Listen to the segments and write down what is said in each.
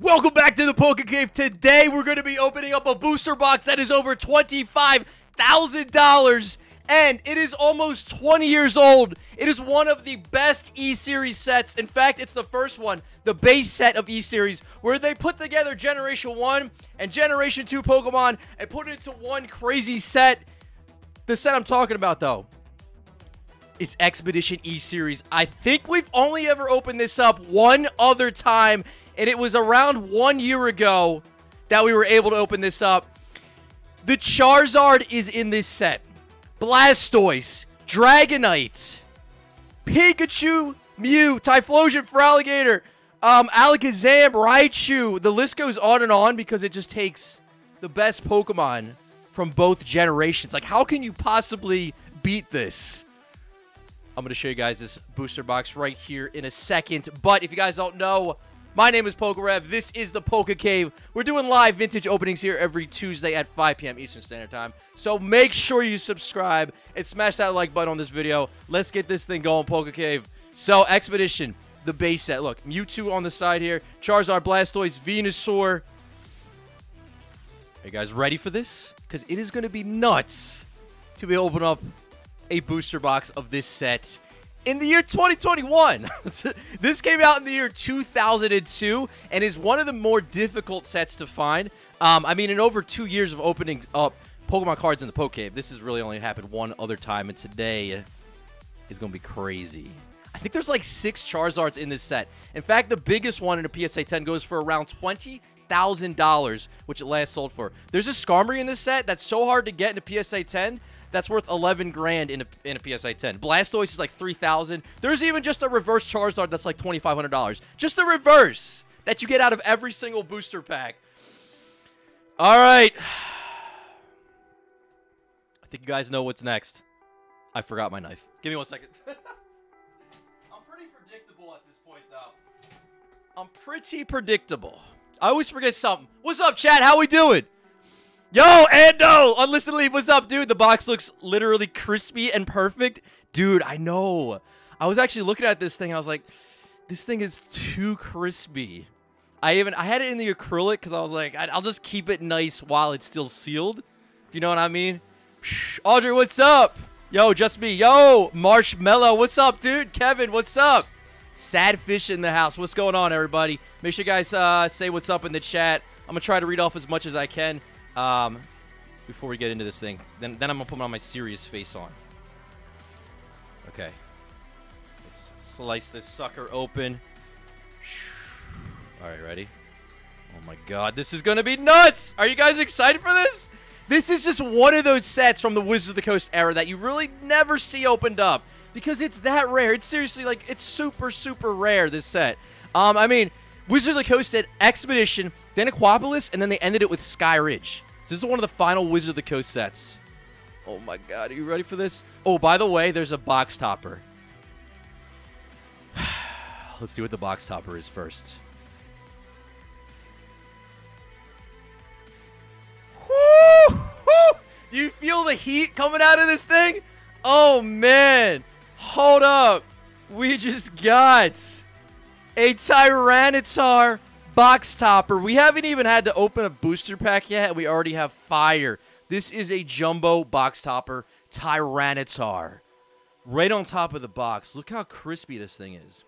Welcome back to the Poke Cave. Today we're going to be opening up a booster box that is over $25,000 and it is almost 20 years old. It is one of the best E-Series sets. In fact, it's the first one, the base set of E-Series, where they put together Generation 1 and Generation 2 Pokemon and put it into one crazy set. The set I'm talking about, though, is Expedition E-Series. I think we've only ever opened this up one other time and it was around one year ago that we were able to open this up. The Charizard is in this set. Blastoise, Dragonite, Pikachu, Mew, Typhlosion Feraligatr, um, Alakazam, Raichu. The list goes on and on because it just takes the best Pokemon from both generations. Like, how can you possibly beat this? I'm going to show you guys this booster box right here in a second. But if you guys don't know, my name is PokeRev. This is the Poke Cave. We're doing live vintage openings here every Tuesday at 5 p.m. Eastern Standard Time. So make sure you subscribe and smash that like button on this video. Let's get this thing going, Poke Cave. So, Expedition, the base set. Look, Mewtwo on the side here. Charizard, Blastoise, Venusaur. Are you guys ready for this? Because it is going to be nuts to be open up a booster box of this set in the year 2021. this came out in the year 2002 and is one of the more difficult sets to find. Um, I mean, in over two years of opening up Pokemon cards in the Poke Cave, this has really only happened one other time, and today is going to be crazy. I think there's like six Charizards in this set. In fact, the biggest one in a PSA 10 goes for around $20,000, which it last sold for. There's a Skarmory in this set that's so hard to get in a PSA 10 that's worth 11 grand in a, in a PSA 10. Blastoise is like 3,000. There's even just a reverse Charizard that's like $2,500. Just a reverse that you get out of every single booster pack. All right. I think you guys know what's next. I forgot my knife. Give me one second. I'm pretty predictable at this point, though. I'm pretty predictable. I always forget something. What's up, chat? How we doing? Yo, Ando! Unlisted Leaf, what's up, dude? The box looks literally crispy and perfect. Dude, I know. I was actually looking at this thing. I was like, this thing is too crispy. I even I had it in the acrylic because I was like, I'll just keep it nice while it's still sealed. If you know what I mean. Audrey, what's up? Yo, just me. Yo, Marshmallow, what's up, dude? Kevin, what's up? Sad fish in the house. What's going on, everybody? Make sure you guys uh, say what's up in the chat. I'm to try to read off as much as I can. Um, before we get into this thing, then then I'm gonna put on my serious face on. Okay. Let's slice this sucker open. All right, ready? Oh my god, this is gonna be nuts! Are you guys excited for this? This is just one of those sets from the Wizards of the Coast era that you really never see opened up because it's that rare. It's seriously like it's super super rare. This set. Um, I mean, Wizards of the Coast did Expedition, then Aquapolis, and then they ended it with Sky Ridge. This is one of the final Wizard of the Coast sets. Oh my god, are you ready for this? Oh, by the way, there's a box topper. Let's see what the box topper is first. Woo! Woo! Do you feel the heat coming out of this thing? Oh man. Hold up. We just got a Tyranitar box topper. We haven't even had to open a booster pack yet, we already have fire. This is a jumbo box topper Tyranitar. Right on top of the box. Look how crispy this thing is.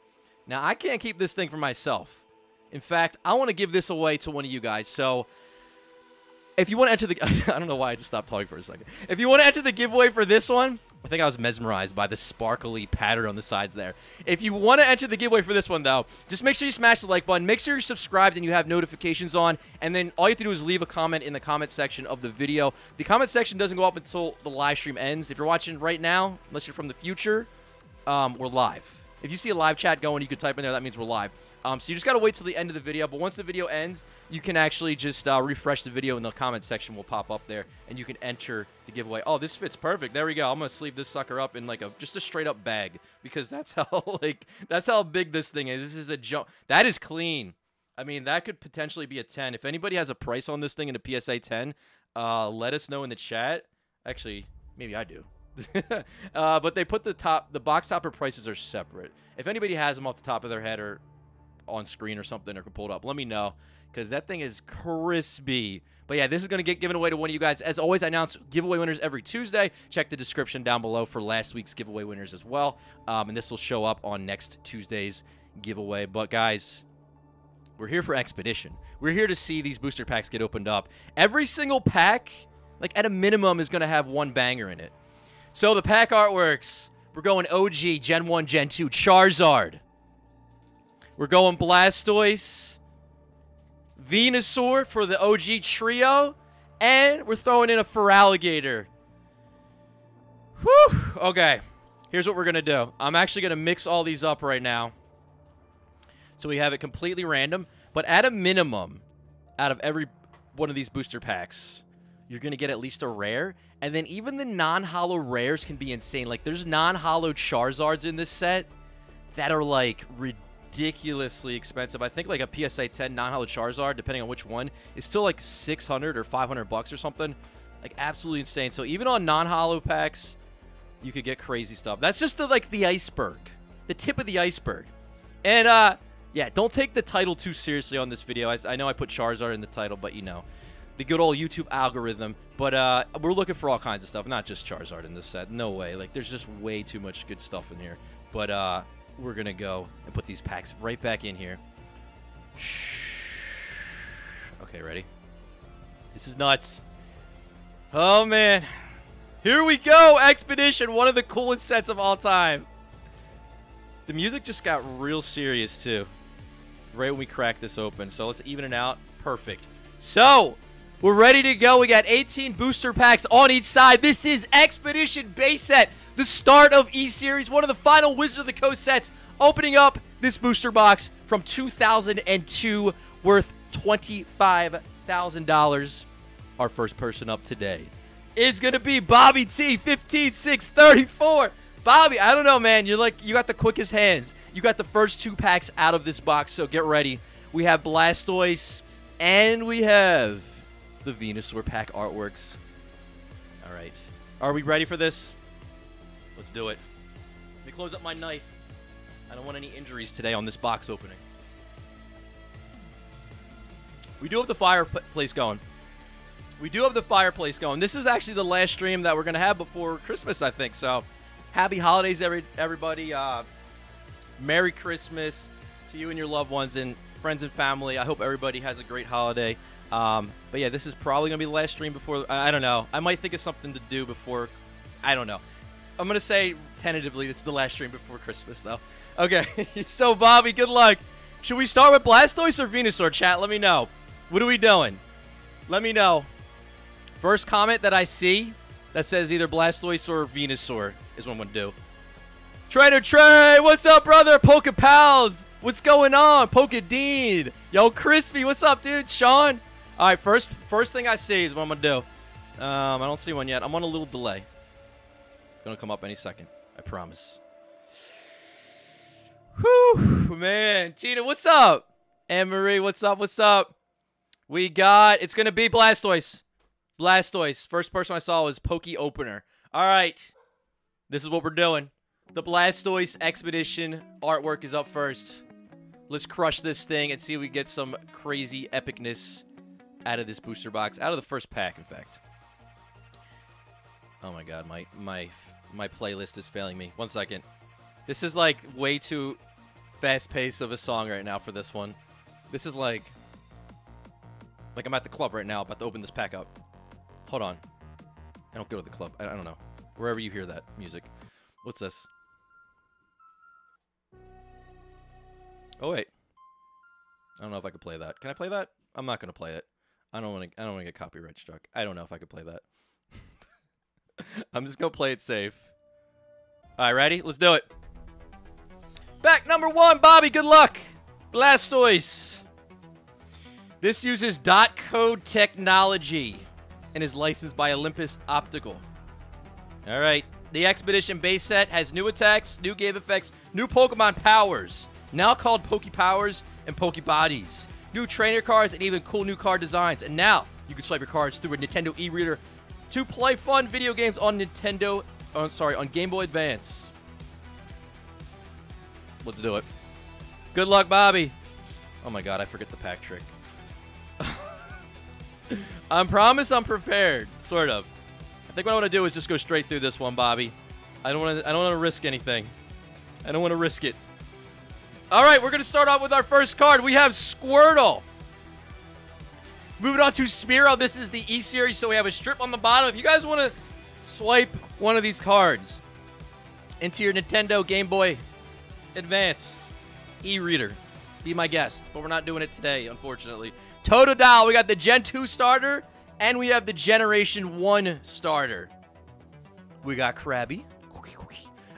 Now, I can't keep this thing for myself. In fact, I want to give this away to one of you guys. So, if you want to enter the... I don't know why I just stopped talking for a second. If you want to enter the giveaway for this one, I think I was mesmerized by the sparkly pattern on the sides there. If you want to enter the giveaway for this one, though, just make sure you smash the like button. Make sure you're subscribed and you have notifications on. And then all you have to do is leave a comment in the comment section of the video. The comment section doesn't go up until the live stream ends. If you're watching right now, unless you're from the future, um, we're live. If you see a live chat going, you can type in there. That means we're live. Um, so you just got to wait till the end of the video. But once the video ends, you can actually just uh, refresh the video and the comment section will pop up there. And you can enter the giveaway. Oh, this fits perfect. There we go. I'm going to sleeve this sucker up in like a just a straight up bag. Because that's how like that's how big this thing is. This is a jump. That is clean. I mean, that could potentially be a 10. If anybody has a price on this thing in a PSA 10, uh, let us know in the chat. Actually, maybe I do. uh, but they put the top, the box topper prices are separate. If anybody has them off the top of their head or on screen or something or can pull it up. Let me know because that thing is crispy. But yeah, this is going to get given away to one of you guys. As always, I announce giveaway winners every Tuesday. Check the description down below for last week's giveaway winners as well. Um, and this will show up on next Tuesday's giveaway. But guys, we're here for Expedition. We're here to see these booster packs get opened up. Every single pack, like at a minimum, is going to have one banger in it. So the pack artworks, we're going OG, Gen 1, Gen 2, Charizard. We're going Blastoise. Venusaur for the OG trio. And we're throwing in a Feraligatr. Whew. Okay. Here's what we're going to do. I'm actually going to mix all these up right now. So we have it completely random. But at a minimum, out of every one of these booster packs, you're going to get at least a rare. And then even the non-holo rares can be insane. Like, there's non-holo Charizards in this set that are, like, ridiculous ridiculously expensive. I think like a PSA 10 non-holo Charizard, depending on which one, is still like 600 or 500 bucks or something. Like absolutely insane. So even on non-holo packs, you could get crazy stuff. That's just the like the iceberg, the tip of the iceberg. And uh, yeah, don't take the title too seriously on this video. I, I know I put Charizard in the title, but you know, the good old YouTube algorithm. But uh, we're looking for all kinds of stuff, not just Charizard in this set. No way. Like there's just way too much good stuff in here. But uh, we're going to go and put these packs right back in here. Okay, ready? This is nuts. Oh, man. Here we go, Expedition, one of the coolest sets of all time. The music just got real serious, too, right when we crack this open. So let's even it out. Perfect. So, we're ready to go. We got 18 booster packs on each side. This is Expedition base set the start of E-Series, one of the final Wizard of the Coast sets, opening up this booster box from 2002 worth $25,000. Our first person up today is going to be Bobby T, 15634. Bobby, I don't know, man. You're like, you got the quickest hands. You got the first two packs out of this box, so get ready. We have Blastoise, and we have the Venusaur pack artworks. All right. Are we ready for this? Let's do it. Let me close up my knife. I don't want any injuries today on this box opening. We do have the fireplace going. We do have the fireplace going. This is actually the last stream that we're going to have before Christmas, I think. So, happy holidays, every everybody. Uh, Merry Christmas to you and your loved ones and friends and family. I hope everybody has a great holiday. Um, but yeah, this is probably going to be the last stream before. I don't know. I might think of something to do before. I don't know. I'm gonna say tentatively this is the last stream before Christmas, though. Okay, so Bobby, good luck. Should we start with Blastoise or Venusaur, chat? Let me know. What are we doing? Let me know. First comment that I see that says either Blastoise or Venusaur is what I'm gonna do. Trainer Trey, what's up, brother? Poke Pals, what's going on? Poke Dean, yo, Crispy, what's up, dude? Sean. All right, first first thing I see is what I'm gonna do. Um, I don't see one yet. I'm on a little delay. Gonna come up any second. I promise. Whew, man. Tina, what's up? Anne Marie, what's up? What's up? We got, it's gonna be Blastoise. Blastoise. First person I saw was Pokey Opener. All right. This is what we're doing. The Blastoise Expedition artwork is up first. Let's crush this thing and see if we get some crazy epicness out of this booster box. Out of the first pack, in fact. Oh my god, my my my playlist is failing me. One second. This is like way too fast pace of a song right now for this one. This is like like I'm at the club right now, about to open this pack up. Hold on. I don't go to the club. I, I don't know. Wherever you hear that music. What's this? Oh wait. I don't know if I could play that. Can I play that? I'm not gonna play it. I don't want to. I don't want to get copyright struck. I don't know if I could play that. I'm just going to play it safe. All right, ready? Let's do it. Back number one, Bobby. Good luck. Blastoise. This uses dot code technology and is licensed by Olympus Optical. All right. The Expedition base set has new attacks, new game effects, new Pokemon powers, now called Poke Powers and Poke Bodies. New trainer cards and even cool new card designs. And now you can swipe your cards through a Nintendo e-reader to play fun video games on Nintendo, oh, sorry, on Game Boy Advance. Let's do it. Good luck, Bobby. Oh my god, I forget the pack trick. I promise I'm prepared, sort of. I think what I want to do is just go straight through this one, Bobby. I don't want to. I don't want to risk anything. I don't want to risk it. All right, we're gonna start off with our first card. We have Squirtle. Moving on to Spearow. This is the E series, so we have a strip on the bottom. If you guys want to swipe one of these cards into your Nintendo Game Boy Advance e-reader, be my guest. But we're not doing it today, unfortunately. Totodile, we got the Gen 2 starter, and we have the Generation 1 starter. We got Krabby.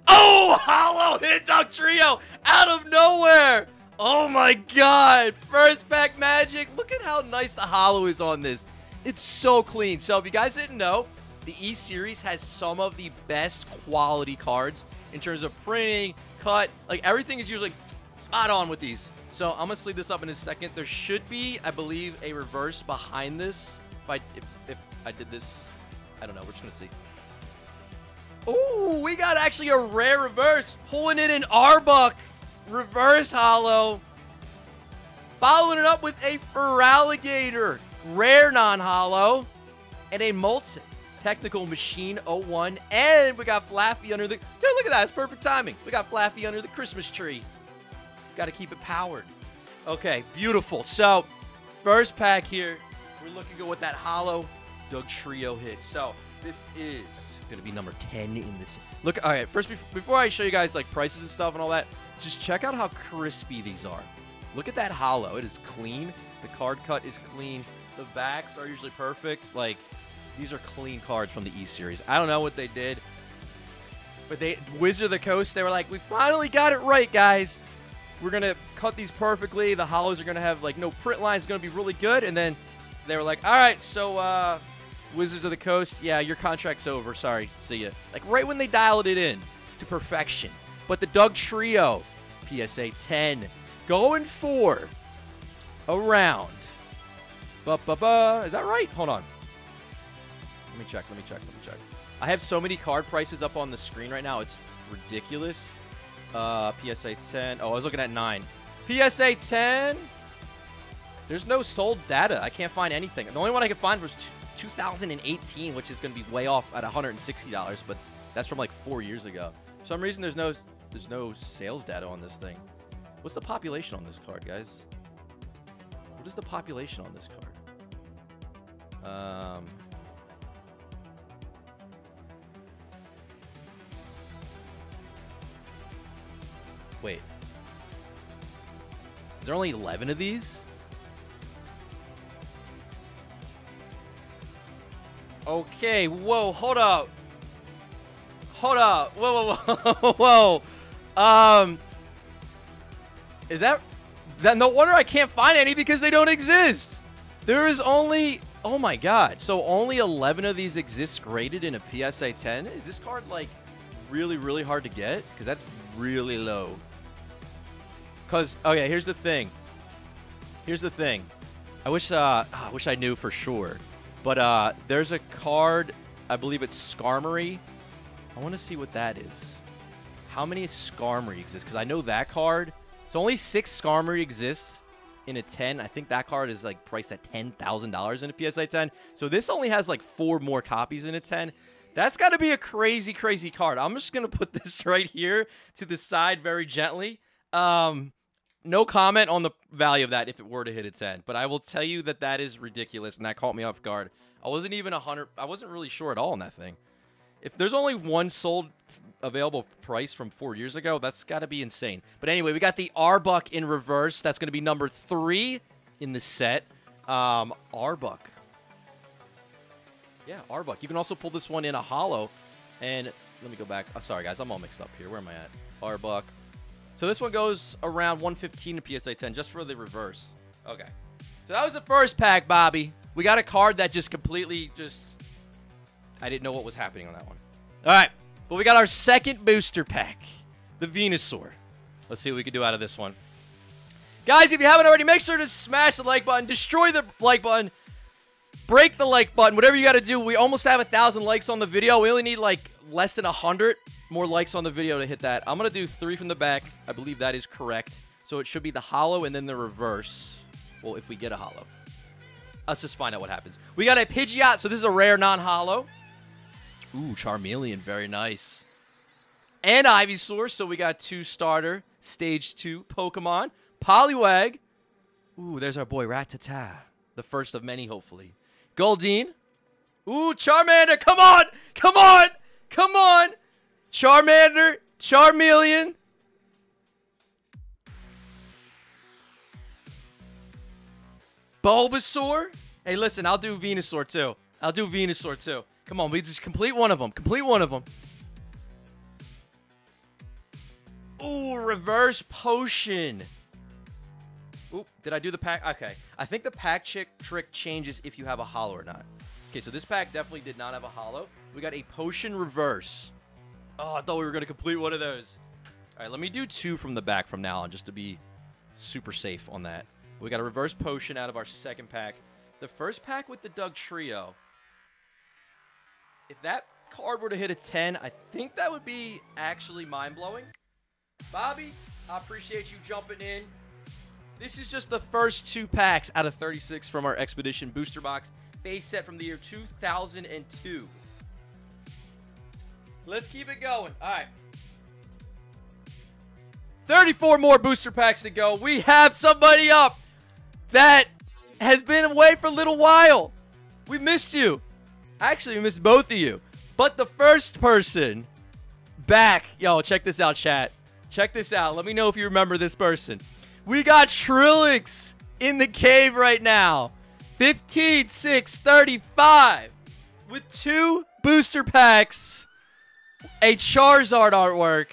Oh, holo hit Dugtrio out of nowhere. Oh my god. First pack magic. Look at how nice the holo is on this. It's so clean. So if you guys didn't know, the E series has some of the best quality cards in terms of printing, cut. Like everything is usually spot on with these. So I'm gonna sleeve this up in a second. There should be, I believe, a reverse behind this. If I if, if I did this, I don't know. We're just gonna see. Ooh, we got actually a rare reverse. Pulling in an Arbok reverse holo. Following it up with a Feraligatr rare non-holo. And a Molten Technical Machine 01. And we got Flaaffy under the... Dude, look at that. It's perfect timing. We got Flaaffy under the Christmas tree. Got to keep it powered. Okay, beautiful. So, first pack here. We're looking good with that holo Doug Trio hit. So, this is going to be number 10 in this. Look, all right, first, before I show you guys, like, prices and stuff and all that, just check out how crispy these are. Look at that holo. It is clean. The card cut is clean. The backs are usually perfect. Like, these are clean cards from the E-Series. I don't know what they did, but they Wizard of the Coast, they were like, we finally got it right, guys. We're going to cut these perfectly. The holos are going to have, like, no print lines. It's going to be really good. And then they were like, all right, so, uh, Wizards of the Coast, yeah, your contract's over. Sorry. See ya. Like right when they dialed it in to perfection. But the Dugtrio, PSA 10, going for around. Ba ba ba. Is that right? Hold on. Let me check. Let me check. Let me check. I have so many card prices up on the screen right now. It's ridiculous. Uh, PSA 10. Oh, I was looking at 9. PSA 10. There's no sold data. I can't find anything. The only one I could find was 2018, which is going to be way off at $160, but that's from like four years ago. For some reason, there's no there's no sales data on this thing. What's the population on this card, guys? What is the population on this card? Um, wait. Is there only 11 of these? Okay, whoa, hold up. Hold up. Whoa, whoa, whoa, whoa. Um, is that, that, no wonder I can't find any because they don't exist. There is only, oh my god. So only 11 of these exist graded in a PSA 10? Is this card like really, really hard to get? Because that's really low. Because, oh yeah, here's the thing. Here's the thing. I wish, uh, I wish I knew for sure. But uh, there's a card, I believe it's Skarmory. I want to see what that is. How many Skarmory exist? Because I know that card. So only six Skarmory exists in a 10. I think that card is like priced at $10,000 in a PSA 10. So this only has like four more copies in a 10. That's got to be a crazy, crazy card. I'm just going to put this right here to the side very gently. Um, no comment on the value of that if it were to hit a 10, but I will tell you that that is ridiculous and that caught me off guard. I wasn't even a hundred. I wasn't really sure at all on that thing. If there's only one sold available price from four years ago, that's got to be insane. But anyway, we got the Arbok in reverse. That's going to be number three in the set. Um, Arbok. Yeah, Arbok. You can also pull this one in a holo. And let me go back. Oh, sorry, guys. I'm all mixed up here. Where am I at? Arbok. So this one goes around 115 to PSA 10 just for the reverse. Okay. So that was the first pack, Bobby. We got a card that just completely just... I didn't know what was happening on that one. All right. But we got our second booster pack. The Venusaur. Let's see what we can do out of this one. Guys, if you haven't already, make sure to smash the like button. Destroy the like button. Break the like button. Whatever you got to do. We almost have a 1,000 likes on the video. We only need like less than a 100 more likes on the video to hit that. I'm to do three from the back. I believe that is correct. So it should be the holo and then the reverse. Well, if we get a holo. Let's just find out what happens. We got a Pidgeot, so this is a rare non-holo. Ooh, Charmeleon, very nice. And Ivysaur, so we got two starter, stage two Pokemon. Poliwag. Ooh, there's our boy Rattata. The first of many, hopefully. Goldeen. Ooh, Charmander, come on! Come on! Come on! Charmander, Charmeleon. Bulbasaur. Hey, listen, I'll do Venusaur too. I'll do Venusaur too. Come on, we just complete one of them. Complete one of them. Ooh, reverse potion. Ooh, did I do the pack? Okay. I think the pack trick trick changes if you have a holo or not. Okay, so this pack definitely did not have a holo. We got a potion reverse. Oh, I thought we were going to complete one of those. All right, let me do two from the back from now on just to be super safe on that. We got a reverse potion out of our second pack. The first pack with the Dugtrio. If that card were to hit a 10, I think that would be actually mind-blowing. Bobby, I appreciate you jumping in. This is just the first two packs out of 36 from our Expedition Booster Box base set from the year 2002. Let's keep it going. All right. 34 more booster packs to go. We have somebody up that has been away for a little while. We missed you. Actually, we missed both of you. But the first person back, yo, check this out, chat. Check this out. Let me know if you remember this person. We got Trilix in the cave right now. 15, 6, 35 with two booster packs, a Charizard artwork,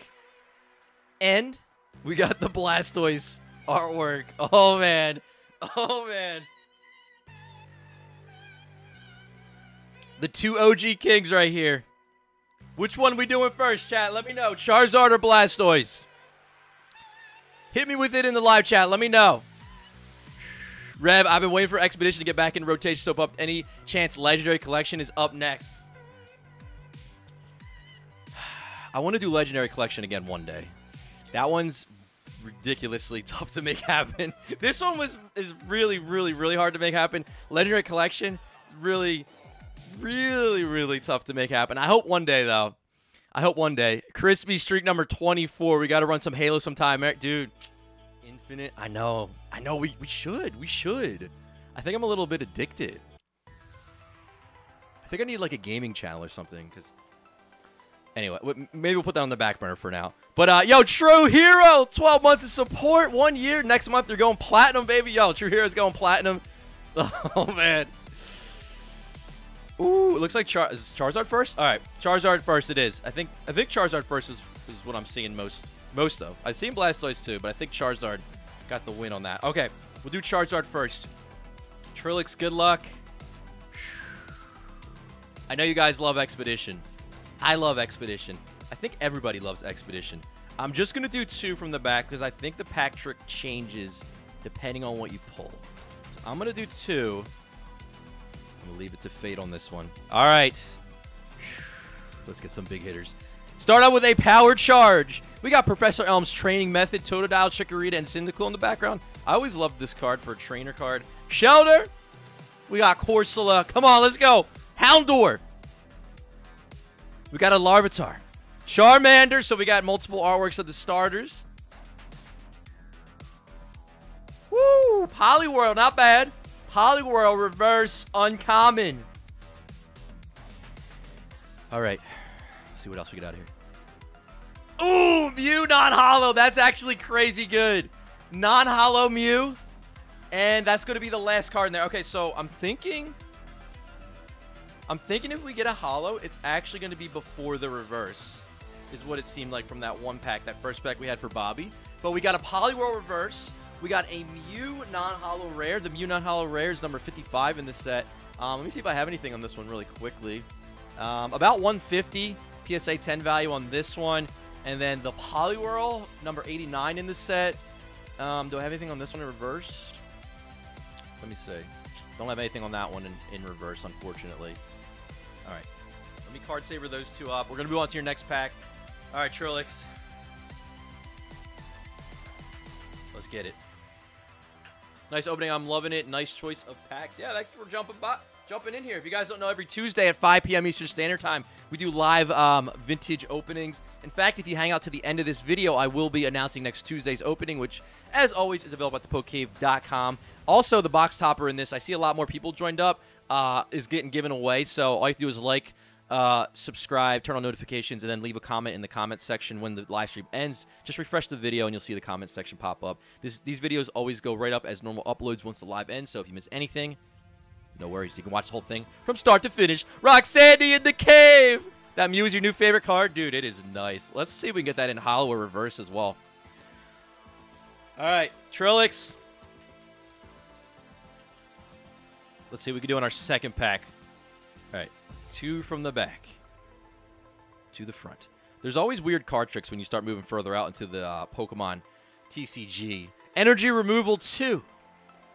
and we got the Blastoise artwork. Oh, man. Oh, man. The two OG Kings right here. Which one we doing first, chat? Let me know. Charizard or Blastoise? Hit me with it in the live chat. Let me know. Rev, I've been waiting for Expedition to get back in rotation, so up any chance Legendary Collection is up next. I want to do Legendary Collection again one day. That one's ridiculously tough to make happen. this one was is really, really, really hard to make happen. Legendary Collection, really, really, really tough to make happen. I hope one day, though. I hope one day. Crispy streak number 24. We got to run some Halo sometime. Dude, Infinite. I know. I know. We, we should. We should. I think I'm a little bit addicted. I think I need like a gaming channel or something because Anyway, maybe we'll put that on the back burner for now. But, uh, yo, True Hero, 12 months of support, one year. Next month, they're going platinum, baby. Yo, True Hero's going platinum. Oh, man. Ooh, it looks like Char Charizard first? All right, Charizard first it is. I think I think Charizard first is, is what I'm seeing most, most of. I've seen Blastoise too, but I think Charizard got the win on that. Okay, we'll do Charizard first. Trilix, good luck. I know you guys love Expedition. I love Expedition. I think everybody loves Expedition. I'm just going to do two from the back because I think the pack trick changes depending on what you pull. So I'm going to do two. To leave it to fate on this one. All right. Let's get some big hitters. Start out with a power charge. We got Professor Elm's training method, Totodile, Chikorita, and Cyndaquil in the background. I always loved this card for a trainer card. Shellder. We got Corsola. Come on, let's go. Houndour. We got a Larvitar. Charmander, so we got multiple artworks of the starters. Woo! Poliwhirl, not bad. Poliwhirl reverse uncommon. All right. Let's see what else we get out of here. Ooh, Mew non-holo. That's actually crazy good. Non-holo Mew. And that's going to be the last card in there. Okay, so I'm thinking... I'm thinking if we get a holo, it's actually going to be before the reverse, is what it seemed like from that one pack, that first pack we had for Bobby. But we got a Poliwhirl reverse. We got a Mew non-holo rare. The Mew non-holo rare is number 55 in this set. Um, let me see if I have anything on this one really quickly. Um, about 150 PSA 10 value on this one. And then the Poliwhirl, number 89 in the set. Um, do I have anything on this one in reverse? Let me see. Don't have anything on that one in, in reverse, unfortunately. All right. Let me card saver those two up. We're going to move on to your next pack. All right, Trilix. Let's get it. Nice opening. I'm loving it. Nice choice of packs. Yeah, thanks for jumping by, jumping in here. If you guys don't know, every Tuesday at 5 p.m. Eastern Standard Time, we do live um, vintage openings. In fact, if you hang out to the end of this video, I will be announcing next Tuesday's opening, which, as always, is available at thepokecave.com. Also, the box topper in this, I see a lot more people joined up, uh, is getting given away. So all you have to do is like, uh, subscribe, turn on notifications, and then leave a comment in the comment section when the live stream ends. Just refresh the video, and you'll see the comment section pop up. This, these videos always go right up as normal uploads once the live ends, so if you miss anything, no worries. You can watch the whole thing from start to finish. Rock Sandy in the cave! That Mew is your new favorite card? Dude, it is nice. Let's see if we can get that in holo or reverse as well. All right, Trilix. Let's see what we can do on our second pack. All right, two from the back to the front. There's always weird card tricks when you start moving further out into the uh, Pokemon TCG. Energy removal two.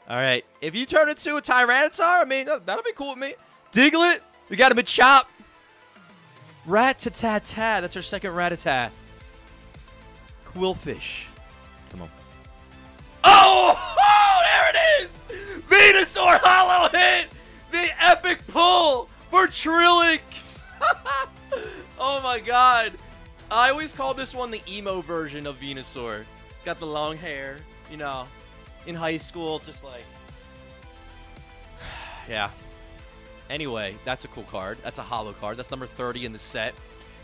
All right, if you turn into a Tyranitar, I mean, that'll be cool with me. Diglett, we got him a Machop. Rat-ta-ta-ta, that's our second Rattata. Qwilfish. Come on. Oh, oh, there it is! Venusaur Holo hit! The epic pull for Trilix! oh my god. I always call this one the emo version of Venusaur. Got the long hair, you know, in high school, just like... yeah. Anyway, that's a cool card. That's a holo card. That's number 30 in the set.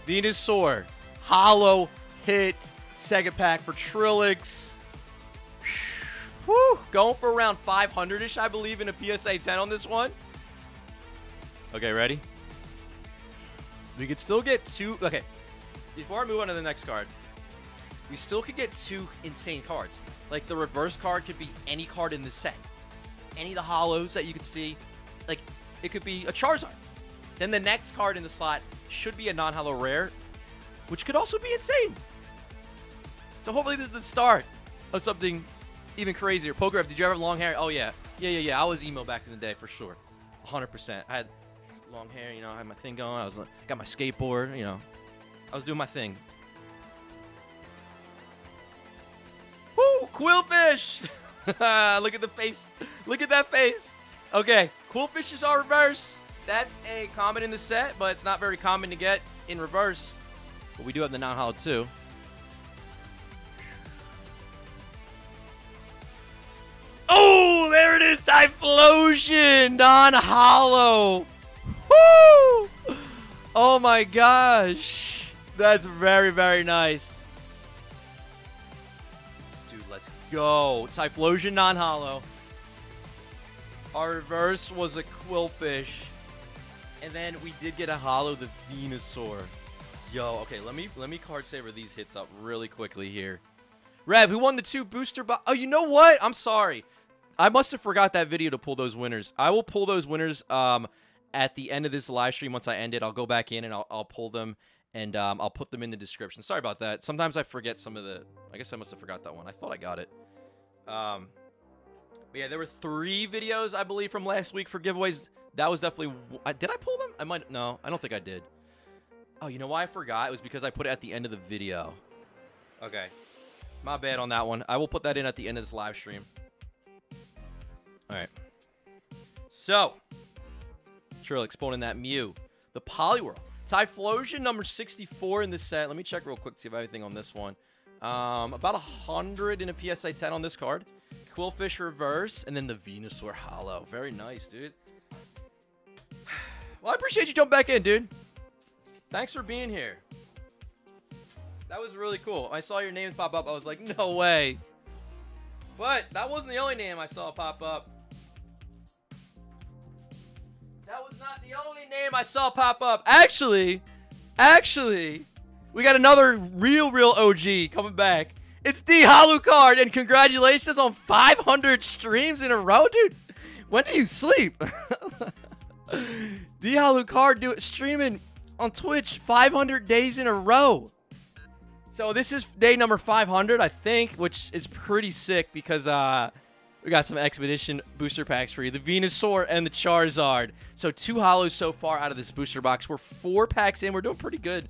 Venusaur. Holo hit. Second pack for Trilix. Whew. Going for around 500-ish, I believe, in a PSA 10 on this one. Okay, ready? We could still get two... Okay, before I move on to the next card, we still could get two insane cards. Like, the reverse card could be any card in the set. Any of the holos that you could see. Like, it could be a Charizard. Then the next card in the slot should be a non-holo rare, which could also be insane. So hopefully this is the start of something even crazier. Poker, did you ever have long hair? Oh, yeah. Yeah, yeah, yeah. I was emo back in the day for sure. 100%. I had long hair, you know, I had my thing going. I was like, got my skateboard, you know. I was doing my thing. Woo! Qwilfish! Look at the face. Look at that face. Okay, Qwilfish is our reverse. That's a common in the set, but it's not very common to get in reverse. But we do have the non-holo too. Oh, there it is, Typhlosion, non-holo. Woo! Oh my gosh. That's very, very nice. Dude, let's go. Typhlosion non-holo. Our reverse was a Qwilfish. And then we did get a holo the Venusaur. Yo, okay, let me let me card saver these hits up really quickly here. Rev, who won the two booster box? Oh, you know what? I'm sorry. I must have forgot that video to pull those winners. I will pull those winners um, at the end of this live stream. Once I end it, I'll go back in and I'll, I'll pull them and um, I'll put them in the description. Sorry about that. Sometimes I forget some of the... I guess I must have forgot that one. I thought I got it. Um, but yeah, there were three videos, I believe, from last week for giveaways. That was definitely... Did I pull them? I might... No, I don't think I did. Oh, you know why I forgot? It was because I put it at the end of the video. Okay. My bad on that one. I will put that in at the end of this live stream. All right. So, Pulling that Mew. The Poliwhirl. Typhlosion, number 64 in this set. Let me check real quick to see if I have anything on this one. Um, about 100 in a PSA 10 on this card. Qwilfish reverse, and then the Venusaur holo. Very nice, dude. Well, I appreciate you jumping back in, dude. Thanks for being here. That was really cool. I saw your name pop up. I was like, no way. But that wasn't the only name I saw pop up. Name I saw pop up. Actually, actually, we got another real, real OG coming back. It's D Card, and congratulations on 500 streams in a row, dude. When do you sleep? D Card do it streaming on Twitch 500 days in a row. So this is day number 500, I think, which is pretty sick because uh, we got some Expedition booster packs for you. The Venusaur and the Charizard. So two holos so far out of this booster box. We're four packs in. We're doing pretty good.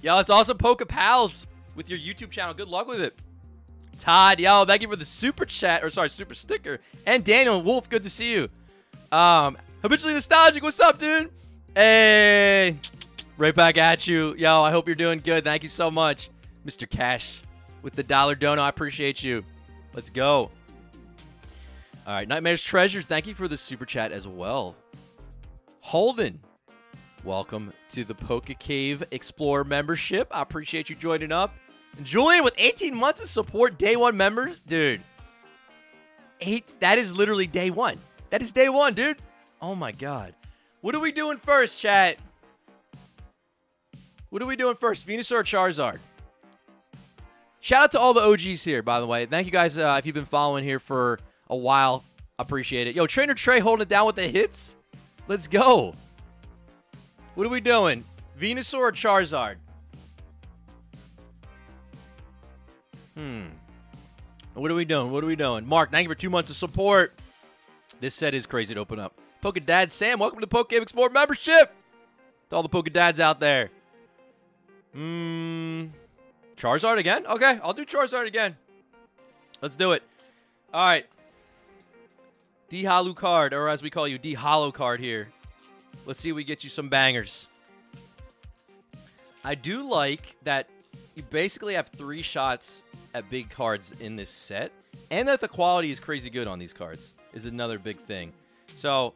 Yeah, it's awesome. Poke Pals with your YouTube channel. Good luck with it. Todd, yo, thank you for the super chat, or sorry, super sticker. And Daniel Wolf, good to see you. Um, habitually nostalgic, what's up, dude? Hey, right back at you. Yo, I hope you're doing good. Thank you so much, Mr. Cash, with the dollar dono. I appreciate you. Let's go. All right, Nightmares Treasures, thank you for the super chat as well. Holden, welcome to the Poke Cave Explorer membership. I appreciate you joining up. And Julian with 18 months of support, day one members, dude. Eight. That is literally day one. That is day one, dude. Oh my god. What are we doing first, chat? What are we doing first, Venusaur or Charizard? Shout out to all the OGs here, by the way. Thank you guys uh, if you've been following here for a while. Appreciate it. Yo, Trainer Trey holding it down with the hits. Let's go. What are we doing? Venusaur or Charizard? Hmm. What are we doing? What are we doing? Mark, thank you for two months of support. This set is crazy to open up. Poke Dad Sam, welcome to the Poke Cave Explorer membership. To all the Poke Dads out there. Hmm. Charizard again? Okay, I'll do Charizard again. Let's do it. All right. D-Hollow card, or as we call you, D-Hollow card here. Let's see if we get you some bangers. I do like that you basically have three shots at big cards in this set, and that the quality is crazy good on these cards is another big thing. So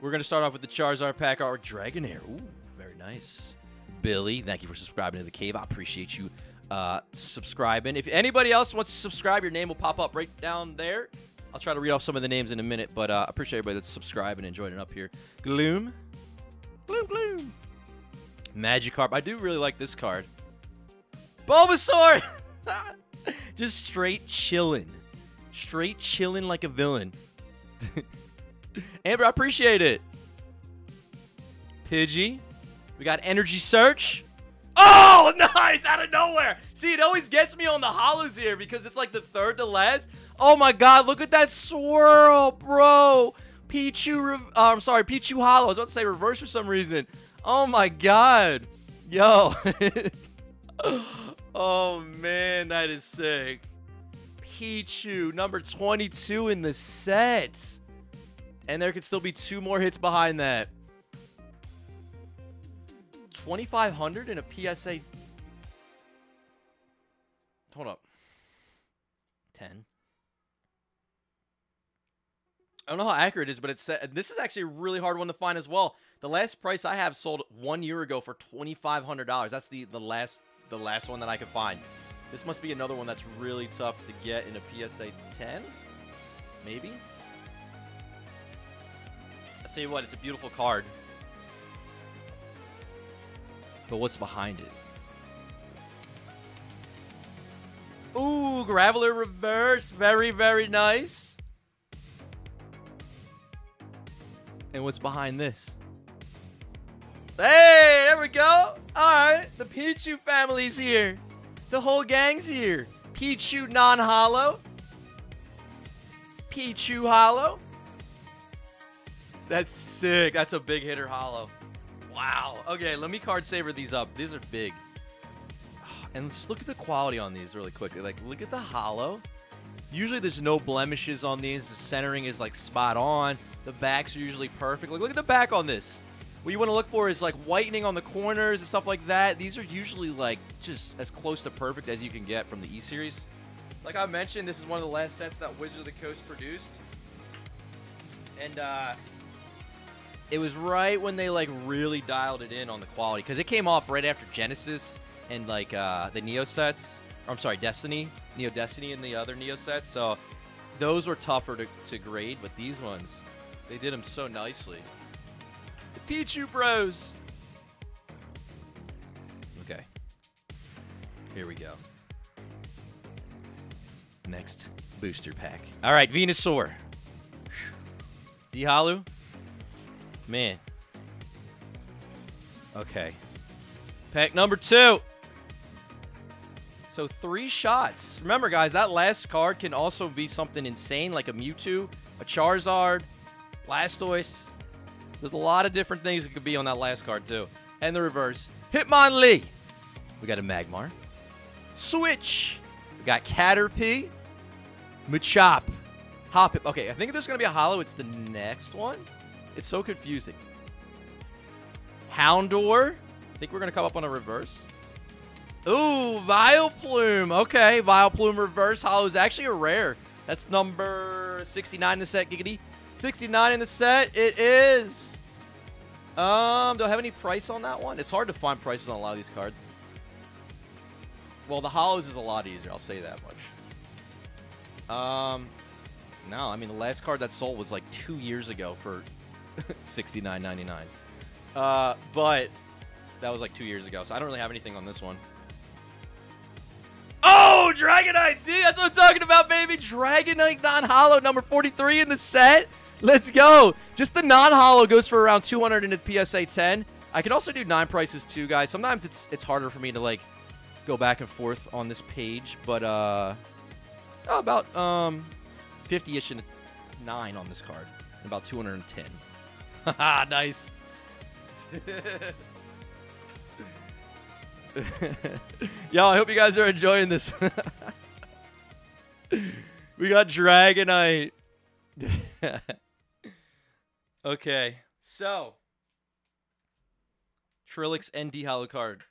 we're going to start off with the Charizard pack art Dragonair. Ooh, very nice. Billy, thank you for subscribing to the cave. I appreciate you uh, subscribing. If anybody else wants to subscribe, your name will pop up right down there. I'll try to read off some of the names in a minute, but uh, I appreciate everybody that's subscribing and joining up here. Gloom. Gloom, Gloom. Magikarp. I do really like this card. Bulbasaur! Just straight chilling. Straight chilling like a villain. Amber, I appreciate it. Pidgey. We got Energy Search. Oh, nice! Out of nowhere. See, it always gets me on the holos here because it's like the third to last. Oh my god, look at that swirl, bro. Pichu, uh, I'm sorry, Pichu Holo. I was about to say reverse for some reason. Oh my god. Yo. oh man, that is sick. Pichu, number 22 in the set. And there could still be two more hits behind that. 2,500 in a PSA. Hold up. 10. I don't know how accurate it is, but it's this is actually a really hard one to find as well. The last price I have sold one year ago for twenty five hundred dollars. That's the the last the last one that I could find. This must be another one that's really tough to get in a PSA 10, maybe. I'll tell you what, it's a beautiful card. But what's behind it? Ooh, Graveler reverse. Very, very nice. And what's behind this? Hey, there we go. All right, the Pichu family's here. The whole gang's here. Pichu non-holo. Pichu holo. That's sick. That's a big hitter holo. Wow. Okay, let me card saver these up. These are big. And just look at the quality on these really quickly. Like, look at the holo. Usually there's no blemishes on these. The centering is like spot on. The backs are usually perfect. Like, look at the back on this. What you want to look for is like whitening on the corners and stuff like that. These are usually like just as close to perfect as you can get from the E-Series. Like I mentioned, this is one of the last sets that Wizard of the Coast produced. And uh, it was right when they like really dialed it in on the quality because it came off right after Genesis and like uh, the Neo sets. Or, I'm sorry, Destiny, Neo Destiny, and the other Neo sets. So those were tougher to, to grade, but these ones, they did them so nicely. The Pichu Bros. Okay. Here we go. Next booster pack. All right, Venusaur. D-Hollow. Man. Okay. Pack number two. So three shots. Remember, guys, that last card can also be something insane like a Mewtwo, a Charizard, Blastoise, there's a lot of different things that could be on that last card, too. And the reverse. Hitmonlee. We got a Magmar. Switch. We got Caterpie, Machop, Hoppip. Okay, I think there's going to be a holo. It's the next one. It's so confusing. Houndour. I think we're going to come up on a reverse. Ooh, Vileplume. Okay, Vileplume reverse holo is actually a rare. That's number 69 in the set, Giggity. 69 in the set. It is. Um, do I have any price on that one? It's hard to find prices on a lot of these cards. Well, the holos is a lot easier. I'll say that much. Um, no, I mean the last card that sold was like two years ago for 69.99. Uh, but that was like two years ago, so I don't really have anything on this one. Oh, Dragonite! See, that's what I'm talking about, baby. Dragonite non-holo, number 43 in the set. Let's go. Just the non-holo goes for around 200 in the PSA 10. I can also do nine prices too, guys. Sometimes it's it's harder for me to like go back and forth on this page, but uh, about um 50ish and nine on this card, and about 210. Nice. Yo, I hope you guys are enjoying this. we got Dragonite. okay, so Trilix ND holo card.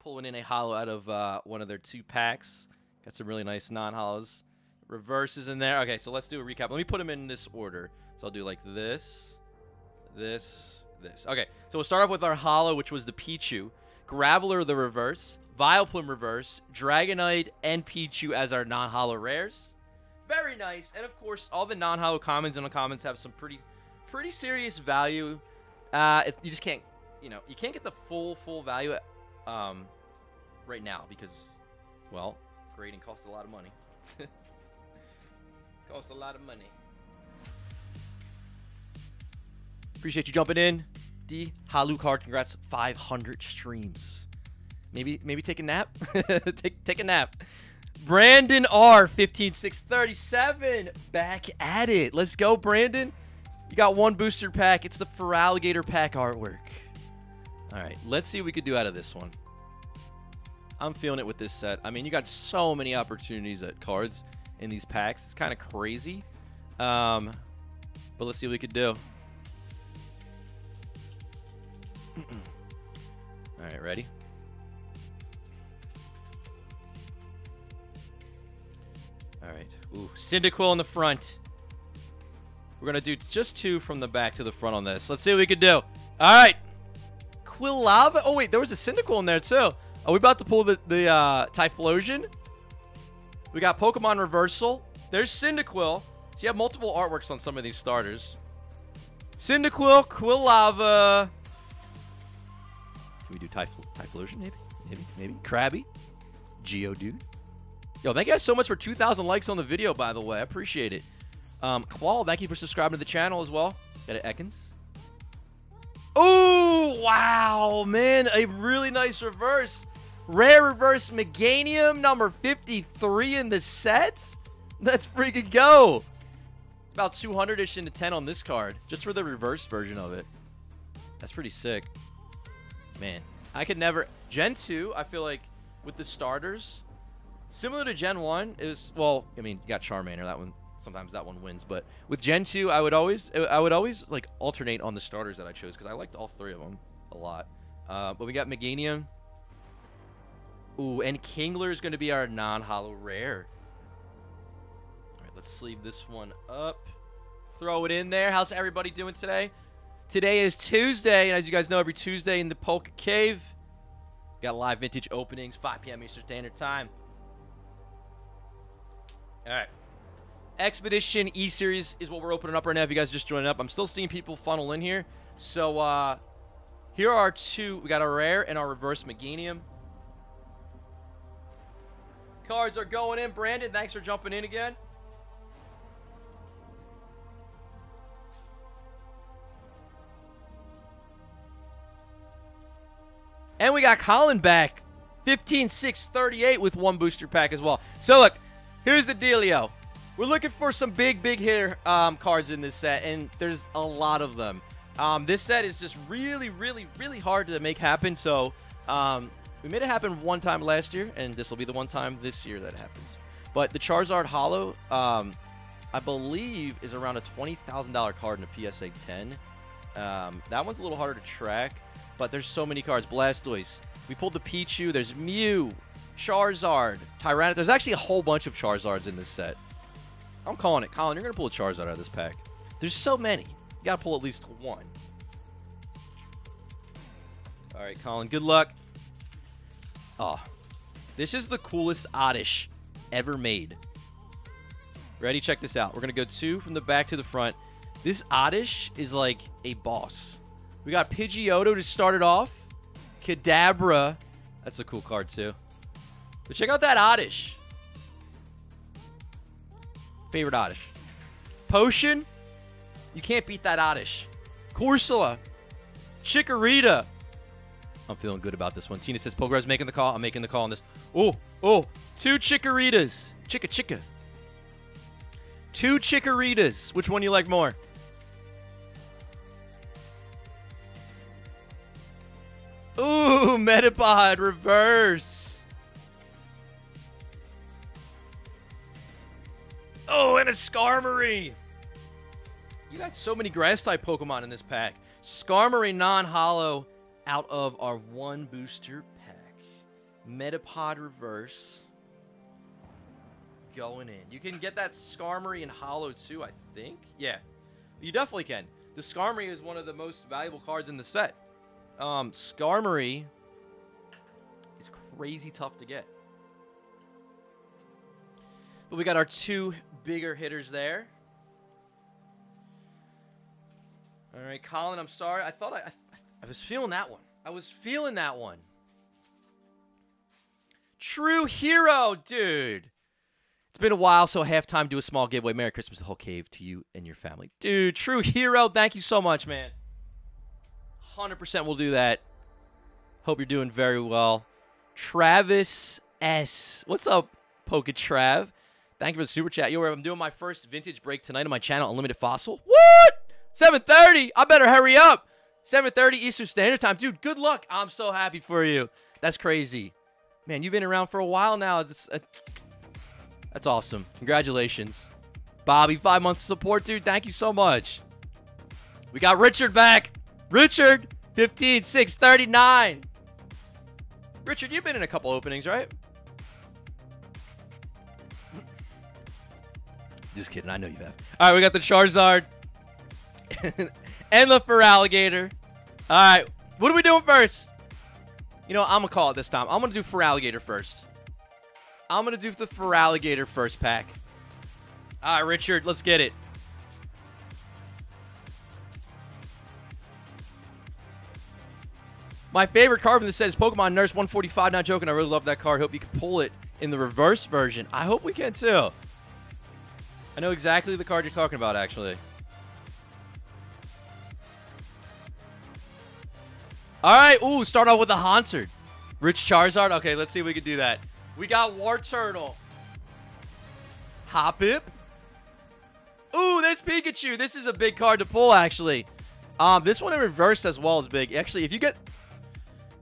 Pulling in a holo out of uh, one of their two packs. Got some really nice non-holos. Reverses in there. Okay, so let's do a recap. Let me put them in this order. So I'll do like this, this, this. Okay, so we'll start off with our holo, which was the Pichu. Graveler the reverse. Vileplume reverse. Dragonite and Pichu as our non-holo rares. Very nice. And of course, all the non-holo commons and uncommons have some pretty pretty serious value. Uh, you just can't, you know, you can't get the full, full value um, right now because, well, grading costs a lot of money. costs a lot of money. Appreciate you jumping in. D Halu card, congrats, 500 streams. Maybe maybe take a nap. take take a nap. Brandon R 15637 back at it. Let's go, Brandon. You got one booster pack. It's the Feraligatr pack artwork. All right, let's see what we could do out of this one. I'm feeling it with this set. I mean, you got so many opportunities at cards in these packs. It's kind of crazy. Um, but let's see what we could do. All right, ready? All right. Ooh, Cyndaquil in the front. We're going to do just two from the back to the front on this. Let's see what we can do. All right. Quilava. Oh, wait. There was a Cyndaquil in there, too. Are we about to pull the, the uh, Typhlosion? We got Pokemon Reversal. There's Cyndaquil. So you have multiple artworks on some of these starters. Cyndaquil, Quilava. Can we do Typh Typhlosion, maybe? Maybe, maybe. Krabby. Geodude. Yo, thank you guys so much for 2,000 likes on the video, by the way. I appreciate it. Um, Qual, thank you for subscribing to the channel as well. Got it, Ekans. Oh, wow, man. A really nice reverse. Rare reverse Meganium, number 53 in the set. Let's freaking go. About 200-ish into 10 on this card, just for the reverse version of it. That's pretty sick. Man, I could never... Gen 2, I feel like, with the starters, similar to Gen 1, is... Well, I mean, you got Charmander, that one... Sometimes that one wins, but with Gen 2, I would always, I would always like alternate on the starters that I chose because I liked all three of them a lot. Uh, but we got Meganium, Ooh, and Kingler is going to be our non-holo rare. All right, let's sleeve this one up. Throw it in there. How's everybody doing today? Today is Tuesday, and as you guys know, every Tuesday in the Poke Cave, got live vintage openings, 5 p.m. Eastern Standard Time. All right. Expedition E-Series is what we're opening up right now. If you guys just joined up, I'm still seeing people funnel in here. So, uh, here are two. We got our rare and our reverse Meganium. Cards are going in. Brandon, thanks for jumping in again. And we got Colin back. 15, 6, 38 with one booster pack as well. So, look, here's the dealio. We're looking for some big, big hitter um, cards in this set, and there's a lot of them. Um, this set is just really, really, really hard to make happen, so um, We made it happen one time last year, and this will be the one time this year that happens. But the Charizard Holo, um, I believe, is around a $20,000 card in a PSA 10. Um, that one's a little harder to track, but there's so many cards. Blastoise. We pulled the Pichu. There's Mew, Charizard, Tyranitar. There's actually a whole bunch of Charizards in this set. I'm calling it. Colin, you're going to pull a Charizard out of this pack. There's so many. You got to pull at least one. All right, Colin, good luck. Oh, this is the coolest Oddish ever made. Ready? Check this out. We're going to go two from the back to the front. This Oddish is like a boss. We got Pidgeotto to start it off. Kadabra. That's a cool card, too. But check out that Oddish. Favorite Oddish. Potion. You can't beat that Oddish. Corsola. Chikorita. I'm feeling good about this one. Tina says PokeRev's making the call. I'm making the call on this. Oh, oh, two Chikoritas. Chicka chicka. Two Chikoritas. Which one you like more? Ooh, Metapod reverse. Oh, and a Skarmory. You got so many grass type Pokemon in this pack. Skarmory non-holo out of our one booster pack. Metapod reverse. Going in. You can get that Skarmory in holo too, I think. Yeah, you definitely can. The Skarmory is one of the most valuable cards in the set. Um, Skarmory is crazy tough to get. But we got our two bigger hitters there. All right, Colin, I'm sorry. I thought I, I, I was feeling that one. I was feeling that one. True hero, dude. It's been a while, so halftime do a small giveaway. Merry Christmas, the whole cave to you and your family. Dude, true hero, thank you so much, man. 100% we'll do that. Hope you're doing very well. Travis S. What's up, Poke Trav? Thank you for the super chat. Yo, I'm doing my first vintage break tonight on my channel, Unlimited Fossil. What? 7.30? I better hurry up. 7.30 Eastern Standard Time. Dude, good luck. I'm so happy for you. That's crazy. Man, you've been around for a while now. Uh, that's awesome. Congratulations. Bobby, five months of support, dude. Thank you so much. We got Richard back. Richard, 15, 6, 39. Richard, you've been in a couple openings, right? Just kidding. I know you have. All right, we got the Charizard and the Feraligatr. All right, what are we doing first? You know, I'm to call it this time. I'm to do Feraligatr first. I'm to do the Feraligatr first pack. All right, Richard, let's get it. My favorite card from this set is Pokemon Nurse 145. Not joking. I really love that card. Hope you can pull it in the reverse version. I hope we can too. I know exactly the card you're talking about, actually. All right. Ooh, start off with the Haunter. Rich Charizard. Okay, let's see if we can do that. We got Wartortle. Hoppip. Ooh, there's Pikachu. This is a big card to pull, actually. Um, this one in reverse as well is big. Actually, if you get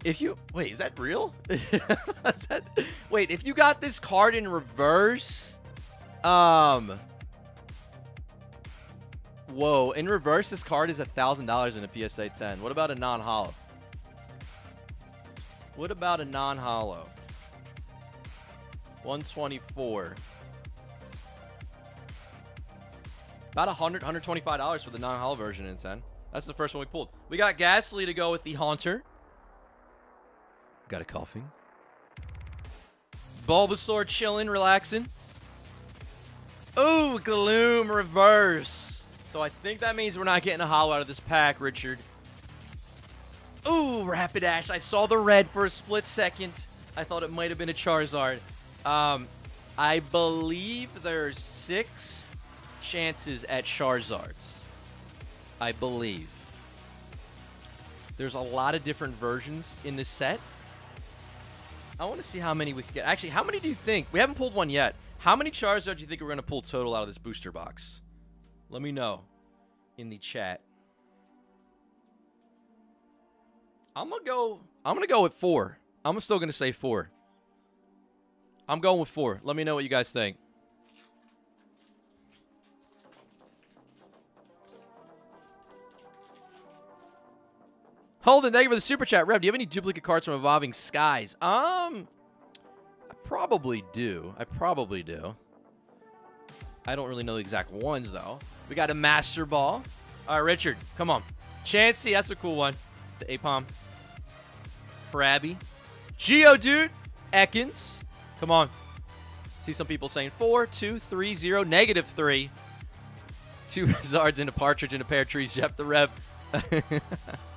if you wait, is that real? is that, wait, if you got this card in reverse, um, whoa, in reverse, this card is a thousand dollars in a PSA 10. What about a non-holo? What about a non-holo? 124. About 100 $125 for the non-holo version in 10. That's the first one we pulled. We got Gastly to go with the Haunter. Got a Koffing. Bulbasaur chilling, relaxing. Oh, Gloom reverse. So I think that means we're not getting a holo out of this pack, Richard. Ooh, Rapidash. I saw the red for a split second. I thought it might have been a Charizard. Um, I believe there's six chances at Charizards. I believe. There's a lot of different versions in this set. I want to see how many we can get. Actually, how many do you think? We haven't pulled one yet. How many Charizard do you think we're going to pull total out of this booster box? Let me know in the chat. I'm going to go I'm going to go with 4. I'm still going to say four. I'm going with four. Let me know what you guys think. Holden, thank you for the super chat. Rev, do you have any duplicate cards from Evolving Skies? Um, I probably do. I probably do. I don't really know the exact ones, though. We got a Master Ball. All right, Richard, come on. Chansey, that's a cool one. The Aipom. Krabby. Geodude. Ekans. Come on. See some people saying four, two, three, zero, negative three. Two Zards and a Partridge and a pear trees. Jeff the Rev.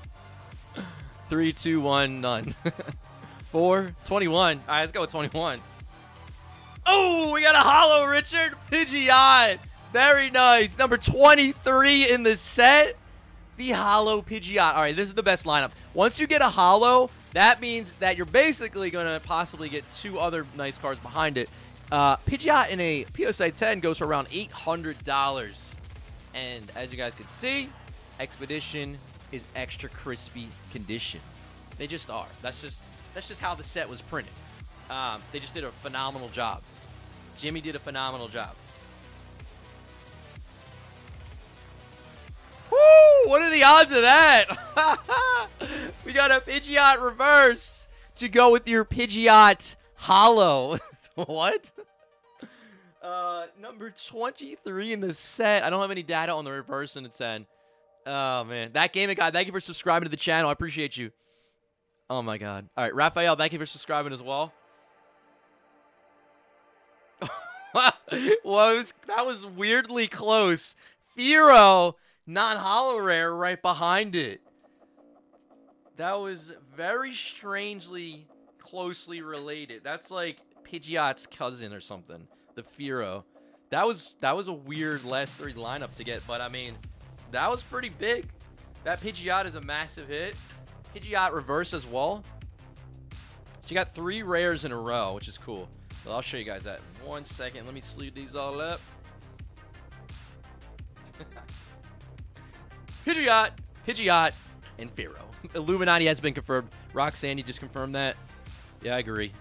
Three, two, one, none. Four, 21. All right, let's go with 21. Oh, we got a holo Richard Pidgeot. Very nice. Number 23 in the set. The holo Pidgeot. All right, this is the best lineup. Once you get a holo, that means that you're basically going to possibly get two other nice cards behind it. Uh, Pidgeot in a PSA 10 goes for around $800. And as you guys can see, Expedition is extra crispy condition. They just are. That's just that's just how the set was printed. Um, they just did a phenomenal job. Jimmy did a phenomenal job. Woo! What are the odds of that? we got a Pidgeot reverse to go with your Pidgeot holo. what? Uh, number 23 in the set. I don't have any data on the reverse in the 10. Oh, man. That gaming guy, thank you for subscribing to the channel. I appreciate you. Oh, my God. All right, Raphael, thank you for subscribing as well. was, that was weirdly close. Fearow, non-holo rare right behind it. That was very strangely closely related. That's like Pidgeot's cousin or something, the Fearow. That was that was a weird last three lineup to get, but I mean, that was pretty big. That Pidgeot is a massive hit. Pidgeot reverse as well. So you got three rares in a row, which is cool. But I'll show you guys that in one second. Let me sleeve these all up. Pidgeot, Pidgeot, and Fearow. Illuminati has been confirmed. Roxanne, you just confirmed that? Yeah, I agree.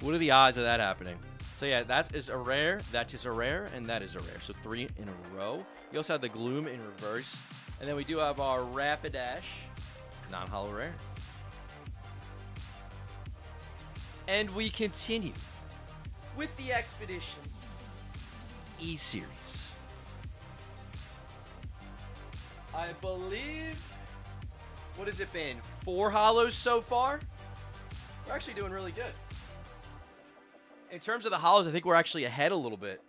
What are the odds of that happening? So yeah, that is a rare, that is a rare, and that is a rare. So three in a row. We also have the Gloom in reverse. And then we do have our Rapidash, non-holo rare. And we continue with the Expedition E-Series. I believe, what has it been? Four holos so far? We're actually doing really good. In terms of the holos, I think we're actually ahead a little bit.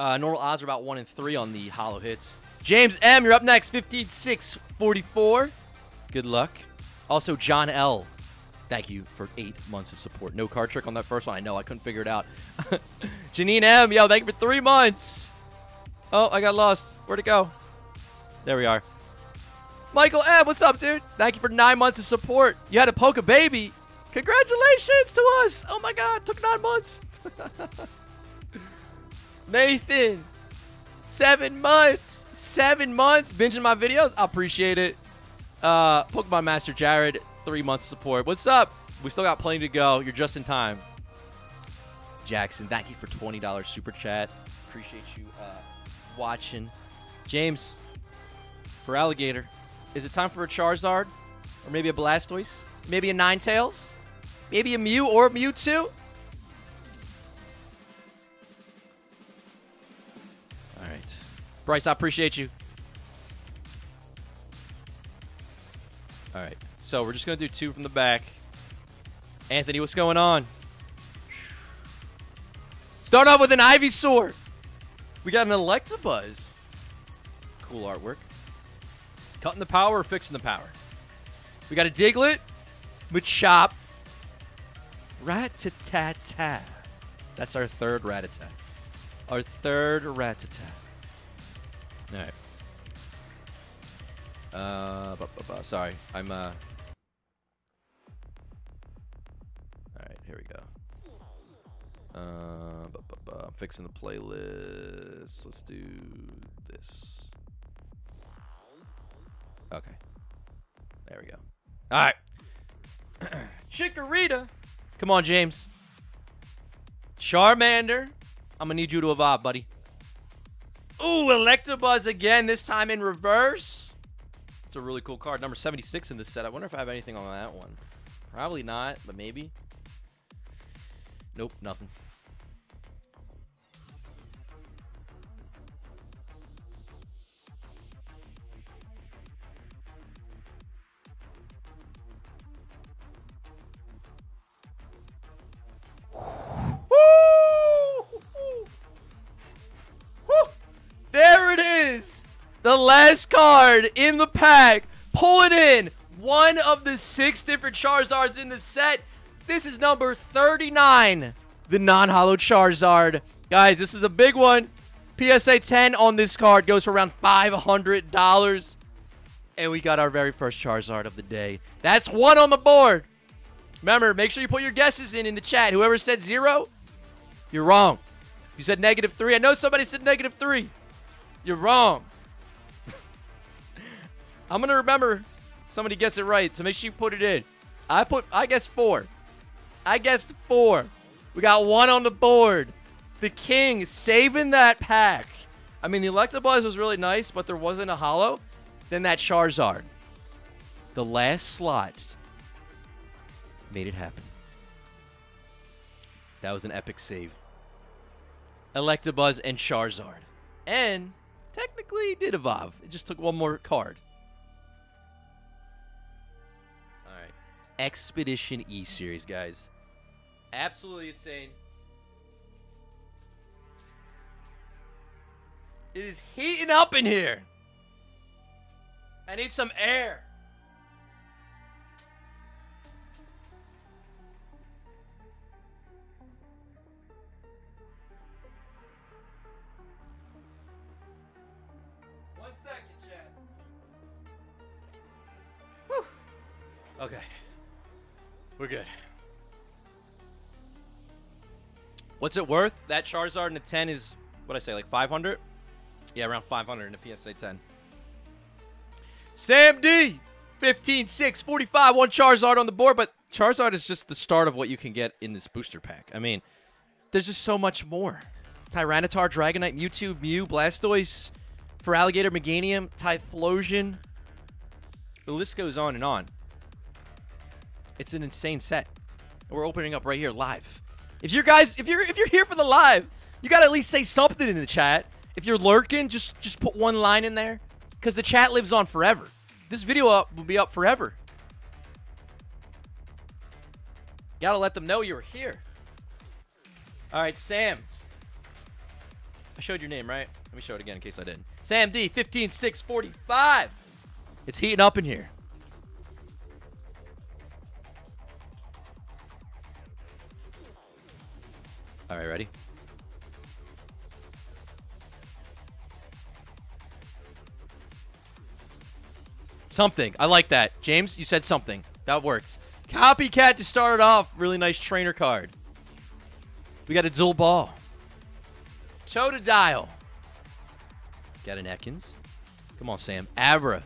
Uh, normal odds are about 1 in 3 on the holo hits. James M., you're up next, 15-6-44. Good luck. Also, John L., thank you for eight months of support. No card trick on that first one. I know, I couldn't figure it out. Janine M., yo, thank you for three months. Oh, I got lost. Where'd it go? There we are. Michael M., what's up, dude? Thank you for nine months of support. You had to poke a baby. Congratulations to us. Oh, my God. Took nine months. Nathan, seven months. Seven months binging my videos. I appreciate it. Uh, Pokemon Master Jared, three months support. What's up? We still got plenty to go. You're just in time. Jackson, thank you for $20 super chat. Appreciate you uh, watching. James, Feraligatr, is it time for a Charizard? Or maybe a Blastoise? Maybe a Ninetales? Maybe a Mew or a Mewtwo? Bryce, I appreciate you. All right. So we're just going to do two from the back. Anthony, what's going on? Start off with an Ivysaur. We got an Electabuzz. Cool artwork. Cutting the power or fixing the power? We got a Diglett, Machop, Rattata. That's our third Rattata. Our third Rattata. Right. Uh, bu- bu- bu- sorry, I'm uh. All right, here we go. Uh, bu- bu- bu- I'm fixing the playlist. Let's do this. Okay. There we go. All right. Chikorita. Come on, James. Charmander. I'm going to need you to evolve, buddy. Ooh, Electabuzz again, this time in reverse. It's a really cool card. Number 76 in this set. I wonder if I have anything on that one. Probably not, but maybe. Nope, nothing. The last card in the pack. Pull it in. One of the six different Charizards in the set. This is number 39. The non-holo Charizard. Guys, this is a big one. PSA 10 on this card goes for around $500. And we got our very first Charizard of the day. That's one on the board. Remember, make sure you put your guesses in in the chat. Whoever said zero, you're wrong. You said negative three. I know somebody said negative three. You're wrong. I'm gonna remember somebody gets it right, so make sure you put it in. I put I guess four. I guessed four. We got one on the board. The king saving that pack. I mean the Electabuzz was really nice, but there wasn't a holo. Then that Charizard. The last slot made it happen. That was an epic save. Electabuzz and Charizard. And technically did evolve. It just took one more card. Expedition E Series, guys. Absolutely insane. It is heating up in here. I need some air. One second, Chad. Okay. We're good. What's it worth? That Charizard in a 10 is, what I say, like 500? Yeah, around 500 in a PSA 10. Sam D! 15, 6, 45, one Charizard on the board, but Charizard is just the start of what you can get in this booster pack. I mean, there's just so much more. Tyranitar, Dragonite, Mewtwo, Mew, Blastoise, Feraligatr, Meganium, Typhlosion. The list goes on and on. It's an insane set. We're opening up right here live. If you guys, if you're if you're here for the live, you gotta at least say something in the chat. If you're lurking, just just put one line in there, because the chat lives on forever. This video up will be up forever. Gotta let them know you were here. All right, Sam. I showed your name, right? Let me show it again in case I didn't. Sam D, 15645. It's heating up in here. All right, ready? Something. I like that. James, you said something. That works. Copycat to start it off. Really nice trainer card. We got a dual ball. Totodile. Got an Ekans. Come on, Sam. Abra.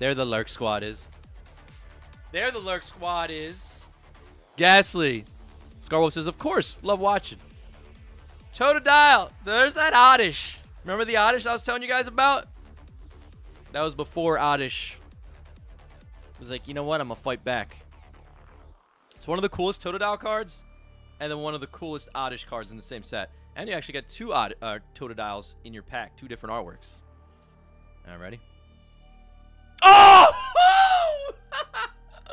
There the Lurk Squad is. There the Lurk Squad is. Gastly. Scarwolf says, of course. Love watching. Totodile. There's that Oddish. Remember the Oddish I was telling you guys about? That was before Oddish was like, you know what? I'm going to fight back. It's one of the coolest Totodile cards, and then one of the coolest Oddish cards in the same set. And you actually got two odd, uh, Totodiles in your pack, two different artworks. All right, ready? Oh!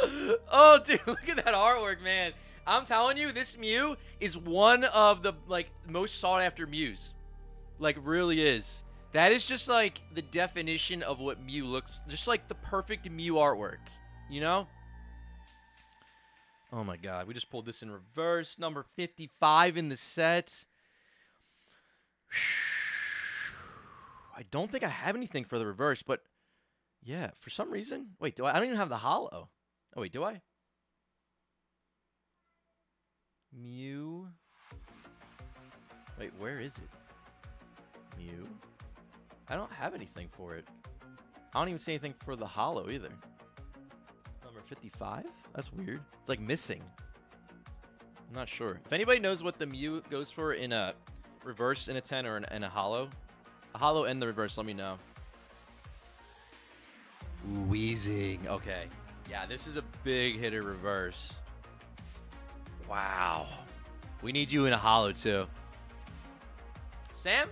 oh, dude, look at that artwork, man. I'm telling you, this Mew is one of the like most sought after Mews. Like, really is. That is just like the definition of what Mew looks, just like the perfect Mew artwork, you know? Oh my god, we just pulled this in reverse. Number 55 in the set. I don't think I have anything for the reverse, but yeah, for some reason. Wait, do I? I don't even have the holo. Oh, wait, do I? Mew. Wait, where is it? Mew. I don't have anything for it. I don't even see anything for the holo either. Number 55? That's weird. It's like missing. I'm not sure. If anybody knows what the Mew goes for in a reverse in a 10 or in, in a holo, a holo and the reverse, let me know. Wheezing. Okay. Yeah, this is a big hitter reverse. Wow. We need you in a holo too. Sam?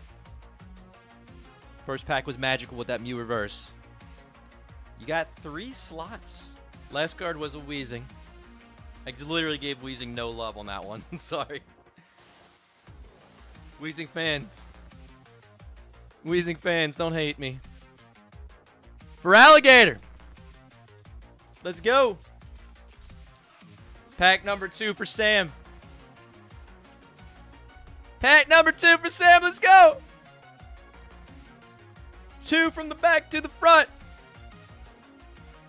First pack was magical with that Mew reverse. You got three slots. Last card was a Wheezing. I literally gave Wheezing no love on that one. Sorry. Wheezing fans. Wheezing fans, don't hate me. Feraligatr. Let's go. Pack number two for Sam. Pack number two for Sam. Let's go. Two from the back to the front.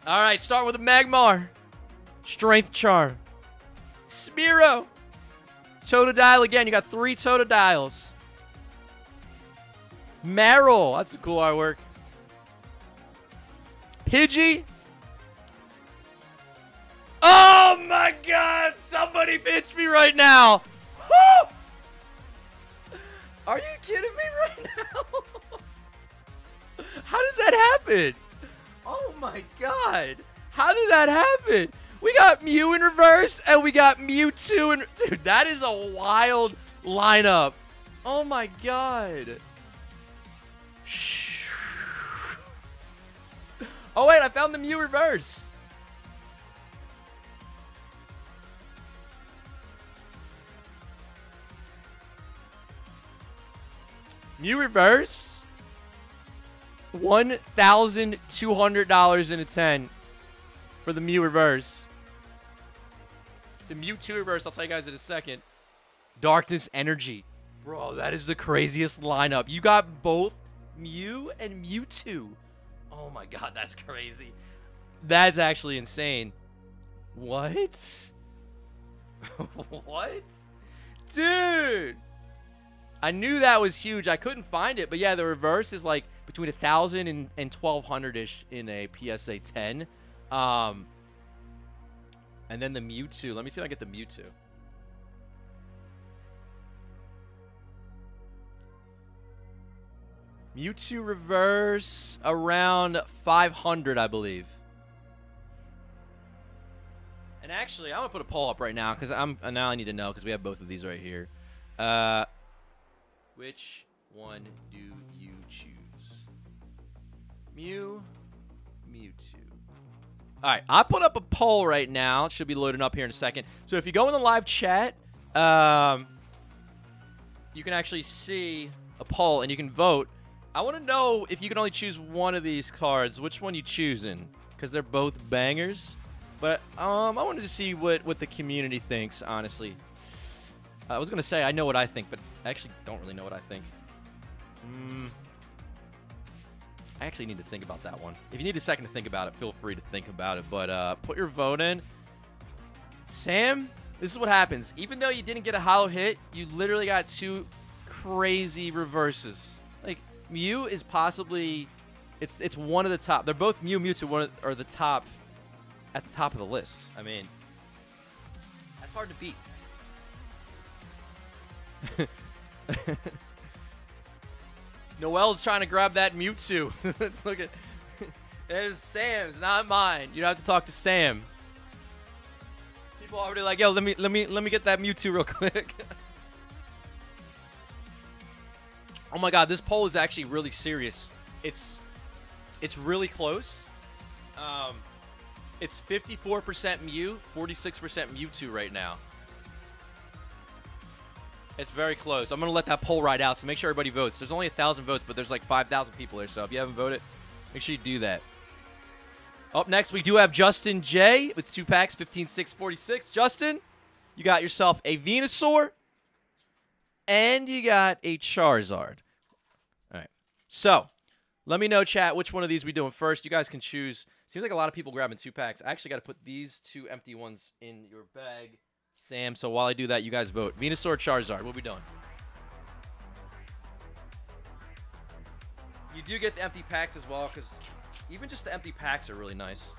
All right, start with a Magmar. Strength Charm. Spearow. Totodile again. You got three Totodiles. Marill. That's a cool artwork. Pidgey. Oh my god! Somebody pitch me right now! Woo! Are you kidding me right now? How does that happen? Oh my god! How did that happen? We got Mew in reverse and we got Mewtwo in... Dude, that is a wild lineup. Oh my god. Oh wait, I found the Mew reverse. Mew reverse. $1,200 in a 10 for the Mew reverse. The Mewtwo reverse, I'll tell you guys in a second. Darkness Energy. Bro, that is the craziest lineup. You got both Mew and Mewtwo. Oh my god, that's crazy. That's actually insane. What? what? Dude! I knew that was huge. I couldn't find it, but yeah, the reverse is like between a thousand and, and twelve hundred ish in a PSA 10. Um, and then the Mewtwo. Let me see if I get the Mewtwo. Mewtwo reverse around 500, I believe. And actually, I'm gonna put a poll up right now because I'm now I need to know because we have both of these right here. Uh, which one do you choose? Mew, Mewtwo. All right, I put up a poll right now. It should be loading up here in a second. So if you go in the live chat, um, you can actually see a poll and you can vote. I want to know if you can only choose one of these cards, which one you choosing? Because they're both bangers. But um, I wanted to see what, what the community thinks, honestly. I was going to say I know what I think, but I actually don't really know what I think. Mm, I actually need to think about that one. If you need a second to think about it, feel free to think about it. But uh, put your vote in. Sam, this is what happens. Even though you didn't get a holo hit, you literally got two crazy reverses. Like, Mew is possibly... It's it's one of the top. They're both Mew Mewtwo one are the top at the top of the list. I mean, that's hard to beat. Noel's trying to grab that Mewtwo. Let's look at. It is Sam's, not mine. You don't have to talk to Sam. People already like, yo, let me let me let me get that Mewtwo real quick. oh my god, this poll is actually really serious. It's it's really close. Um, it's 54% Mew, 46% Mewtwo right now. It's very close. I'm going to let that poll ride out, so make sure everybody votes. There's only a 1,000 votes, but there's like 5,000 people there, so if you haven't voted, make sure you do that. Up next, we do have Justin J with two packs, 15, 6, 46. Justin, you got yourself a Venusaur, and you got a Charizard. All right. So, let me know, chat, which one of these we doing first. You guys can choose. Seems like a lot of people grabbing two packs. I actually got to put these two empty ones in your bag. Sam. So while I do that, you guys vote. Venusaur, Charizard. What we doing? You do get the empty packs as well, because even just the empty packs are really nice.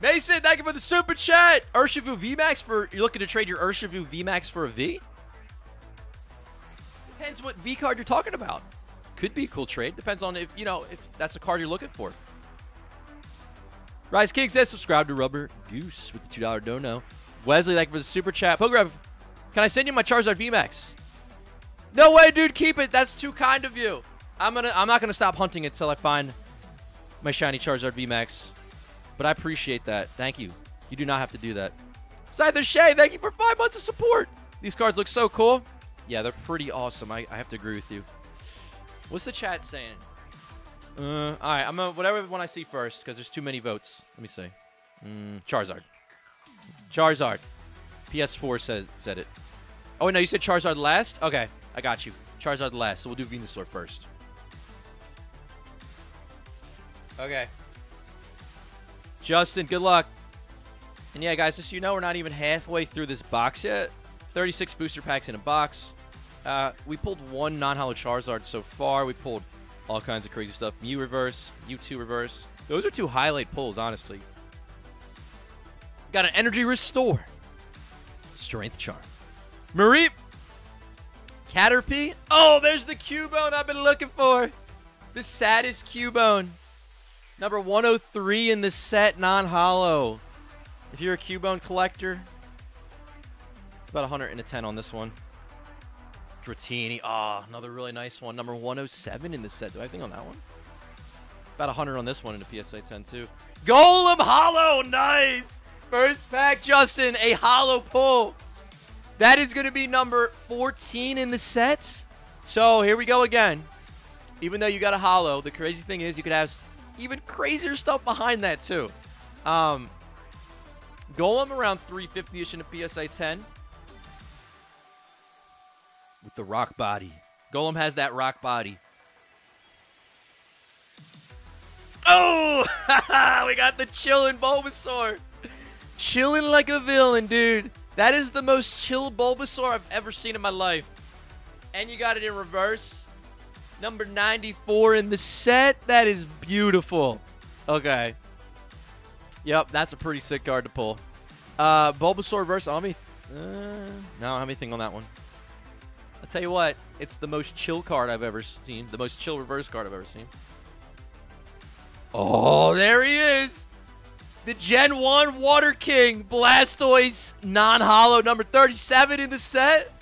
Mason, thank you for the super chat. Urshifu VMAX for you're looking to trade your Urshifu VMAX for a V? Depends what V card you're talking about. Could be a cool trade. Depends on if you know if that's a card you're looking for. Rise King says subscribe to Rubber Goose with the two dollar dono. Wesley, thank you for the super chat. PokeRev, can I send you my Charizard VMAX? No way, dude. Keep it. That's too kind of you. I'm gonna. I'm not gonna stop hunting until I find my shiny Charizard VMAX. But I appreciate that. Thank you. You do not have to do that. Scyther Shay, thank you for five months of support. These cards look so cool. Yeah, they're pretty awesome. I, I have to agree with you. What's the chat saying? Uh, all right, I'm gonna whatever one I see first because there's too many votes. Let me see. Mm, Charizard. Charizard. PS4 said said it. Oh no, you said Charizard last. Okay, I got you. Charizard last. So we'll do Venusaur first. Okay. Justin, good luck. And yeah, guys, just so you know, we're not even halfway through this box yet. 36 booster packs in a box. Uh, we pulled one non-holo Charizard so far. We pulled all kinds of crazy stuff. Mew reverse, Mewtwo reverse. Those are two highlight pulls, honestly. Got an Energy Restore. Strength Charm. Mareep. Caterpie. Oh, there's the Cubone I've been looking for. The saddest Cubone. Number 103 in the set, non-holo. If you're a Cubone collector, it's about 110 on this one. Dratini. Ah, oh, another really nice one. Number 107 in the set. Do I think on that one? About 100 on this one in a PSA 10 too. Golem Holo. Nice. First pack, Justin. A holo pull. That is going to be number 14 in the set. So here we go again. Even though you got a holo, the crazy thing is you could have even crazier stuff behind that too. Um, Golem around 350-ish in a PSA 10. With the rock body. Golem has that rock body. Oh! we got the chillin' Bulbasaur. Chilling like a villain, dude. That is the most chill Bulbasaur I've ever seen in my life. And you got it in reverse. Number 94 in the set. That is beautiful. Okay. Yep, that's a pretty sick card to pull. Uh, Bulbasaur. Let me. Uh, no, I don't have anything on that one. I'll tell you what, it's the most chill card I've ever seen. The most chill reverse card I've ever seen. Oh, there he is. The Gen 1 Water King Blastoise non-holo number 37 in the set.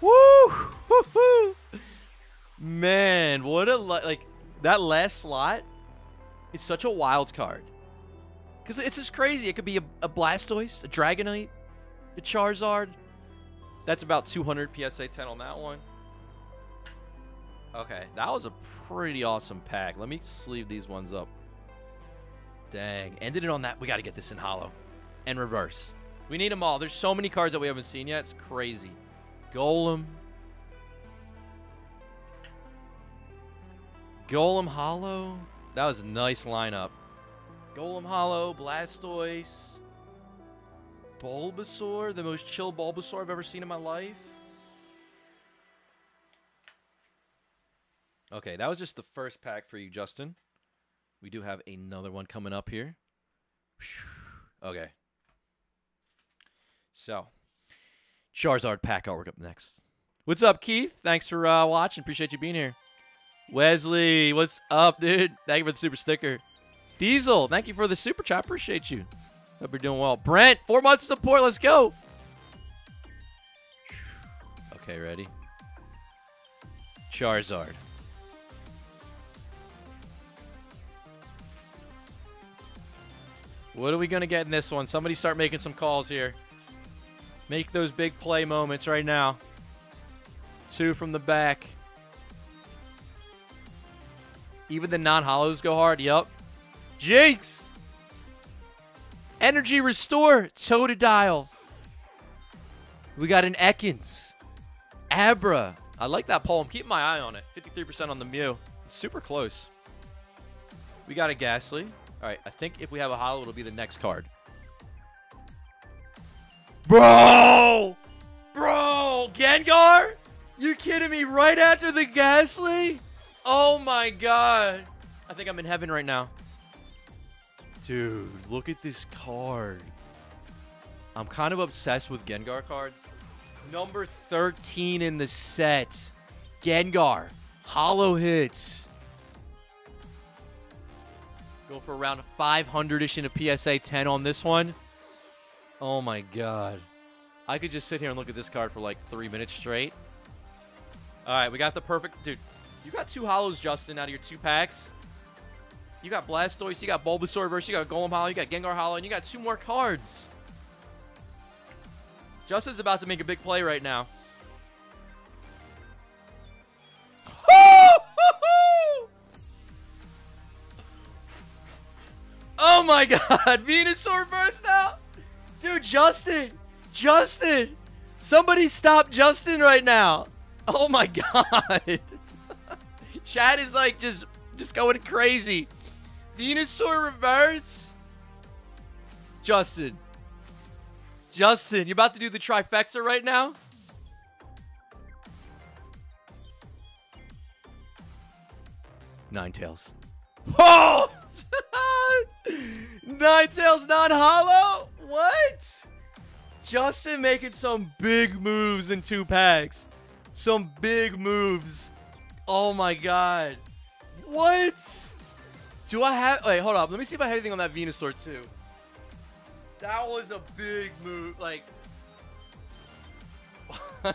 Woo! Man, what a like that last slot is such a wild card. Because it's just crazy. It could be a, a Blastoise, a Dragonite, a Charizard. That's about 200 PSA 10 on that one. Okay, that was a pretty awesome pack. Let me sleeve these ones up. Dang. Ended it on that. We got to get this in holo. And reverse. We need them all. There's so many cards that we haven't seen yet. It's crazy. Golem. Golem Holo. That was a nice lineup. Golem Holo, Blastoise, Bulbasaur, the most chill Bulbasaur I've ever seen in my life. Okay, that was just the first pack for you, Justin. We do have another one coming up here. Okay. So, Charizard pack artwork up next. What's up, Keith? Thanks for uh, watching. Appreciate you being here. Wesley, what's up, dude? Thank you for the super sticker. Diesel, thank you for the super chat. Appreciate you. Hope you're doing well. Brent, four months of support. Let's go. Okay, ready? Charizard. What are we going to get in this one? Somebody start making some calls here. Make those big play moments right now. Two from the back. Even the non-holos go hard. Yep. Jynx! Energy Restore. Totodile. We got an Ekans. Abra. I like that poll. I'm keeping my eye on it. 53% on the Mew. It's super close. We got a Gastly. All right, I think if we have a holo, it'll be the next card. Bro! Bro! Gengar? You kidding me? Right after the Gastly? Oh my god. I think I'm in heaven right now. Dude, look at this card. I'm kind of obsessed with Gengar cards. Number 13 in the set. Gengar. Holo hits. Go for around 500-ish in a PSA 10 on this one. Oh my god. I could just sit here and look at this card for like three minutes straight. All right, we got the perfect... Dude, you got two holos, Justin, out of your two packs. You got Blastoise, you got Bulbasaur Reverse, you got Golem Holo, you got Gengar Holo, and you got two more cards. Justin's about to make a big play right now. Oh my god, Venusaur Reverse now? Dude, Justin! Justin! Somebody stop Justin right now! Oh my god! Chad is like just just going crazy. Venusaur reverse. Justin. Justin, you about to do the trifecta right now? Ninetales. Oh! Ninetales non-holo? What? Justin making some big moves in two packs. Some big moves. Oh my god. What? Do I have... Wait, hold up. Let me see if I have anything on that Venusaur too. That was a big move. Like...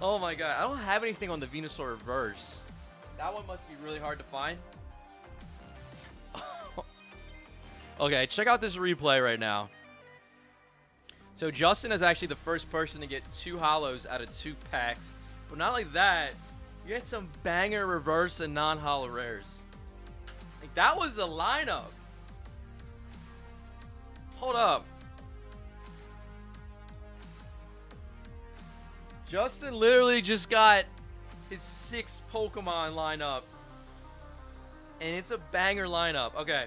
Oh my god. I don't have anything on the Venusaur reverse. That one must be really hard to find. okay, check out this replay right now. So Justin is actually the first person to get two holos out of two packs. But not like that, you get some banger reverse and non-holo rares. That was the lineup. Hold up. Justin literally just got his six Pokemon lineup. And it's a banger lineup. Okay.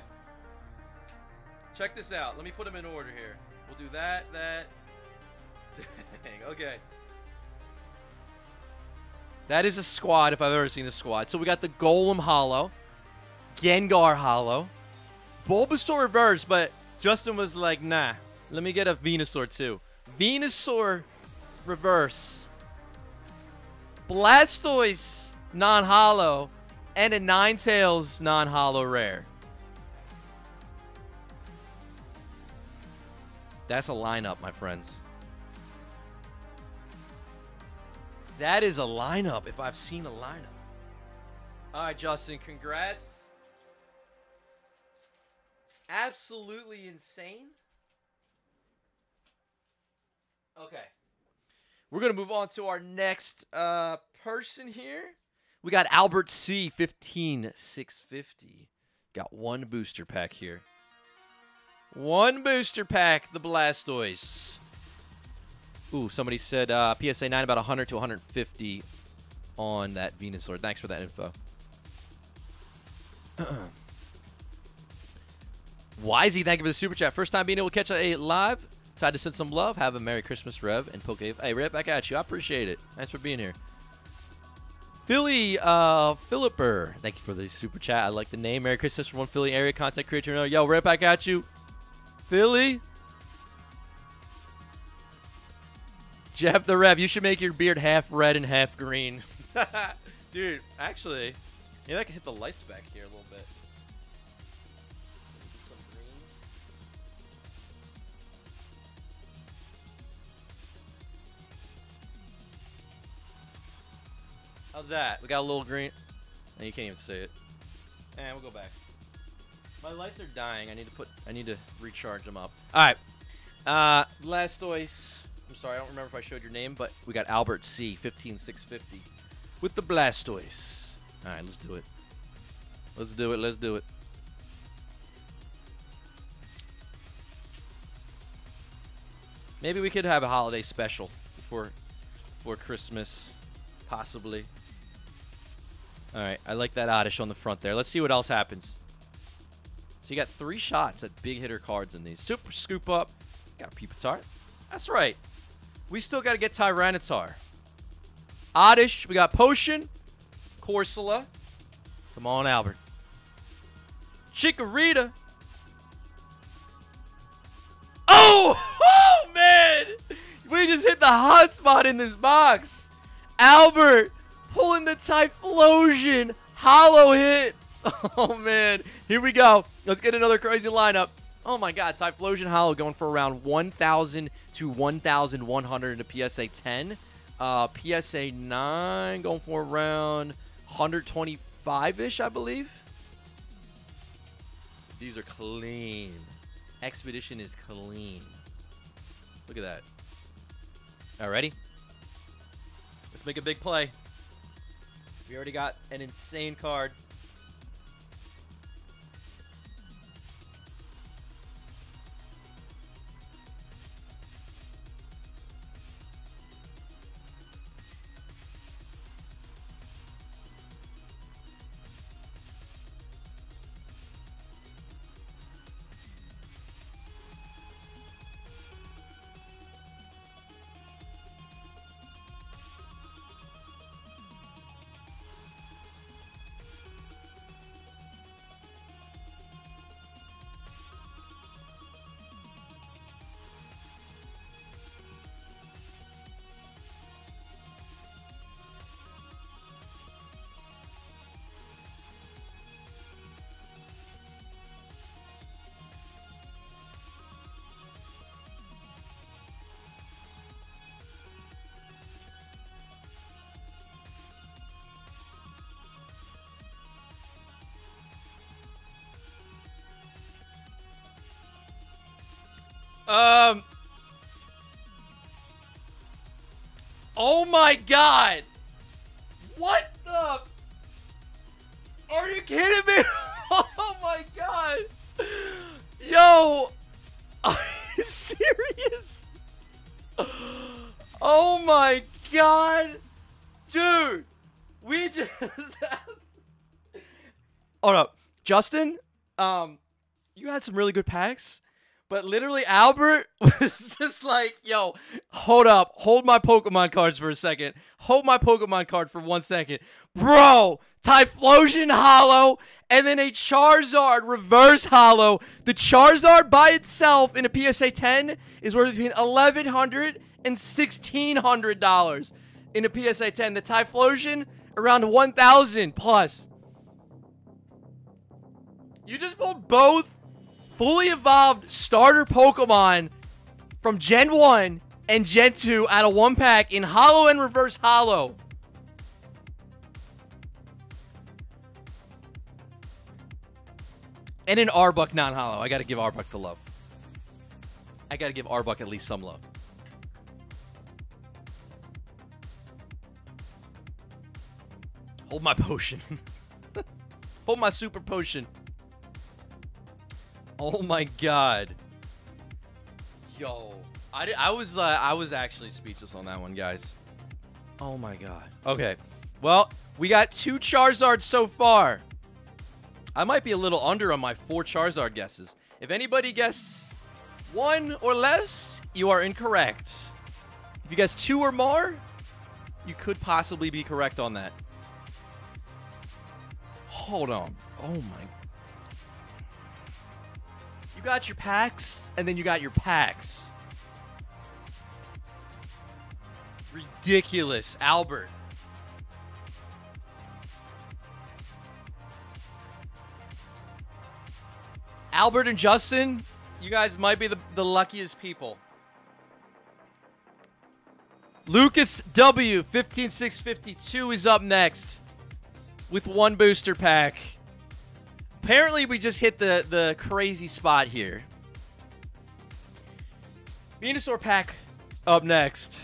Check this out. Let me put them in order here. We'll do that, that. Dang, okay. That is a squad if I've ever seen a squad. So we got the Golem Holo, Gengar Holo, Bulbasaur Reverse, but Justin was like, nah, let me get a Venusaur too. Venusaur Reverse, Blastoise non-holo, and a Ninetales non-holo rare. That's a lineup, my friends. That is a lineup if I've seen a lineup. All right, Justin, congrats. Absolutely insane. Okay. We're going to move on to our next uh, person here. We got Albert C, 15650. Got one booster pack here. One booster pack, the Blastoise. Ooh, somebody said uh, PSA 9 about 100 to 150 on that Venusaur. Thanks for that info. Wisey, thank you for the super chat. First time being able to catch a live. Decided to send some love. Have a Merry Christmas, Rev, and Poke. Hey, right back at you. I appreciate it. Thanks for being here. Philly uh, Philipper, thank you for the super chat. I like the name. Merry Christmas from one Philly area content creator. Yo, right back at you. Philly. Jeff the Rev, you should make your beard half red and half green. Dude, actually, maybe I can hit the lights back here a little bit. How's that? We got a little green. And you can't even see it. And we'll go back. My lights are dying. I need to put. I need to recharge them up. All right. Uh, Blastoise. I'm sorry, I don't remember if I showed your name, but we got Albert C, 15650 with the Blastoise. All right, let's do it. Let's do it. Let's do it. Maybe we could have a holiday special for for Christmas, possibly. All right, I like that Oddish on the front there. Let's see what else happens. So you got three shots at big hitter cards in these. Super Scoop Up. Got Pupitar. That's right. We still got to get Tyranitar. Oddish. We got Potion. Corsola. Come on, Albert. Chikorita. Oh! Oh, man! We just hit the hot spot in this box. Albert pulling the Typhlosion holo hit. Oh, man. Here we go. Let's get another crazy lineup. Oh, my God. Typhlosion holo going for around 1,000 to 1,100 in a PSA 10. Uh, PSA 9 going for around 125-ish, I believe. These are clean. Expedition is clean. Look at that. All Alrighty. Let's make a big play. We already got an insane card. Um. Oh my god. What the? Are you kidding me? oh my god. Yo. Are you serious? Oh my god. Dude. We just. Hold up. Justin, um, you had some really good packs. But literally, Albert was just like, yo, hold up. Hold my Pokemon cards for a second. Hold my Pokemon card for one second. Bro, Typhlosion Holo, and then a Charizard Reverse Holo. The Charizard by itself in a PSA 10 is worth between $1,100 and $1,600 in a PSA 10. The Typhlosion, around 1000 plus. You just pulled both fully evolved starter Pokemon from Gen 1 and Gen 2 out of one pack in Holo and Reverse Holo. And an Arbok non-holo. I gotta give Arbok the love. I gotta give Arbok at least some love. Hold my potion. Hold my super potion. Oh my god. Yo. I, I was uh, I was actually speechless on that one, guys. Oh my god. Okay. Well, we got two Charizards so far. I might be a little under on my four Charizard guesses. If anybody guessed one or less, you are incorrect. If you guess two or more, you could possibly be correct on that. Hold on. Oh my you got your packs, and then you got your packs. Ridiculous. Albert. Albert and Justin, you guys might be the, the luckiest people. Lucas W, 15652 is up next with one booster pack. Apparently, we just hit the, the crazy spot here. Venusaur pack up next.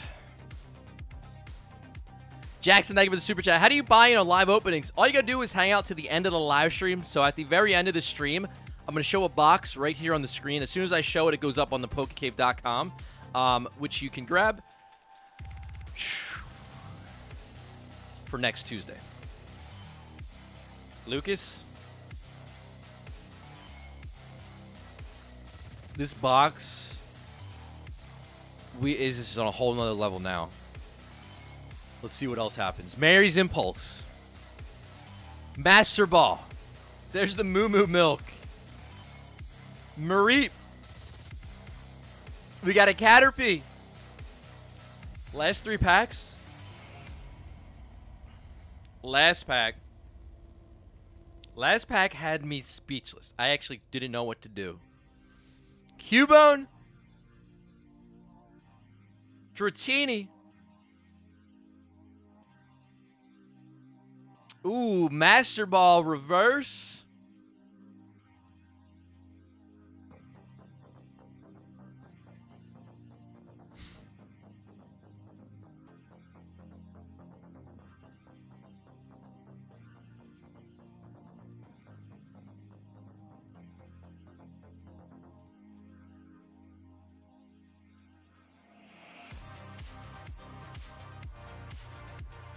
Jackson, thank you for the super chat. How do you buy in on live openings? All you gotta do is hang out to the end of the live stream. So at the very end of the stream, I'm gonna show a box right here on the screen. As soon as I show it, it goes up on the Pokecave.com, um, which you can grab for next Tuesday. Lucas, This box we is just on a whole nother level now. Let's see what else happens. Mary's Impulse. Master Ball. There's the Moo Moo Milk. Mareep. We got a Caterpie. Last three packs. Last pack. Last pack had me speechless. I actually didn't know what to do. Cubone. Dratini. Ooh, Master Ball reverse.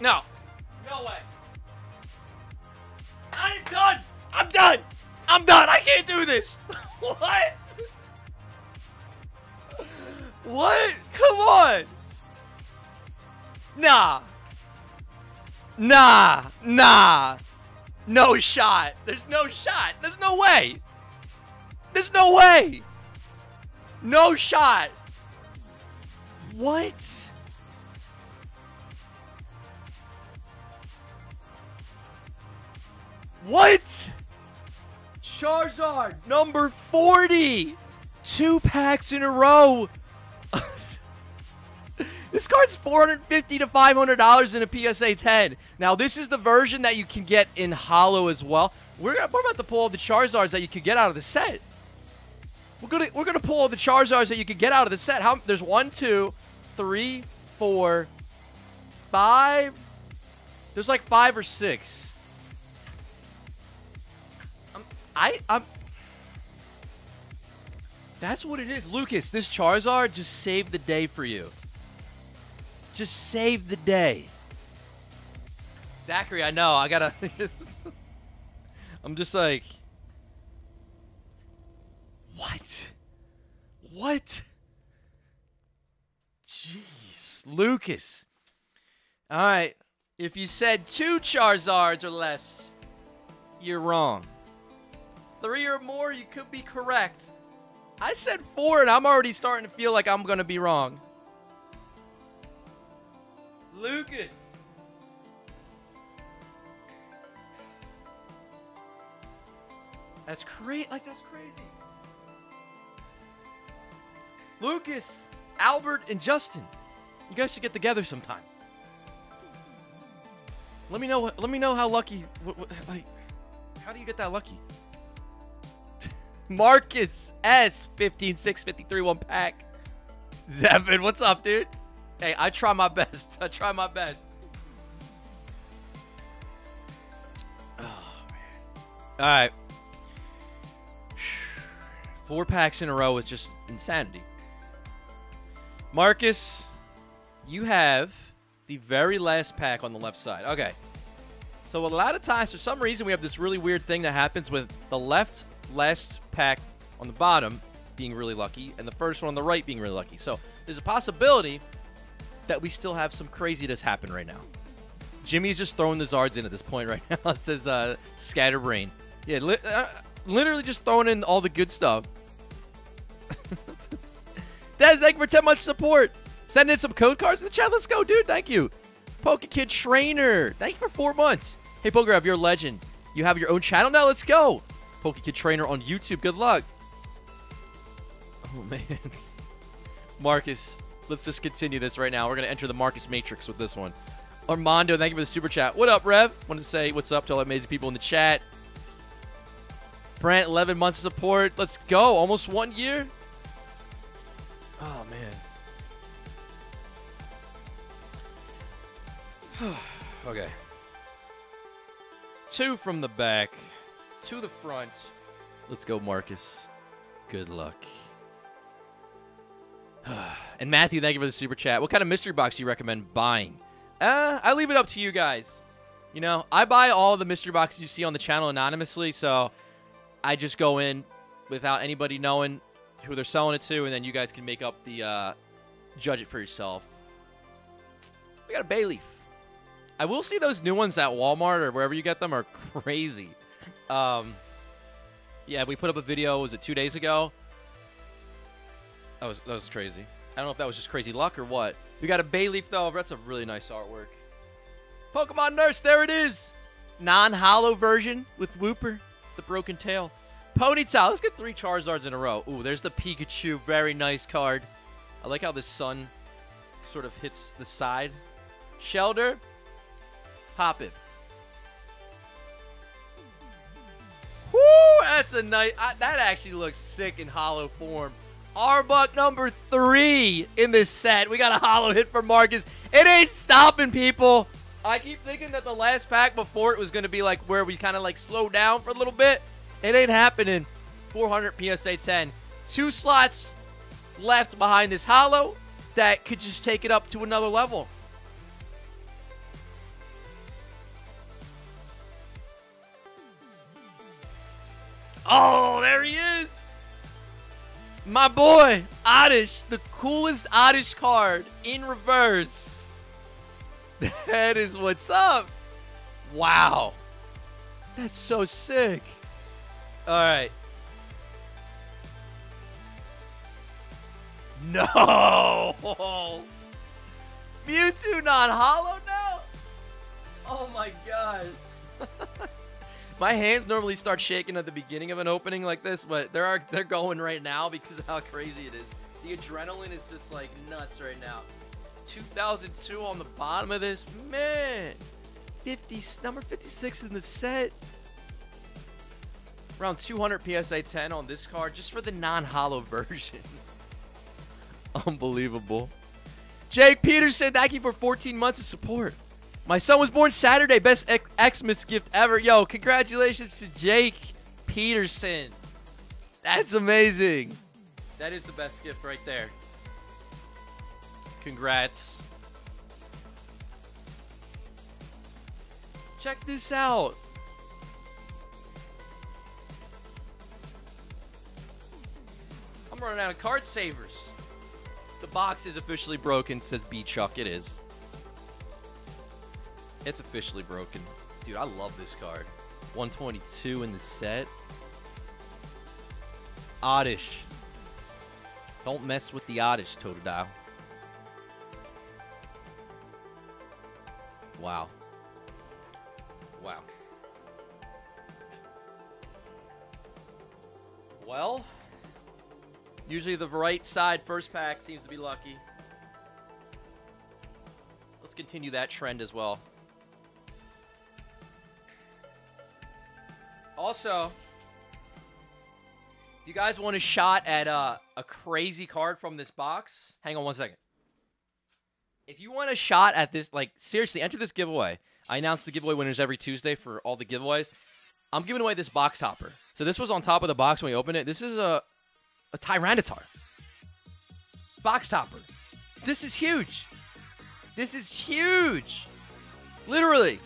No. No way. I'm done. I'm done. I'm done. I can't do this. what? What? Come on. Nah. Nah. Nah. No shot. There's no shot. There's no way. There's no way. No shot. What? What? Charizard, number 40. Two packs in a row. this card's 450 to $500 in a PSA 10. Now, this is the version that you can get in Holo as well. We're, we're about to pull all the Charizards that you can get out of the set. We're gonna we're gonna pull all the Charizards that you can get out of the set. How there's one, two, three, four, five. There's like five or six. I I'm That's what it is. Lucas, this Charizard just saved the day for you. Just saved the day. Zachary, I know. I gotta I'm just like What? What? Jeez. Lucas. Alright. If you said two Charizards or less, you're wrong three or more, you could be correct. I said four, and I'm already starting to feel like I'm going to be wrong. Lucas. That's crazy. Like, that's crazy. Lucas, Albert, and Justin. You guys should get together sometime. Let me know. Let me know how lucky. What, what, like, how do you get that lucky? Marcus S. 15, 6, 53, one pack. Zevin, what's up, dude? Hey, I try my best. I try my best. Oh, man. All right. Four packs in a row is just insanity. Marcus, you have the very last pack on the left side. Okay. So a lot of times, for some reason, we have this really weird thing that happens with the left last pack on the bottom being really lucky and the first one on the right being really lucky. So there's a possibility that we still have some craziness happen right now. Jimmy's just throwing the Zards in at this point right now. it says uh, Scatterbrain. Yeah, li uh, literally just throwing in all the good stuff. Des, thank you for 10 months support. Sending in some code cards in the chat. Let's go, dude. Thank you. Pokekid Trainer. Thank you for four months. Hey, Pokegrab, you're a legend. You have your own channel now. Let's go. Pokekid Trainer on YouTube. Good luck. Oh, man. Marcus, let's just continue this right now. We're going to enter the Marcus Matrix with this one. Armando, thank you for the super chat. What up, Rev? Want to say what's up to all the amazing people in the chat. Brant, 11 months of support. Let's go. Almost one year. Oh, man. okay. Two from the back to the front. Let's go, Marcus. Good luck. and Matthew, thank you for the super chat. What kind of mystery box do you recommend buying? Uh, I leave it up to you guys. You know, I buy all the mystery boxes you see on the channel anonymously, so I just go in without anybody knowing who they're selling it to, and then you guys can make up the uh, judge it for yourself. We got a Bayleef. I will see those new ones at Walmart or wherever you get them are crazy. Um, Yeah, we put up a video. Was it two days ago? That was that was crazy. I don't know if that was just crazy luck or what. We got a Bayleef though. That's a really nice artwork. Pokemon Nurse, there it is. Non-holo version with Wooper, the broken tail. Ponyta, let's get three Charizards in a row. Ooh, there's the Pikachu. Very nice card. I like how the sun sort of hits the side. Shellder, hop it. Woo! That's a nice. I, that actually looks sick in holo form. Arbok number three in this set. We got a holo hit for Marcus. It ain't stopping, people. I keep thinking that the last pack before it was going to be like where we kind of like slow down for a little bit. It ain't happening. 400 PSA 10. Two slots left behind this holo that could just take it up to another level. Oh, there he is. My boy, Oddish, the coolest Oddish card in reverse. That is what's up. Wow. That's so sick. All right. No! Mewtwo non-holo now? Oh my god. my hands normally start shaking at the beginning of an opening like this, but they're they're going right now because of how crazy it is. The adrenaline is just like nuts right now. 2002 on the bottom of this. Man. 50 number 56 in the set. Around 200 PSA 10 on this card just for the non-holo version. Unbelievable. Jake Peterson, thank you for 14 months of support. My son was born Saturday. Best Xmas gift ever. Yo, congratulations to Jake Peterson. That's amazing. That is the best gift right there. Congrats. Check this out. I'm running out of card savers. The box is officially broken, says B Chuck. It is. It's officially broken. Dude, I love this card. 122 in the set. Oddish. Don't mess with the Oddish, Totodile. Wow. Wow. Well, usually the right side first pack seems to be lucky. Let's continue that trend as well. Also, do you guys want a shot at uh, a crazy card from this box? Hang on one second. If you want a shot at this, like, seriously, enter this giveaway. I announce the giveaway winners every Tuesday for all the giveaways. I'm giving away this box hopper. So this was on top of the box when we opened it. This is a, a Tyranitar. Box topper. This is huge. This is huge. Literally.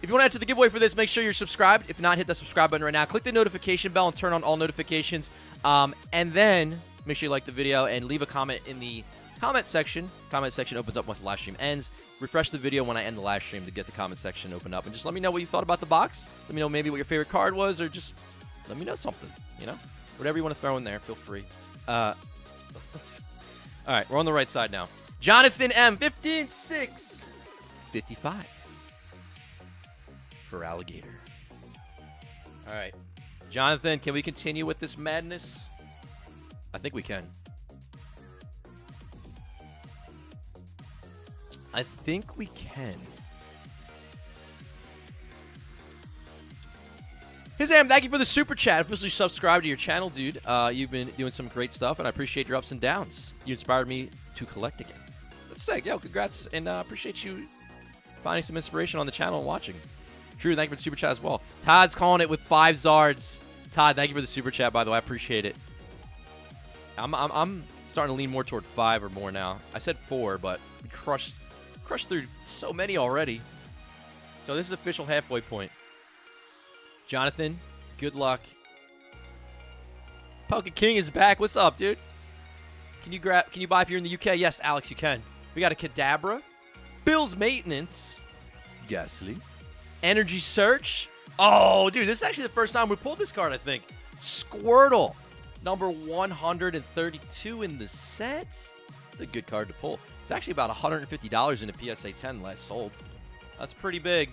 If you want to enter the giveaway for this, make sure you're subscribed. If not, hit that subscribe button right now. Click the notification bell and turn on all notifications. Um, and then make sure you like the video and leave a comment in the comment section. Comment section opens up once the live stream ends. Refresh the video when I end the live stream to get the comment section open up. And just let me know what you thought about the box. Let me know maybe what your favorite card was or just let me know something, you know? Whatever you want to throw in there, feel free. Uh, all right, we're on the right side now. Jonathan M, 15, 6, 55 Feraligatr. All right. Jonathan, can we continue with this madness? I think we can. I think we can. Hizam, thank you for the super chat. Officially subscribe to your channel, dude. Uh, you've been doing some great stuff, and I appreciate your ups and downs. You inspired me to collect again. That's sick. Yo, congrats, and uh, appreciate you finding some inspiration on the channel and watching. Drew, thank you for the super chat as well. Todd's calling it with five Zards. Todd, thank you for the super chat, by the way. I appreciate it. I'm, I'm, I'm starting to lean more toward five or more now. I said four, but we crushed, crushed through so many already. So this is official halfway point. Jonathan, good luck. Poke King is back. What's up, dude? Can you grab? Can you buy if you're in the UK? Yes, Alex, you can. We got a Kadabra, Bill's Maintenance, Gastly, Energy Search, Oh, dude, this is actually the first time we pulled this card, I think. Squirtle, number 132 in the set. It's a good card to pull. It's actually about $150 in a PSA 10 last sold. That's pretty big.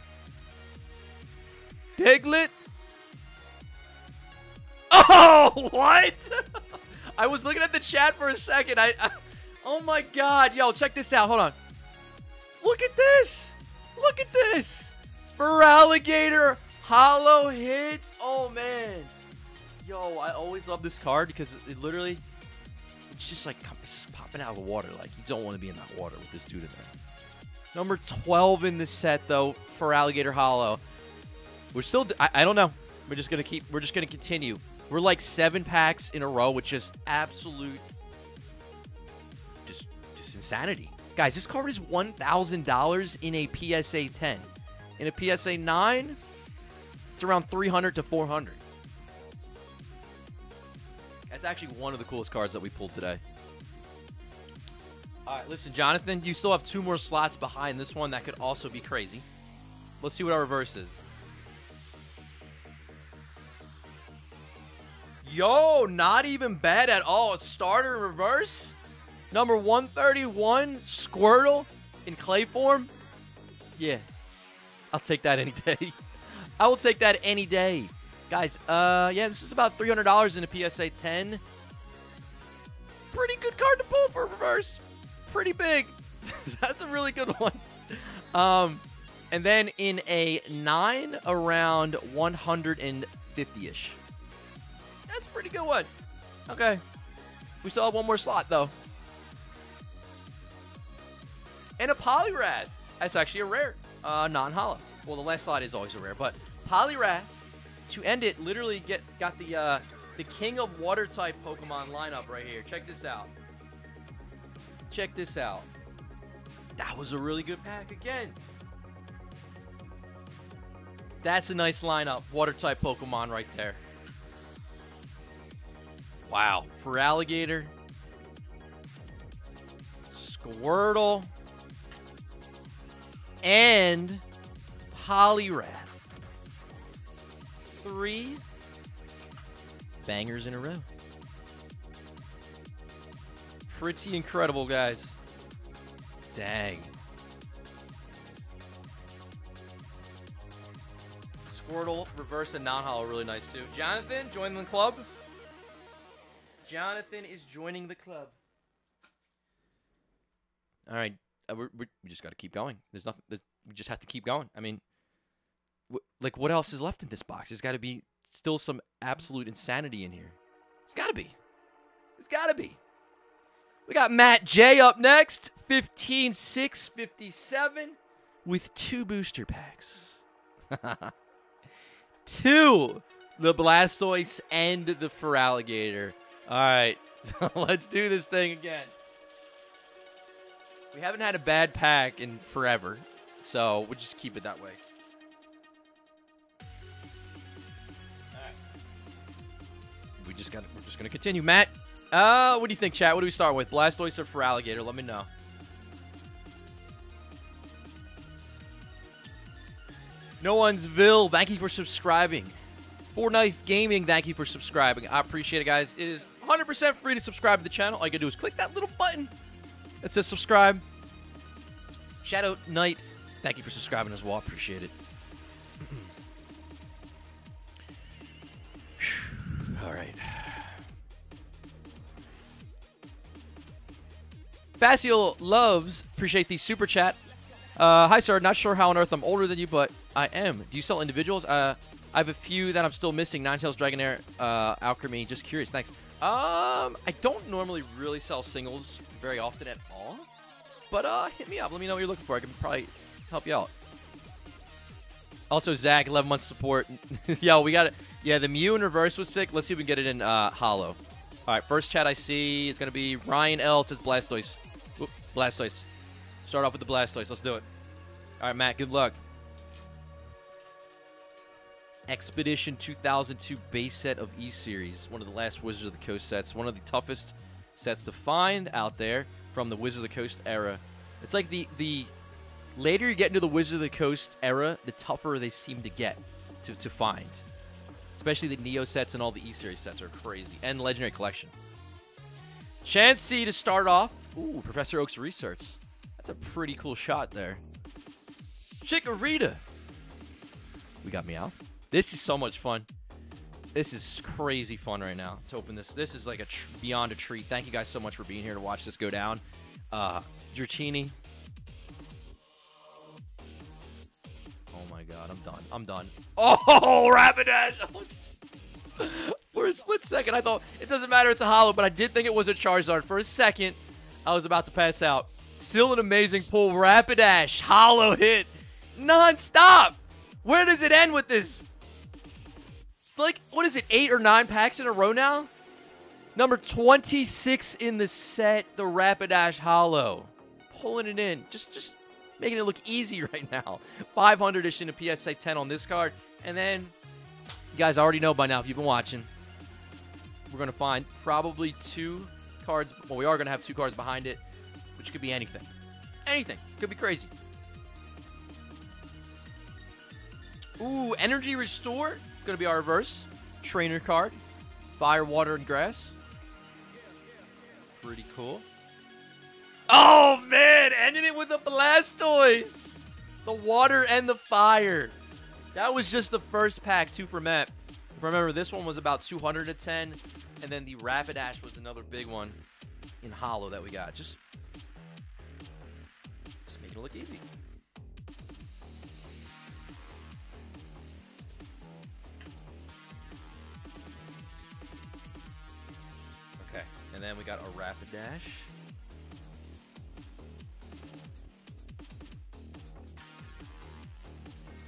Diglett. Oh, what? I was looking at the chat for a second. I, I Oh my god. Yo, check this out. Hold on. Look at this. Look at this. Feraligatr Holo hits. Oh man. Yo, I always love this card because it, it literally it's just like it's just popping out of the water. Like you don't want to be in that water with this dude in there. Number 12 in the set though, for Alligator Holo. We're still I, I don't know. We're just gonna keep we're just gonna continue. We're like seven packs in a row with just absolute just just insanity. Guys, this card is $1,000 in a PSA 10. In a PSA 9, it's around 300 to 400. That's actually one of the coolest cards that we pulled today. All right, listen, Jonathan, you still have two more slots behind this one that could also be crazy. Let's see what our reverse is. Yo, not even bad at all. Starter reverse. Number 131, Squirtle in clay form. Yeah, I'll take that any day. I will take that any day. Guys, uh, yeah, this is about $300 in a PSA 10. Pretty good card to pull for reverse. Pretty big. That's a really good one. Um, and then in a 9, around 150-ish. That's a pretty good one. Okay. We still have one more slot, though. And a Poliwrath. That's actually a rare, uh, non-holo. Well, the last slot is always a rare, but Poliwrath to end it. Literally get got the uh, the king of water type Pokemon lineup right here. Check this out. Check this out. That was a really good pack again. That's a nice lineup. Water type Pokemon right there. Wow. Feraligatr. Squirtle and Poliwrath. Three bangers in a row. Pretty incredible, guys. Dang. Squirtle, reverse, and non-holo really nice, too. Jonathan, join the club. Jonathan is joining the club. All right, Uh, we're, we're, we just got to keep going. There's nothing. There's, we just have to keep going. I mean, like what else is left in this box? There's got to be still some absolute insanity in here. It's got to be. It's got to be. We got Matt J up next, 15 6 57 with two booster packs. two, the Blastoise and the Feraligatr. All right, so let's do this thing again. We haven't had a bad pack in forever, so we'll just keep it that way. We just got. We're just gonna continue. Matt, uh, what do you think, chat? What do we start with? Blastoise or alligator. Let me know. No one's Vil. Thank you for subscribing. Four Knife Gaming. Thank you for subscribing. I appreciate it, guys. It is 100% free to subscribe to the channel. All you gotta do is click that little button that says subscribe. Shadow Knight, thank you for subscribing as well. Appreciate it. All right. Facial loves, appreciate the super chat. Uh, hi, sir. Not sure how on earth I'm older than you, but I am. Do you sell individuals? Uh, I have a few that I'm still missing. Ninetales, Dragonair, uh, Alchemy. Just curious. Thanks. Um, I don't normally really sell singles very often at all. But uh, hit me up. Let me know what you're looking for. I can probably help you out. Also, Zach, 11 months support. Yo, we got it. Yeah, the Mew in reverse was sick. Let's see if we can get it in uh, holo. All right, first chat I see is going to be Ryan L. says Blastoise. Oop, Blastoise. Start off with the Blastoise. Let's do it. All right, Matt, good luck. Expedition 2002 base set of E-Series. One of the last Wizards of the Coast sets. One of the toughest sets to find out there from the Wizard of the Coast era. It's like the the later you get into the Wizard of the Coast era, the tougher they seem to get. to, to find. Especially the Neo sets and all the E Series sets are crazy. And Legendary Collection. Chansey to start off. Ooh, Professor Oak's Research. That's a pretty cool shot there. Chikorita. We got Meowth. This is so much fun. This is crazy fun right now to open this. This is like a beyond a treat. Thank you guys so much for being here to watch this go down. Uh, Dratini. Oh my god, I'm done. I'm done. Oh, Rapidash! For a split second, I thought it doesn't matter. It's a holo, but I did think it was a Charizard. For a second, I was about to pass out. Still an amazing pull. Rapidash, holo hit, non-stop. Where does it end with this? Like, what is it, eight or nine packs in a row now? Number 26 in the set, the Rapidash Holo. Pulling it in. Just just making it look easy right now. 500-ish in a PSA 10 on this card. And then, you guys already know by now if you've been watching, we're going to find probably two cards. Well, we are going to have two cards behind it, which could be anything. Anything. Could be crazy. Ooh, Energy Restore. Going to be our reverse. Trainer card. Fire, Water, and Grass. Pretty cool. Oh, man. Ending it with a Blastoise. The water and the fire. That was just the first pack, two for Matt. Remember, this one was about 210, and then the Rapidash was another big one in holo that we got. Just, just making it look easy. And then we got a Rapidash.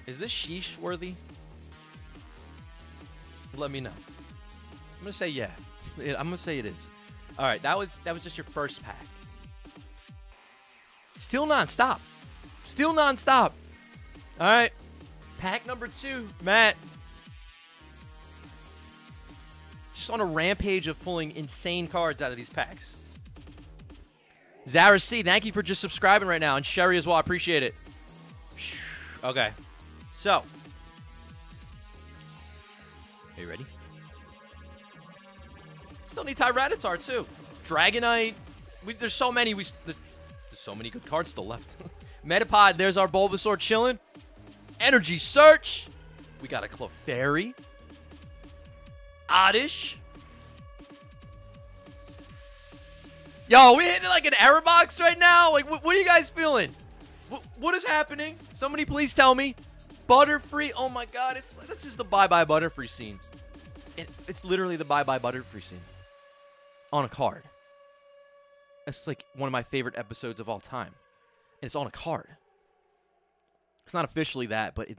Is this sheesh worthy? Let me know. I'm gonna say yeah. I'm gonna say it is. All right, that was that was just your first pack. Still non-stop. Still non-stop. All right, pack number two, Matt. Just on a rampage of pulling insane cards out of these packs. Zara C, thank you for just subscribing right now, and Sherry as well. I appreciate it. Okay, so are you ready? Still need Tyranitar too. Dragonite. We, there's so many. We there's, so many good cards still left. Metapod. There's our Bulbasaur chilling. Energy Search. We got a Clefairy. Oddish. Yo, we hitting like an error box right now. Like, what, what are you guys feeling? What, what is happening? Somebody please tell me. Butterfree. Oh my god, it's this is the bye bye Butterfree scene. It, it's literally the bye bye Butterfree scene on a card. It's like one of my favorite episodes of all time, and it's on a card. It's not officially that, but it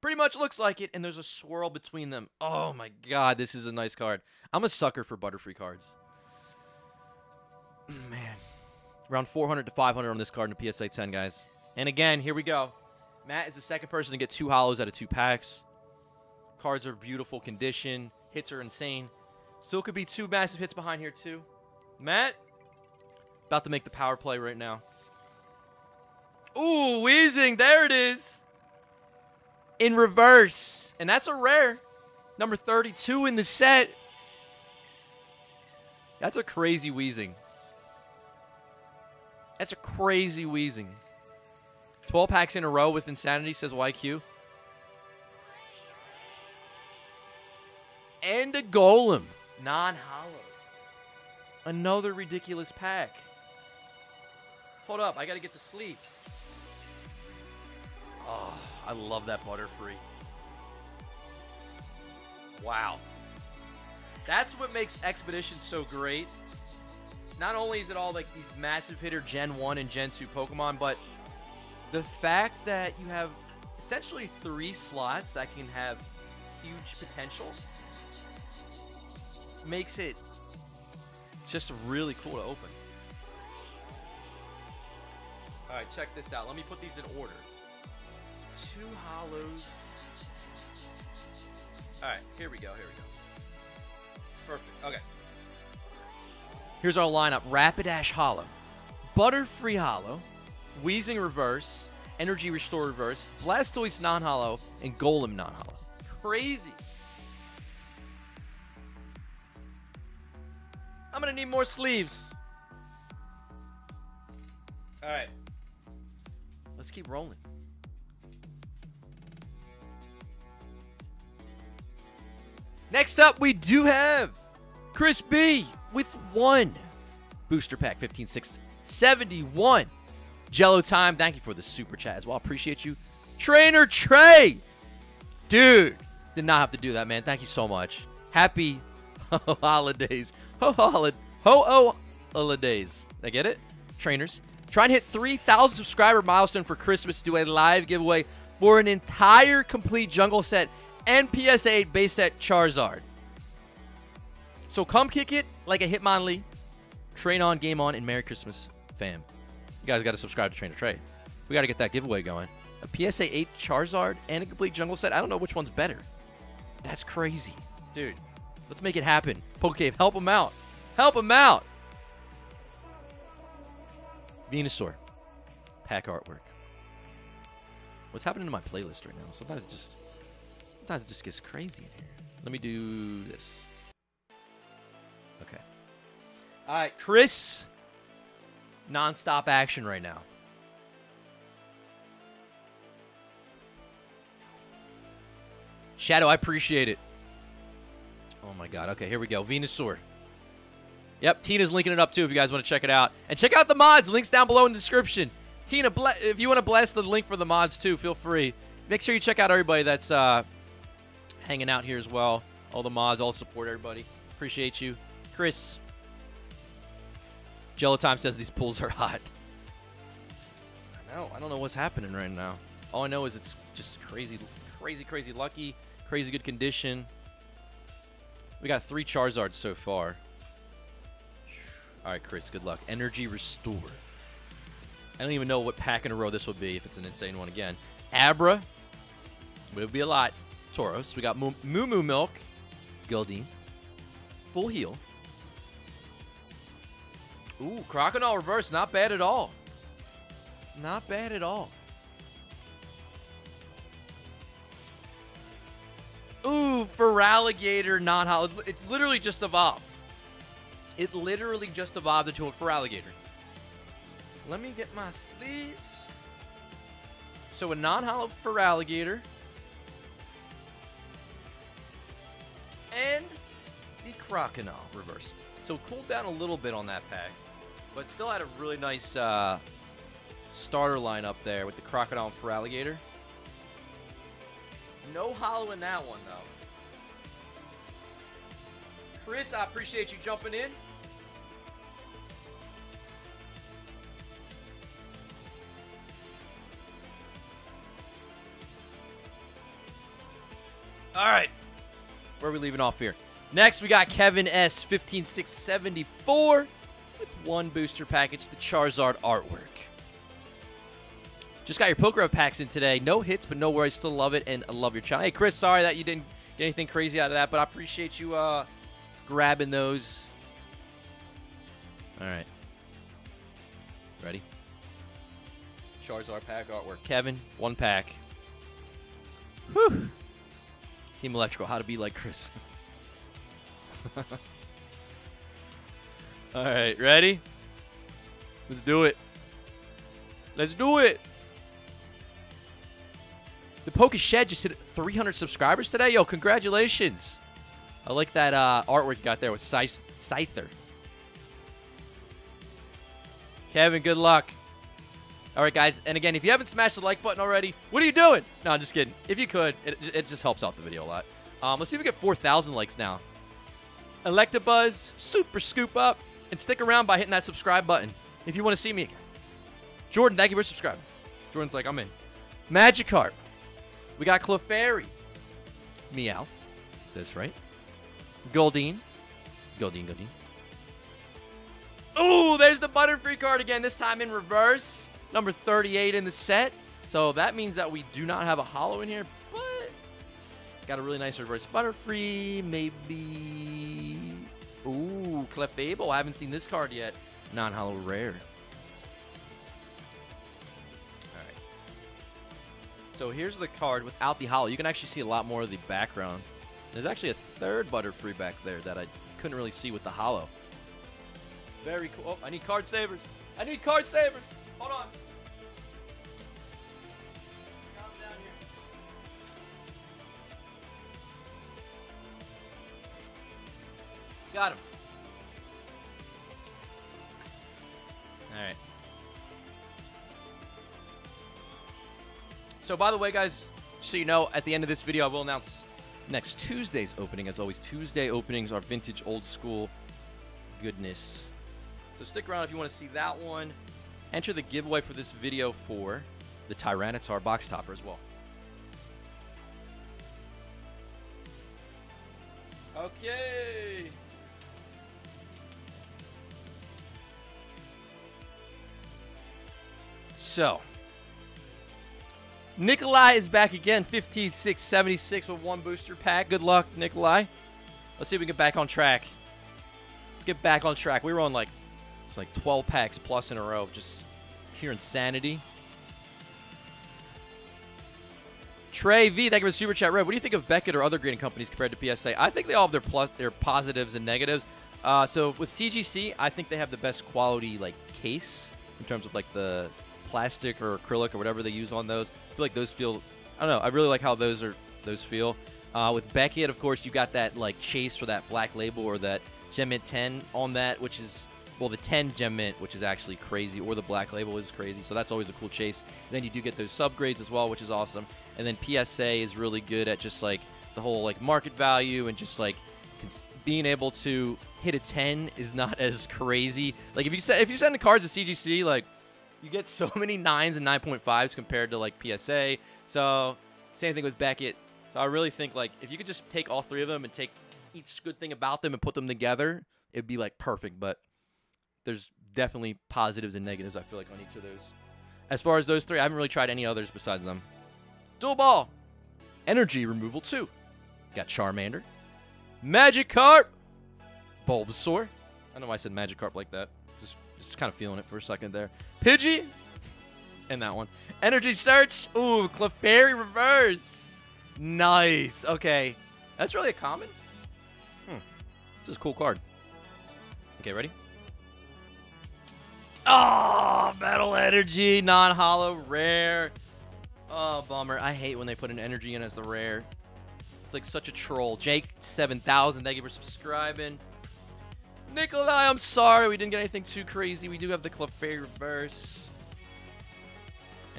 pretty much looks like it. And there's a swirl between them. Oh my god, this is a nice card. I'm a sucker for Butterfree cards. Mm, man, around 400 to 500 on this card in a PSA 10, guys. And again, here we go. Matt is the second person to get two holos out of two packs. Cards are beautiful condition. Hits are insane. Still could be two massive hits behind here, too. Matt, about to make the power play right now. Ooh, Wheezing. There it is. In reverse. And that's a rare. Number 32 in the set. That's a crazy Wheezing. That's a crazy Wheezing. 12 packs in a row with Insanity, says YQ. And a Golem. Non-holo. Another ridiculous pack. Hold up, I gotta get the sleeves. Oh, I love that Butterfree. Wow. That's what makes Expedition so great. Not only is it all like these massive hitter Gen 1 and Gen 2 Pokemon, but the fact that you have essentially three slots that can have huge potential makes it just really cool to open. All right, check this out. Let me put these in order. Two holos. All right, here we go. Here we go. Perfect. Okay. Here's our lineup: Rapidash Holo, Butterfree Holo, Wheezing Reverse, Energy Restore Reverse, Blastoise non-holo, and Golem non-holo. Crazy. I'm gonna need more sleeves. All right. Let's keep rolling. Next up, we do have Chris B with one booster pack 15671. Jello time. Thank you for the super chat as well. Appreciate you. Trainer Trey. Dude, did not have to do that, man. Thank you so much. Happy holidays. Ho holiday. Ho oh holidays. I get it? Trainers. Trying to hit 3,000 subscriber milestone for Christmas. Do a live giveaway for an entire complete jungle set and PS8 base set Charizard. So come kick it like a Hitmonlee. Train on, game on, and Merry Christmas, fam. You guys got to subscribe to Trainer Trey. We got to get that giveaway going. A PSA 8 Charizard and a complete jungle set. I don't know which one's better. That's crazy. Dude, let's make it happen. Pokecave, help him out. Help him out. Venusaur. Pack artwork. What's happening to my playlist right now? Sometimes it just sometimes it just gets crazy in here. Let me do this. Okay. All right, Chris. Non-stop action right now. Shadow, I appreciate it. Oh my god. Okay, here we go. Venusaur. Yep, Tina's linking it up too if you guys want to check it out. And check out the mods. Links down below in the description. Tina, if you want to blast the link for the mods too, feel free. Make sure you check out everybody that's uh, hanging out here as well. All the mods, all support everybody. Appreciate you. Chris. Jello Time says these pulls are hot. I know. I don't know what's happening right now. All I know is it's just crazy, crazy, crazy lucky, crazy good condition. We got three Charizards so far. All right, Chris, good luck. Energy Restore. I don't even know what pack in a row this would be if it's an insane one again. Abra. It would be a lot. Tauros. We got Moo Moo Milk. Goldeen. Full heal. Ooh, Croconaw Reverse. Not bad at all. Not bad at all. Ooh, Feraligatr non-holo. It literally just evolved. It literally just evolved into a Feraligatr. Let me get my sleeves. So a non-holo Feraligatr. And the Croconaw reverse. So cooled down a little bit on that pack. But still had a really nice uh, starter lineup there with the Croconaw and Feraligatr. No holo in that one, though. Chris, I appreciate you jumping in. All right. Where are we leaving off here? Next, we got Kevin S. 15674 with one booster package, the Charizard artwork. Just got your Poker packs in today. No hits, but no worries. Still love it and I love your channel. Hey, Chris, sorry that you didn't get anything crazy out of that, but I appreciate you uh, grabbing those. All right. Ready? Charizard pack artwork. Kevin, one pack. Whew. Team Electrical, how to be like Chris. All right, ready? Let's do it. Let's do it. The Poke Shed just hit 300 subscribers today. Yo, congratulations. I like that uh, artwork you got there with Scyther. Kevin, good luck. All right, guys. And again, if you haven't smashed the like button already, what are you doing? No, I'm just kidding. If you could, it, it just helps out the video a lot. Um, let's see if we get 4,000 likes now. Electabuzz, super scoop up, and stick around by hitting that subscribe button if you want to see me again. Jordan, thank you for subscribing. Jordan's like, I'm in. Magikarp. We got Clefairy. Meowth. That's right. Goldeen. Goldeen, Goldeen. Ooh, there's the Butterfree card again, this time in reverse number 38 in the set. So that means that we do not have a holo in here, but got a really nice reverse Butterfree. Maybe. Ooh, Clefable. I haven't seen this card yet. Non holo rare. Alright. So here's the card without the holo. You can actually see a lot more of the background. There's actually a third Butterfree back there that I couldn't really see with the holo. Very cool. Oh, I need card savers. I need card savers. Hold on. Got him. All right. So, by the way, guys, so you know, at the end of this video, I will announce next Tuesday's opening. As always, Tuesday openings are vintage old school goodness. So stick around if you want to see that one. Enter the giveaway for this video for the Tyranitar box topper as well. Okay. So, Nikolai is back again, 15, 6, 76 with one booster pack. Good luck, Nikolai. Let's see if we can get back on track. Let's get back on track. We were on like it's like 12 packs plus in a row, just pure insanity. Trey V, thank you for the super chat. Red, what do you think of Beckett or other grading companies compared to PSA? I think they all have their plus, their positives and negatives. Uh, so with CGC, I think they have the best quality like case in terms of like the plastic or acrylic or whatever they use on those. I feel like those feel. I don't know. I really like how those are those feel. Uh, with Beckett, of course, you got that like chase for that black label or that Gem Mint 10 on that, which is well the 10 Gem Mint, which is actually crazy, or the black label is crazy. So that's always a cool chase. And then you do get those subgrades as well, which is awesome. And then PSA is really good at just like the whole like market value and just like being able to hit a 10 is not as crazy. Like if you if you send the cards to CGC, like you get so many nines and 9.5s compared to like PSA. So same thing with Beckett. So I really think like if you could just take all three of them and take each good thing about them and put them together, it'd be like perfect. But there's definitely positives and negatives I feel like on each of those. As far as those three, I haven't really tried any others besides them. Dual ball, energy removal two. Got Charmander, Magikarp, Bulbasaur. I don't know why I said Magikarp like that. Just kind of feeling it for a second there. Pidgey, and that one. Energy Search. Ooh, Clefairy Reverse. Nice. Okay. That's really a common. Hmm. This is a cool card. Okay, ready? Oh, Metal Energy, non-holo, rare. Oh, bummer. I hate when they put an energy in as the rare. It's like such a troll. Jake7000, thank you for subscribing. Nikolai, I'm sorry we didn't get anything too crazy. We do have the Clefairy Reverse.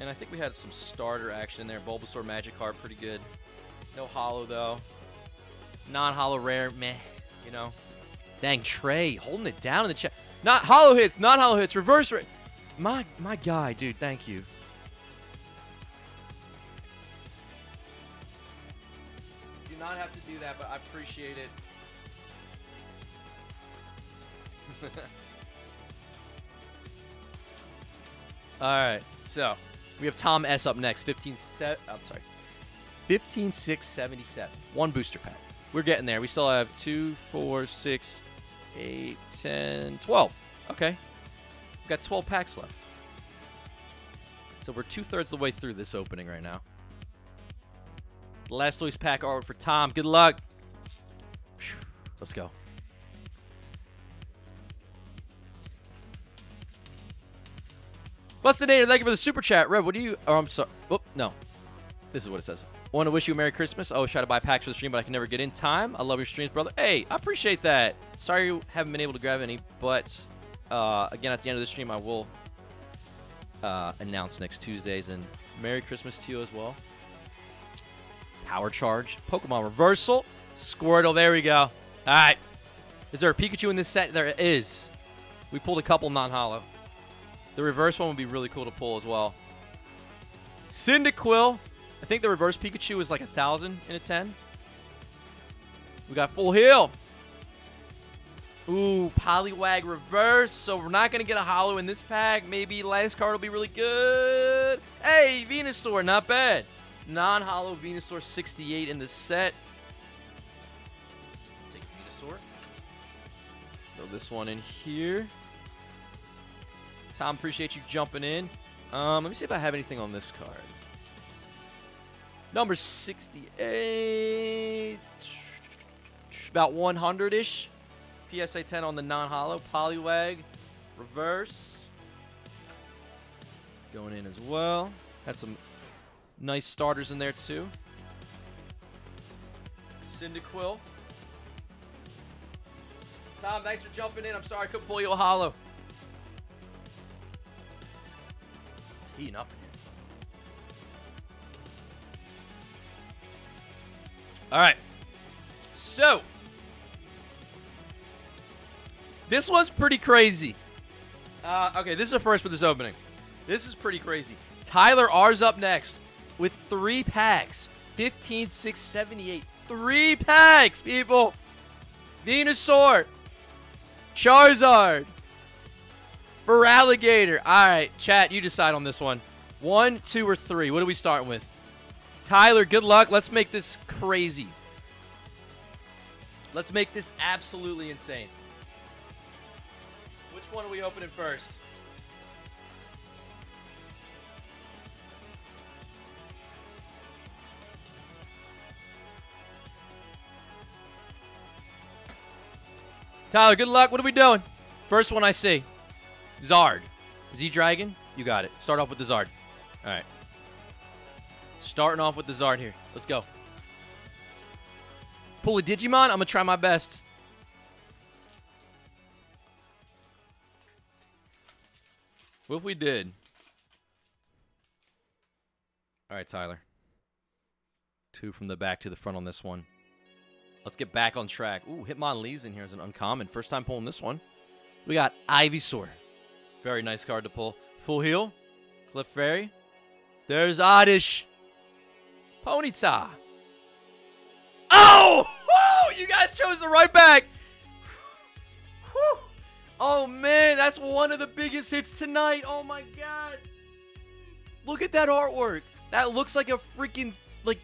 And I think we had some starter action there. Bulbasaur Magikarp, pretty good. No holo, though. Non-holo rare, meh, you know. Dang, Trey, holding it down in the chat. Not holo hits, not holo hits, reverse rate. My, my guy, dude, thank you. Do not have to do that, but I appreciate it. All right, so we have Tom S up next. 15 set. I'm sorry. 15 6 77. One booster pack. We're getting there. We still have two, four, six, eight, 10, 12. Okay. We've got 12 packs left. So we're two thirds of the way through this opening right now. last loose pack artwork for Tom. Good luck. Let's go. Bustinator, thank you for the super chat. Red, what do you... Oh, I'm sorry. Oh, no. This is what it says. Want to wish you a Merry Christmas. I always try to buy packs for the stream, but I can never get in time. I love your streams, brother. Hey, I appreciate that. Sorry you haven't been able to grab any, but uh, again, at the end of the stream, I will uh, announce next Tuesdays. And Merry Christmas to you as well. Power Charge. Pokemon Reversal. Squirtle. There we go. All right. Is there a Pikachu in this set? There is. We pulled a couple non-holo. The reverse one would be really cool to pull as well. Cyndaquil. I think the reverse Pikachu is like a 1,000 in a 10. We got full heal. Ooh, Poliwag reverse. So we're not going to get a holo in this pack. Maybe last card will be really good. Hey, Venusaur, not bad. Non-holo Venusaur 68 in the set. Take Venusaur. Throw this one in here. Tom, appreciate you jumping in. Um, let me see if I have anything on this card. Number 68. About 100 ish. PSA 10 on the non holo. Poliwag. Reverse. Going in as well. Had some nice starters in there too. Cyndaquil. Tom, thanks for jumping in. I'm sorry I couldn't pull you a holo. Heating up in here. All right. So, this was pretty crazy. Uh, okay, this is a first for this opening. This is pretty crazy. Tyler R's up next with three packs. 15, 6, 78. Three packs, people. Venusaur. Charizard. Feraligatr. All right, chat, you decide on this one. One, two, or three. What are we starting with? Tyler, good luck. Let's make this crazy. Let's make this absolutely insane. Which one are we opening first? Tyler, good luck. What are we doing? First one I see. Zard. Z Dragon. You got it. Start off with the Zard. All right. Starting off with the Zard here. Let's go. Pull a Digimon. I'm going to try my best. What if we did? All right, Tyler. Two from the back to the front on this one. Let's get back on track. Ooh, Hitmonlee's in here as an uncommon. First time pulling this one. We got Ivysaur. Very nice card to pull. Full heal. Clefairy. There's Oddish. Ponyta. Oh! Woo! You guys chose the right back. Whew. Oh, man. That's one of the biggest hits tonight. Oh, my God. Look at that artwork. That looks like a freaking, like,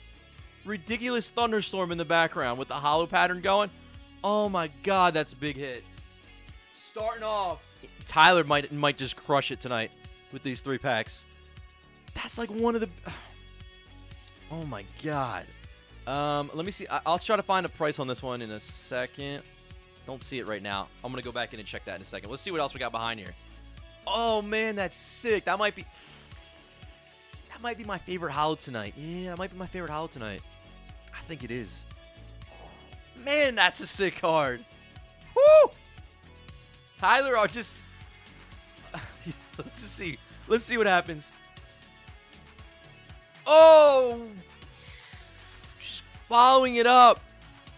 ridiculous thunderstorm in the background with the holo pattern going. Oh, my God. That's a big hit. Starting off. Tyler might might just crush it tonight with these three packs. That's like one of the... Oh, my God. Um, let me see. I- will try to find a price on this one in a second. Don't see it right now. I'm gonna go back in and check that in a second. Let's see what else we got behind here. Oh man, that's sick. That might be. That might be my favorite holo tonight. Yeah, that might be my favorite holo tonight. I think it is. Man, that's a sick card. Woo! Tyler, I'll just. Let's just see. Let's see what happens. Oh, Just following it up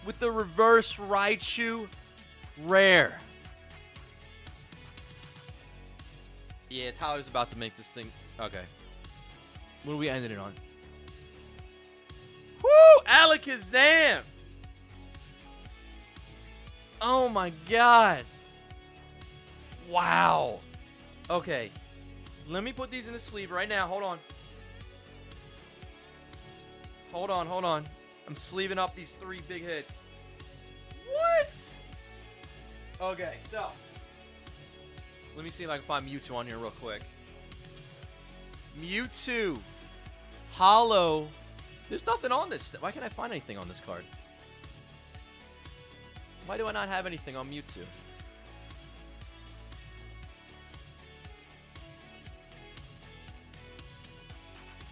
with the reverse Raichu rare. Yeah, Tyler's about to make this thing. Okay. What are we ending it on? Woo! Alakazam! Oh my god. Wow. Okay. Let me put these in the sleeve right now. Hold on. Hold on, hold on. I'm sleeving up these three big hits. What? Okay, so. Let me see if I can find Mewtwo on here real quick. Mewtwo. Holo. There's nothing on this. Why can't I find anything on this card? Why do I not have anything on Mewtwo?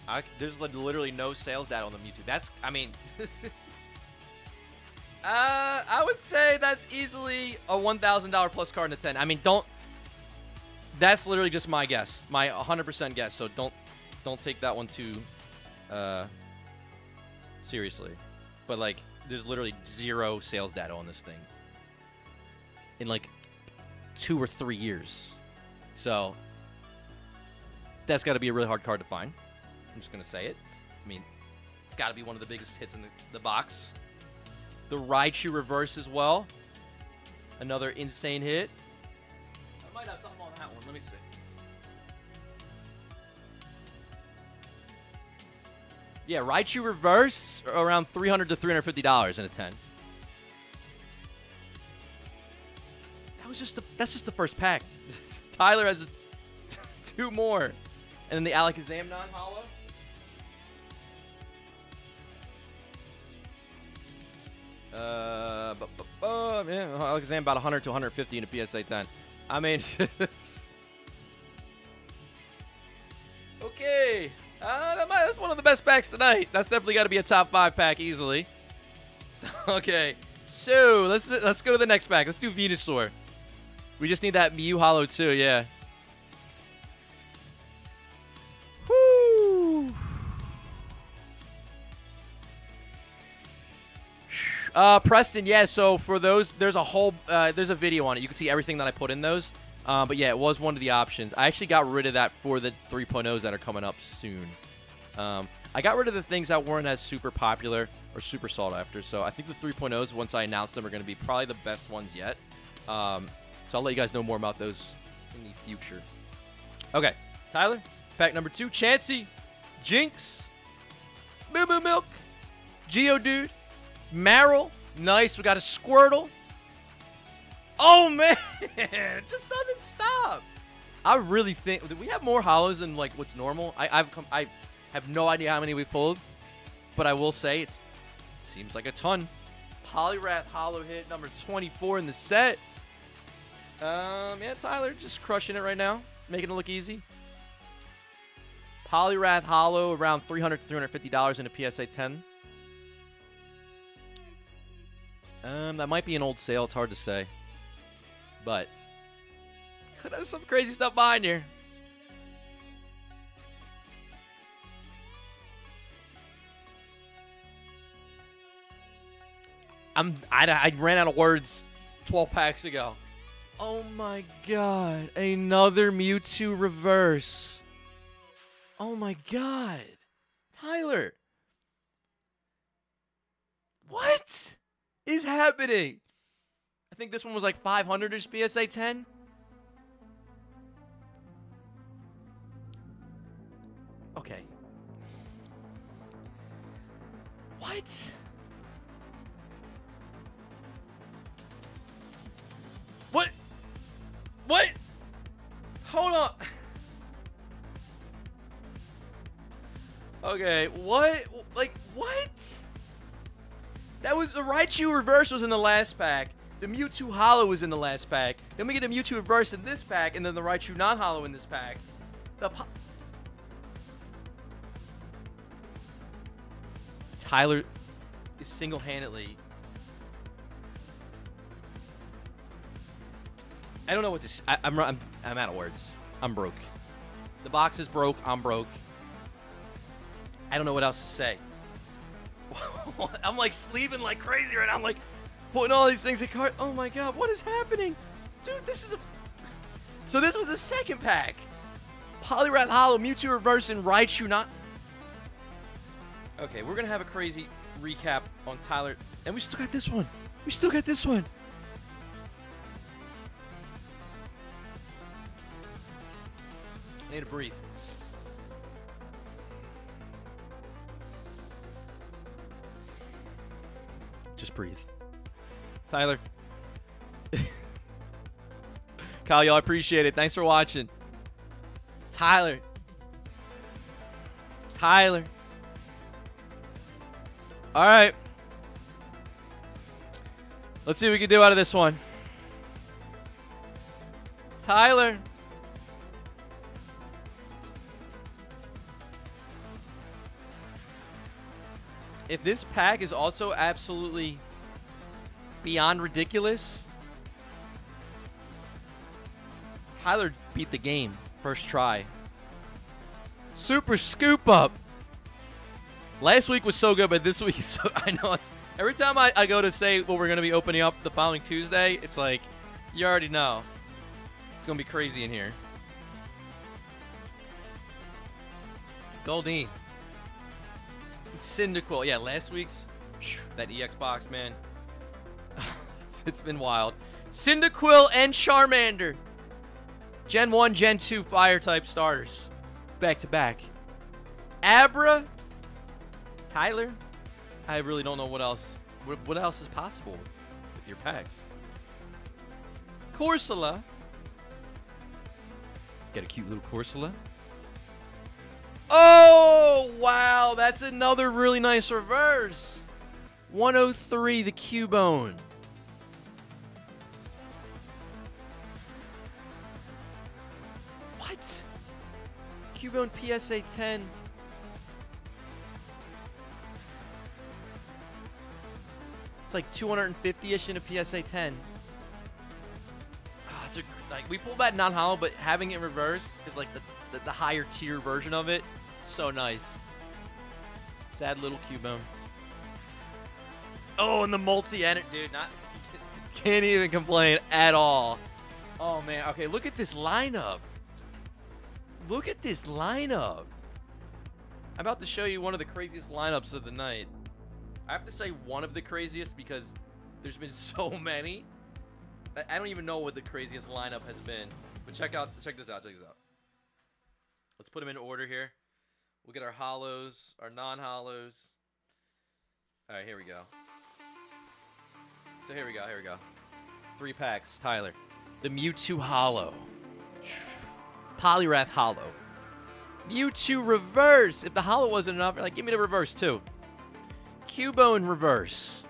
I, there's like literally no sales data on the Mewtwo. That's, I mean, uh, I would say that's easily a $1,000 plus card in a 10. I mean, don't, that's literally just my guess, my 100% guess. So don't, don't take that one too, uh, seriously. But like, there's literally zero sales data on this thing in like two or three years. So that's got to be a really hard card to find. I'm just going to say it. It's, I mean, it's got to be one of the biggest hits in the, the box. The Raichu reverse as well. Another insane hit. I might have something on that one. Let me see. Yeah, Raichu reverse around 300 to $350 in a 10. That was just the, that's just the first pack. Tyler has two more. And then the Alakazam non-holo. Uh, bu- bu- bu- yeah, Alexander about 100 to 150 in a PSA 10. I mean, okay. Uh, that might, that's one of the best packs tonight. That's definitely got to be a top five pack easily. okay, so let's let's go to the next pack. Let's do Venusaur. We just need that Mew Holo too. Yeah. Uh, Preston, yeah. So for those, there's a whole, uh, there's a video on it. You can see everything that I put in those. Uh, but yeah, it was one of the options. I actually got rid of that for the 3.0s that are coming up soon. Um, I got rid of the things that weren't as super popular or super sought after. So I think the 3.0s, once I announce them, are going to be probably the best ones yet. Um, so I'll let you guys know more about those in the future. Okay, Tyler, pack number two, Chansey, Jynx, Moo Moo Milk, Geodude, Marill. Nice. We got a Squirtle. Oh man, it just doesn't stop. I really think we have more holos than like what's normal. I, I've come, I have no idea how many we've pulled, but I will say it seems like a ton. Poliwrath holo hit number 24 in the set. Um, yeah, Tyler just crushing it right now, making it look easy. Poliwrath holo around 300 to 350 dollars in a PSA 10. Um, that might be an old sale. It's hard to say. But there's some crazy stuff behind here. I'm I, I ran out of words 12 packs ago. Oh my god, another Mewtwo reverse. Oh my god. Tyler. What is happening? I think this one was like 500ish PSA 10. Okay. What? What? What? Hold on. Okay, what? Like, what? That was the Raichu reverse was in the last pack. The Mewtwo Holo was in the last pack. Then we get a Mewtwo reverse in this pack, and then the Raichu non-holo in this pack. The po- Tyler is single-handedly. I don't know what this. I, I'm, I'm I'm out of words. I'm broke. The box is broke. I'm broke. I don't know what else to say. I'm like sleeping like crazy right now. I'm like putting all these things in cart. Oh my god, what is happening? Dude, this is a. So this was the second pack. Poliwrath Holo, Mewtwo Reverse, and Raichu not. Okay, we're gonna have a crazy recap on Tyler. And we still got this one. We still got this one. I need to breathe. Just breathe. Tyler. Kyle, y'all appreciate it. Thanks for watching. Tyler. Tyler. All right. Let's see what we can do out of this one. Tyler. If this pack is also absolutely beyond ridiculous, Tyler beat the game first try. Super scoop up. Last week was so good, but this week is so. I know it's every time I, I go to say what we're going to be opening up the following Tuesday, it's like you already know. It's going to be crazy in here. Goldeen. Cyndaquil. Yeah, last week's that EX box, man. it's, it's been wild. Cyndaquil and Charmander. Gen 1, Gen 2 fire type starters. Back to back. Abra. Tyler. I really don't know what else what, else is possible with, with your packs. Corsola. Get a cute little Corsola. Oh, wow. That's another really nice reverse. 103, the Cubone. What? Cubone PSA 10. It's like 250-ish in a PSA 10. Oh, a, like we pulled that non-holo, but having it reverse is like the, the, the higher tier version of it. So nice. Sad little Cubone. Oh, and the multi-edit, dude. Not can't even complain at all. Oh man. Okay, look at this lineup. Look at this lineup. I'm about to show you one of the craziest lineups of the night. I have to say one of the craziest because there's been so many. I don't even know what the craziest lineup has been. But check out, check this out, check this out. Let's put them in order here. We'll get our holos, our non-holos. All right, here we go. So here we go, here we go. Three packs, Tyler. The Mewtwo Holo. Poliwrath Holo. Mewtwo Reverse. If the Holo wasn't enough, like, give me the Reverse, too. Cubone Reverse.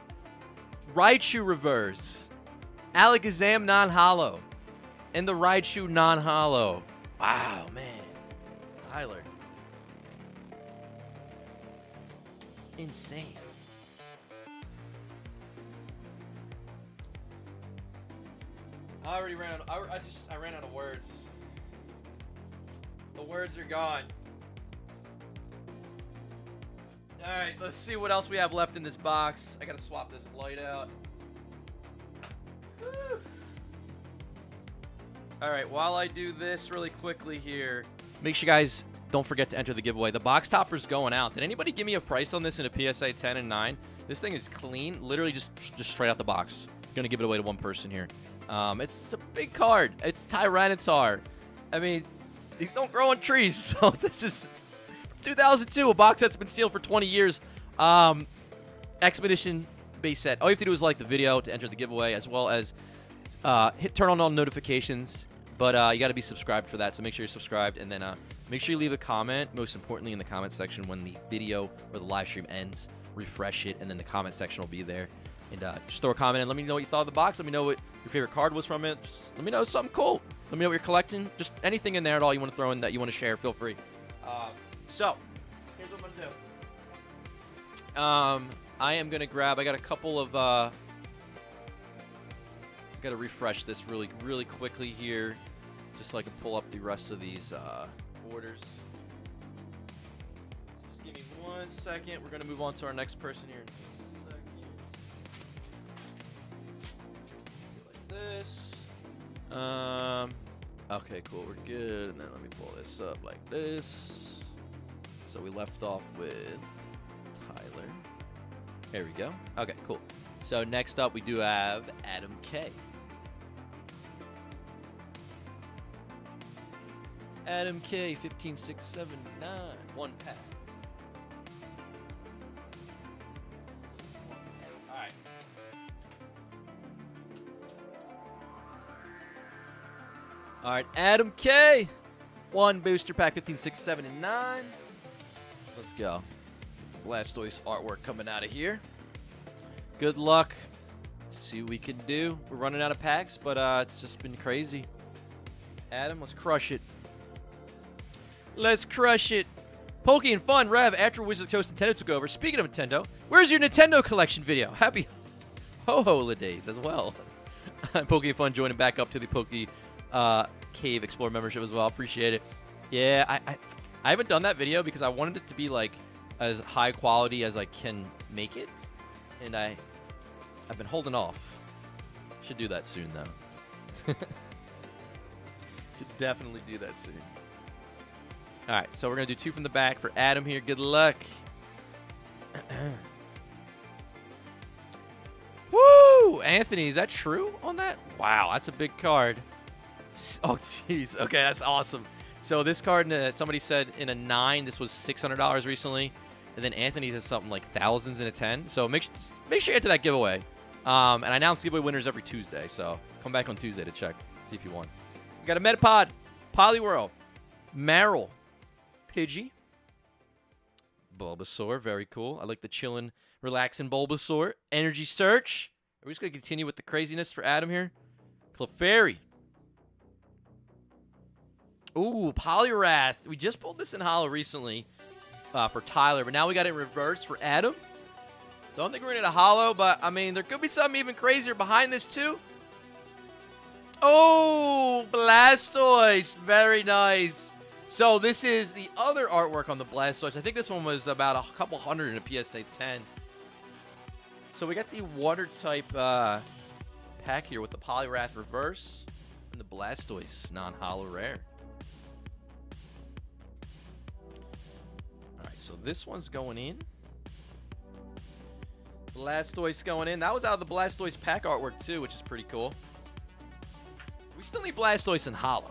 Raichu Reverse. Alakazam Non-Holo. And the Raichu Non-Holo. Wow, man. Tyler. Insane. I already ran. I, I just I ran out of words. The words are gone. All right, let's see what else we have left in this box. I gotta swap this light out. Woo. All right, while I do this really quickly here, make sure you guys don't forget to enter the giveaway. The box topper's going out. Did anybody give me a price on this in a PSA 10 and 9? This thing is clean, literally just just straight out the box. Gonna give it away to one person here. Um, it's a big card. It's Tyranitar. I mean, these don't grow on trees, so this is 2002, a box that's been sealed for 20 years. Um, Expedition base set. All you have to do is like the video to enter the giveaway, as well as uh, hit turn on all notifications. But uh, you got to be subscribed for that, so make sure you're subscribed, and then uh, make sure you leave a comment. Most importantly, in the comment section when the video or the live stream ends, refresh it, and then the comment section will be there. And uh, just throw a comment and let me know what you thought of the box. Let me know what your favorite card was from it. Just let me know something cool. Let me know what you're collecting. Just anything in there at all you want to throw in that you want to share, feel free. Uh, so, here's what I'm to do. Um, I am going to grab, I got a couple of, uh, got to refresh this really, really quickly here, just so I can pull up the rest of these uh, orders. Just give me one second. We're going to move on to our next person here Like this. Um, okay, cool. We're good. And then let me pull this up like this. So we left off with Tyler. There we go. Okay, cool. So next up, we do have Adam K. Adam K, 15679, one pack. All right, Alright, Adam K. One booster pack, 15, 6, 7, and 9. Let's go. Blastoise artwork coming out of here. Good luck. Let's see what we can do. We're running out of packs, but uh, it's just been crazy. Adam, let's crush it. Let's crush it. Pokey and Fun, Rev, after Wizard Coast Nintendo took over. Speaking of Nintendo, where's your Nintendo collection video? Happy ho-ho days as well. Pokey and Fun joining back up to the Pokey uh, Cave Explore membership as well. Appreciate it. Yeah, I, I, I haven't done that video because I wanted it to be like as high quality as I can make it, and I, I've been holding off. Should do that soon though. Should definitely do that soon. All right, so we're gonna do two from the back for Adam here. Good luck. Woo! Anthony, is that true on that? Wow, that's a big card. Oh, jeez. Okay, that's awesome. So this card, uh, somebody said in a 9, this was $600 recently. And then Anthony has something like thousands in a 10. So make, make sure you enter that giveaway. Um, and I announce giveaway winners every Tuesday. So come back on Tuesday to check, see if you won. We got a Metapod, Poliwhirl, Marill, Pidgey, Bulbasaur, very cool. I like the chillin', relaxing Bulbasaur. Energy Search. Are we just going to continue with the craziness for Adam here? Clefairy. Ooh, Poliwrath. We just pulled this in Holo recently uh, for Tyler, but now we got it in reverse for Adam. So I don't think we're going to a Holo, but, I mean, there could be something even crazier behind this, too. Oh, Blastoise. Very nice. So this is the other artwork on the Blastoise. I think this one was about a couple hundred in a PSA 10. So we got the water type uh, pack here with the Poliwrath reverse and the Blastoise non-holo rare. All right, so this one's going in. Blastoise going in. That was out of the Blastoise pack artwork too, which is pretty cool. We still need Blastoise in holo.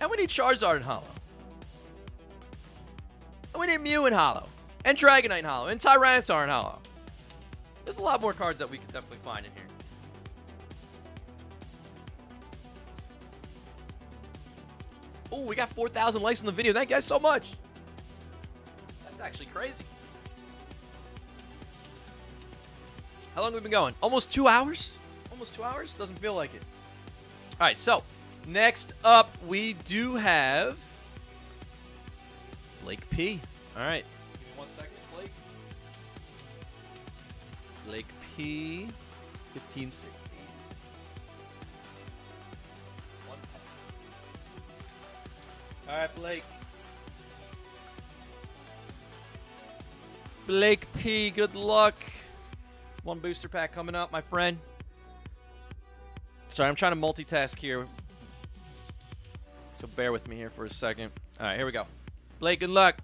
And we need Charizard in Holo. And we need Mew in Holo. And Dragonite in Holo. And Tyranitar in Holo. There's a lot more cards that we can definitely find in here. Oh, we got 4,000 likes on the video. Thank you guys so much. That's actually crazy. How long have we been going? Almost two hours? Almost two hours? Doesn't feel like it. All right, so Next up, we do have Blake P. All right. Give me one second, Blake. Blake P. 1560. One All right, Blake. Blake P. Good luck. One booster pack coming up, my friend. Sorry, I'm trying to multitask here. So bear with me here for a second. All right, here we go. Blake, good luck.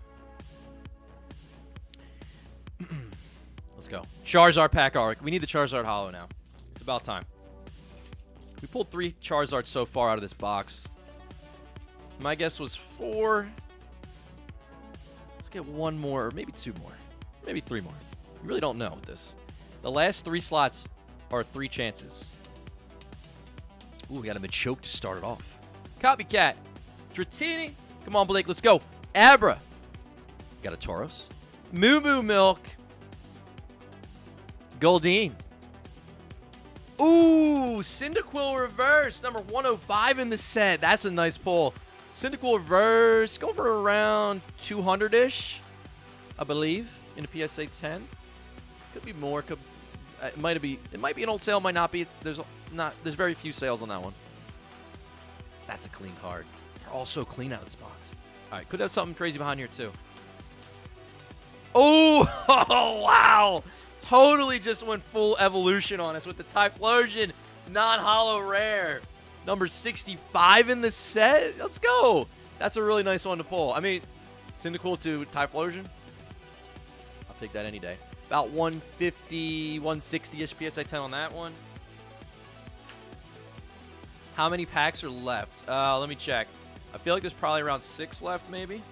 Let's go. Charizard pack arc. We need the Charizard Holo now. It's about time. We pulled three Charizards so far out of this box. My guess was four. Let's get one more, or maybe two more. Maybe three more. We really don't know with this. The last three slots are three chances. Ooh, we got a choke to start it off. Copycat. Dratini. Come on, Blake. Let's go. Abra. Got a Tauros. Moo Moo Milk. Goldeen. Ooh, Cyndaquil Reverse. Number 105 in the set. That's a nice pull. Cyndaquil Reverse. Go for around 200-ish, I believe, in a PSA 10. Could be more. Could, uh, it might be. It might be an old sale. Might not be. There's not. There's very few sales on that one. That's a clean card. They're all so clean out of this box. All right, could have something crazy behind here too. Oh, oh wow. Totally just went full evolution on us with the Typhlosion non-holo rare. Number 65 in the set. Let's go. That's a really nice one to pull. I mean, Cyndaquil to Typhlosion. I'll take that any day. About 150, 160-ish PSA 10 on that one. How many packs are left? Uh, let me check. I feel like there's probably around six left, maybe.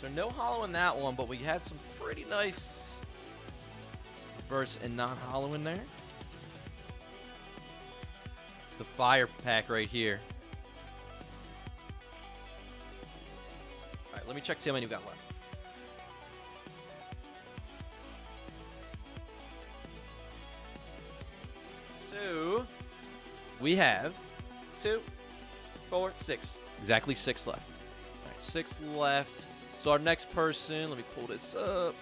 So no holo in that one, but we had some pretty nice verse and non-hollow in there. The fire pack right here. All right, let me check see how many we got left. So, we have two, four, six. Exactly six left. Six left. So our next person, let me pull this up.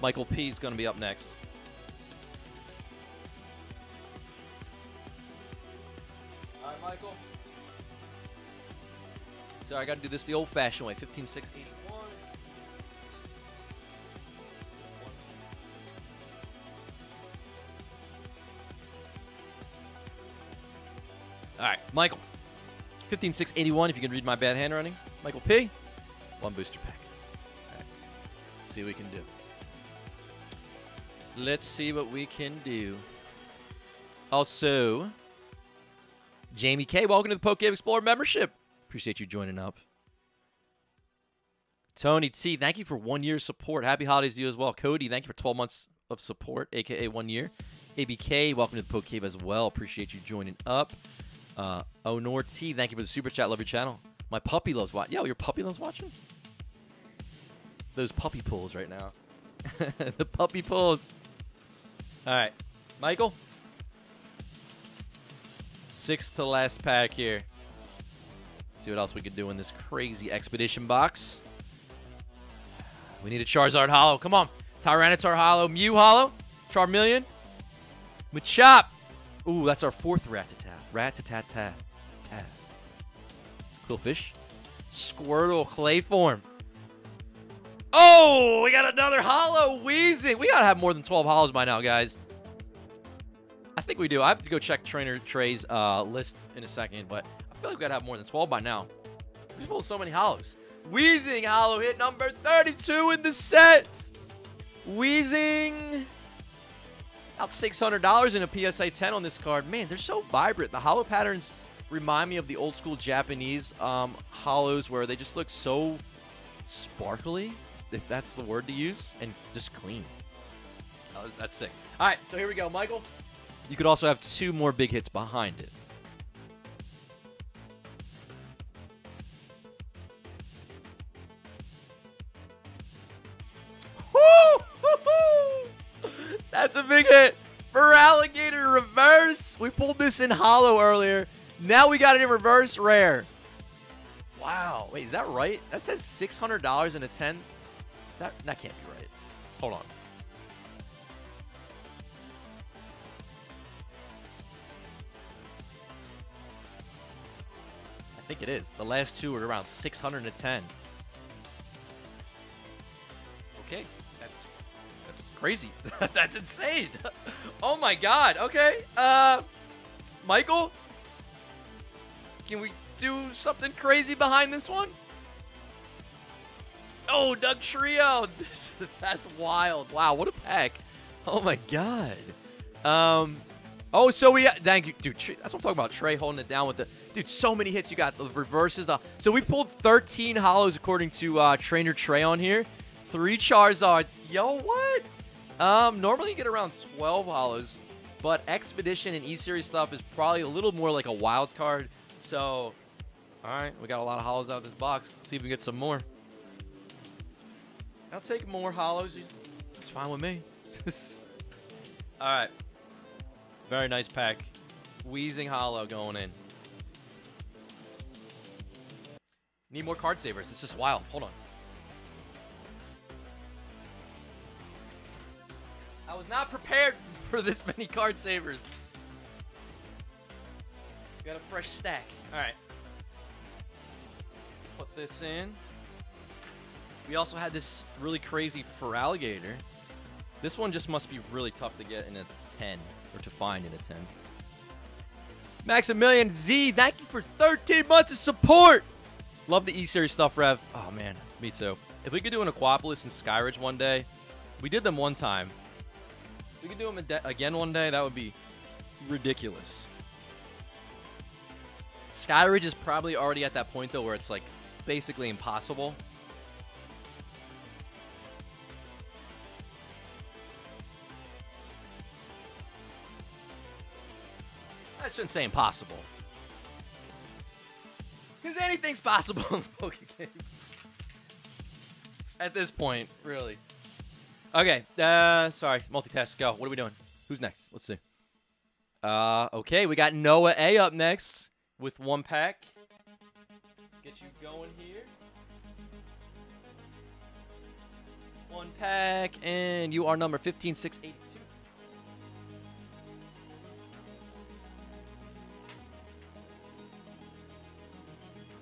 Michael P is going to be up next. All right, Michael. Sorry, I got to do this the old-fashioned way. 15, 16, All right, Michael. 15681 if you can read my bad handwriting. Michael P. One booster pack. All right. See what we can do. Let's see what we can do. Also, Jamie K. Welcome to the Poke Explorer membership. Appreciate you joining up. Tony T. Thank you for one year support. Happy holidays to you as well. Cody, thank you for 12 months of support, aka one year. ABK, welcome to the Poke Cave as well. Appreciate you joining up. Uh, Onor T, thank you for the super chat. Love your channel. My puppy loves watching. Yo, your puppy loves watching? Those puppy pulls right now. the puppy pulls. All right. Michael? Sixth to last pack here. See what else we could do in this crazy expedition box. We need a Charizard Holo. Come on. Tyranitar Holo. Mew Holo. Charmeleon. Machop. Ooh, that's our fourth Rattata. Rat-a-tat-tat. Tat. Cool fish. Squirtle clay form. Oh, we got another holo Weezing. We got to have more than 12 holos by now, guys. I think we do. I have to go check Trainer Trey's uh, list in a second, but I feel like we got to have more than 12 by now. We pulled so many holos. Weezing holo hit number 32 in the set. Weezing. About $600 in a PSA 10 on this card. Man, they're so vibrant. The holo patterns remind me of the old school Japanese um, holos where they just look so sparkly, if that's the word to use, and just clean. That's sick. All right, so here we go, Michael. You could also have two more big hits behind it. That's a big hit. Feraligatr reverse. We pulled this in holo earlier. Now we got it in reverse rare. Wow. Wait, is that right? That says $600 in a 10. That, that can't be right. Hold on. I think it is. The last two are around 610. Okay. Crazy. that's insane. oh my god. Okay. Uh Michael, can we do something crazy behind this one? Oh, Dugtrio. This, that's wild. Wow, what a pack. Oh my god. Um Oh, so we thank you, dude. That's what I'm talking about. Trey holding it down with the dude. So many hits. You got the reverses. The, so we pulled 13 holos according to uh, Trainer Trey on here. Three Charizards. Yo, what? Um, normally you get around 12 holos, but Expedition and E Series stuff is probably a little more like a wild card. So, all right, we got a lot of holos out of this box. Let's see if we get some more. I'll take more holos. It's fine with me. all right. Very nice pack. Weezing Holo going in. Need more card savers. This is wild. Hold on. I was not prepared for this many card savers. Got a fresh stack. All right. Put this in. We also had this really crazy Feraligatr. This one just must be really tough to get in a 10 or to find in a 10. Maximilian Z, thank you for 13 months of support. Love the E-Series stuff, Rev. Oh, man. Me too. If we could do an Aquapolis and Skyridge one day, we did them one time. We could do them again one day, that would be ridiculous. Skyridge is probably already at that point, though, where it's, like, basically impossible. I shouldn't say impossible. Because anything's possible in Pokemon. At this point, really. Okay, uh, sorry, multitask, go. What are we doing? Who's next? Let's see. Uh, okay, we got Noah A up next with one pack. Get you going here. One pack, and you are number 15682.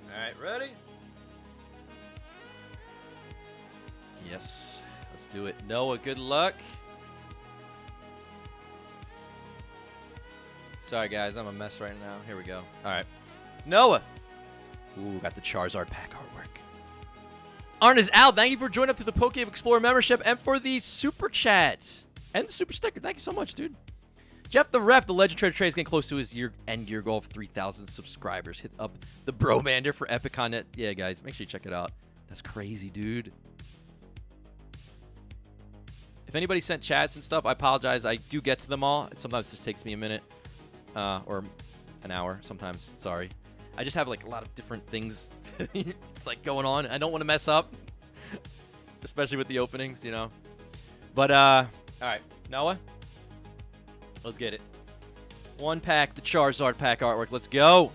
All right, ready? Yes, do it. Noah, good luck. Sorry, guys, I'm a mess right now. Here we go. All right. Noah. Ooh, got the Charizard pack artwork. Arn is out. Thank you for joining up to the Pokemon Explorer membership and for the super chat and the super sticker. Thank you so much, dude. Jeff the Ref, the Legend Trainer Trey is getting close to his year end year goal of 3,000 subscribers. Hit up the Bromander for Epicon. Yeah, guys, make sure you check it out. That's crazy, dude. If anybody sent chats and stuff, I apologize. I do get to them all. Sometimes it just takes me a minute uh, or an hour sometimes. Sorry. I just have like a lot of different things. it's like going on. I don't want to mess up, especially with the openings, you know. But uh, all right, Noah, let's get it. One pack, the Charizard pack artwork. Let's go.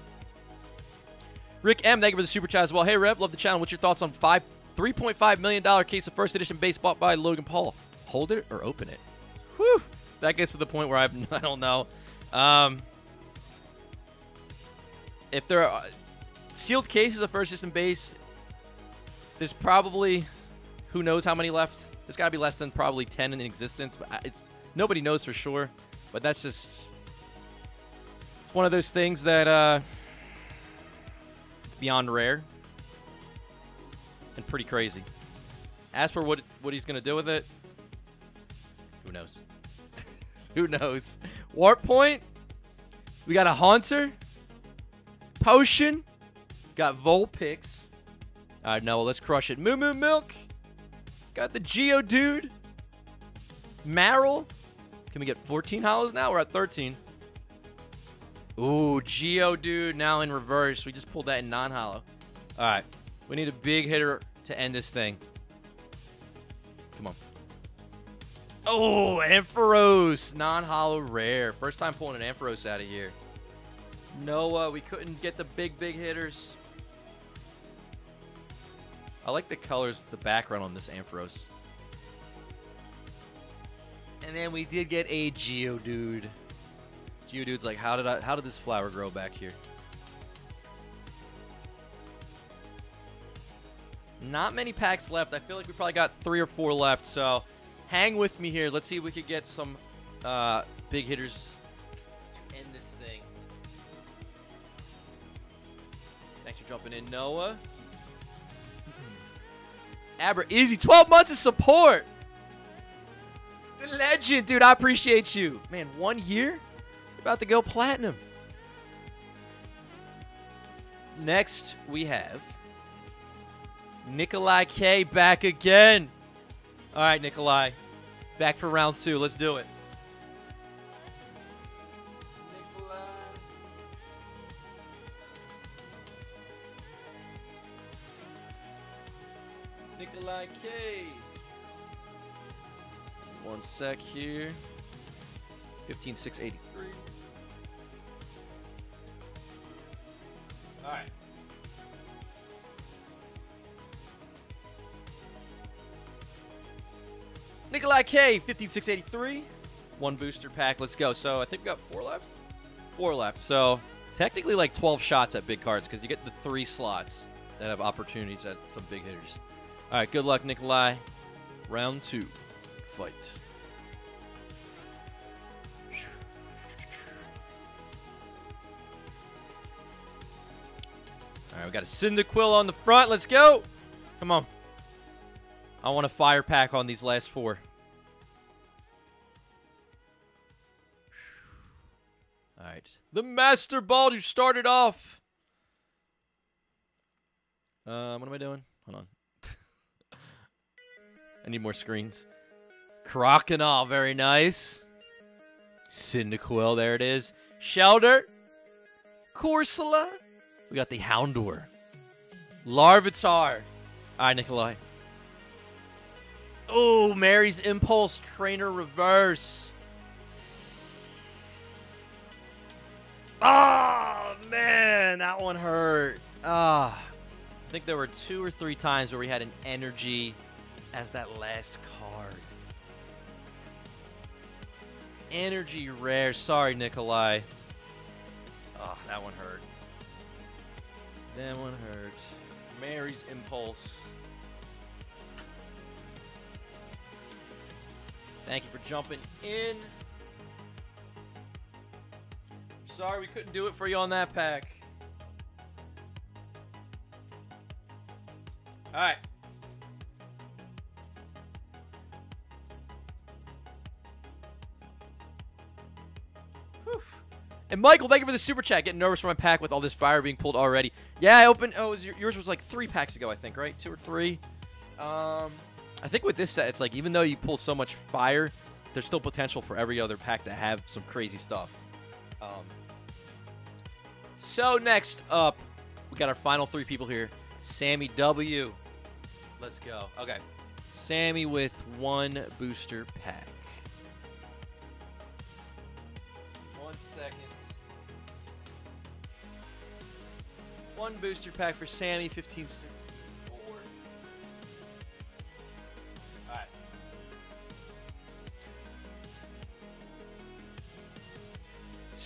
Rick M, thank you for the super chat as well. Hey, Rev, love the channel. What's your thoughts on five, $3.5 million case of first edition base bought by Logan Paul? Hold it or open it? Whew. That gets to the point where I've, I don't know. Um, if there are sealed cases of first system base, there's probably, who knows how many left? There's got to be less than probably 10 in existence, but it's nobody knows for sure. But that's just, it's one of those things that, uh, beyond rare and pretty crazy. As for what what he's gonna do with it, knows? who knows? Warp point. We got a Haunter. Potion. Got Vulpix. All right, Noah, let's crush it. Moo Moo Milk. Got the Geodude. Marill. Can we get 14 holos now? We're at 13. Ooh, Geodude now in reverse. We just pulled that in non-holo. All right. We need a big hitter to end this thing. Oh, Ampharos. Non-holo rare. First time pulling an Ampharos out of here. Noah, we couldn't get the big, big hitters. I like the colors, the background on this Ampharos. And then we did get a Geodude. Geodude's like, how did I how did this flower grow back here? Not many packs left. I feel like we probably got three or four left, so hang with me here. Let's see if we could get some uh, big hitters in this thing. Thanks for jumping in, Noah. Aber, easy. 12 months of support. The legend, dude. I appreciate you. Man, one year? about to go platinum. Next, we have Nikolai K back again. All right, Nikolai. Back for round two. Let's do it. Nikolai. K. One sec here. 15683. All right. Nikolai K, 15683. One booster pack. Let's go. So I think we got four left. Four left. So technically like 12 shots at big cards because you get the three slots that have opportunities at some big hitters. All right. Good luck, Nikolai. Round two. Fight. All right, we got a Cyndaquil on the front. Let's go. Come on. I want a fire pack on these last four. All right. The Master Ball who started off. Um, what am I doing? Hold on. I need more screens. Croconaw, very nice. Cyndaquil, there it is. Shellder. Corsola. We got the Houndour. Larvitar. All right, Nikolai. Oh, Mary's Impulse Trainer Reverse. Oh, man, that one hurt. Ah. I think there were two or three times where we had an energy as that last card. Energy rare. Sorry, Nikolai. Oh, that one hurt. That one hurt. Mary's Impulse. Thank you for jumping in. Sorry we couldn't do it for you on that pack. All right. And Michael, thank you for the super chat. Getting nervous for my pack with all this fire being pulled already. Yeah, I opened. Oh, was, yours was like three packs ago, I think, right? Two or three. Um, I think with this set, it's like even though you pull so much fire, there's still potential for every other pack to have some crazy stuff. Um, So next up, we got our final three people here. Sammy W. Let's go. Okay. Sammy with one booster pack. One second. One booster pack for Sammy, 1564.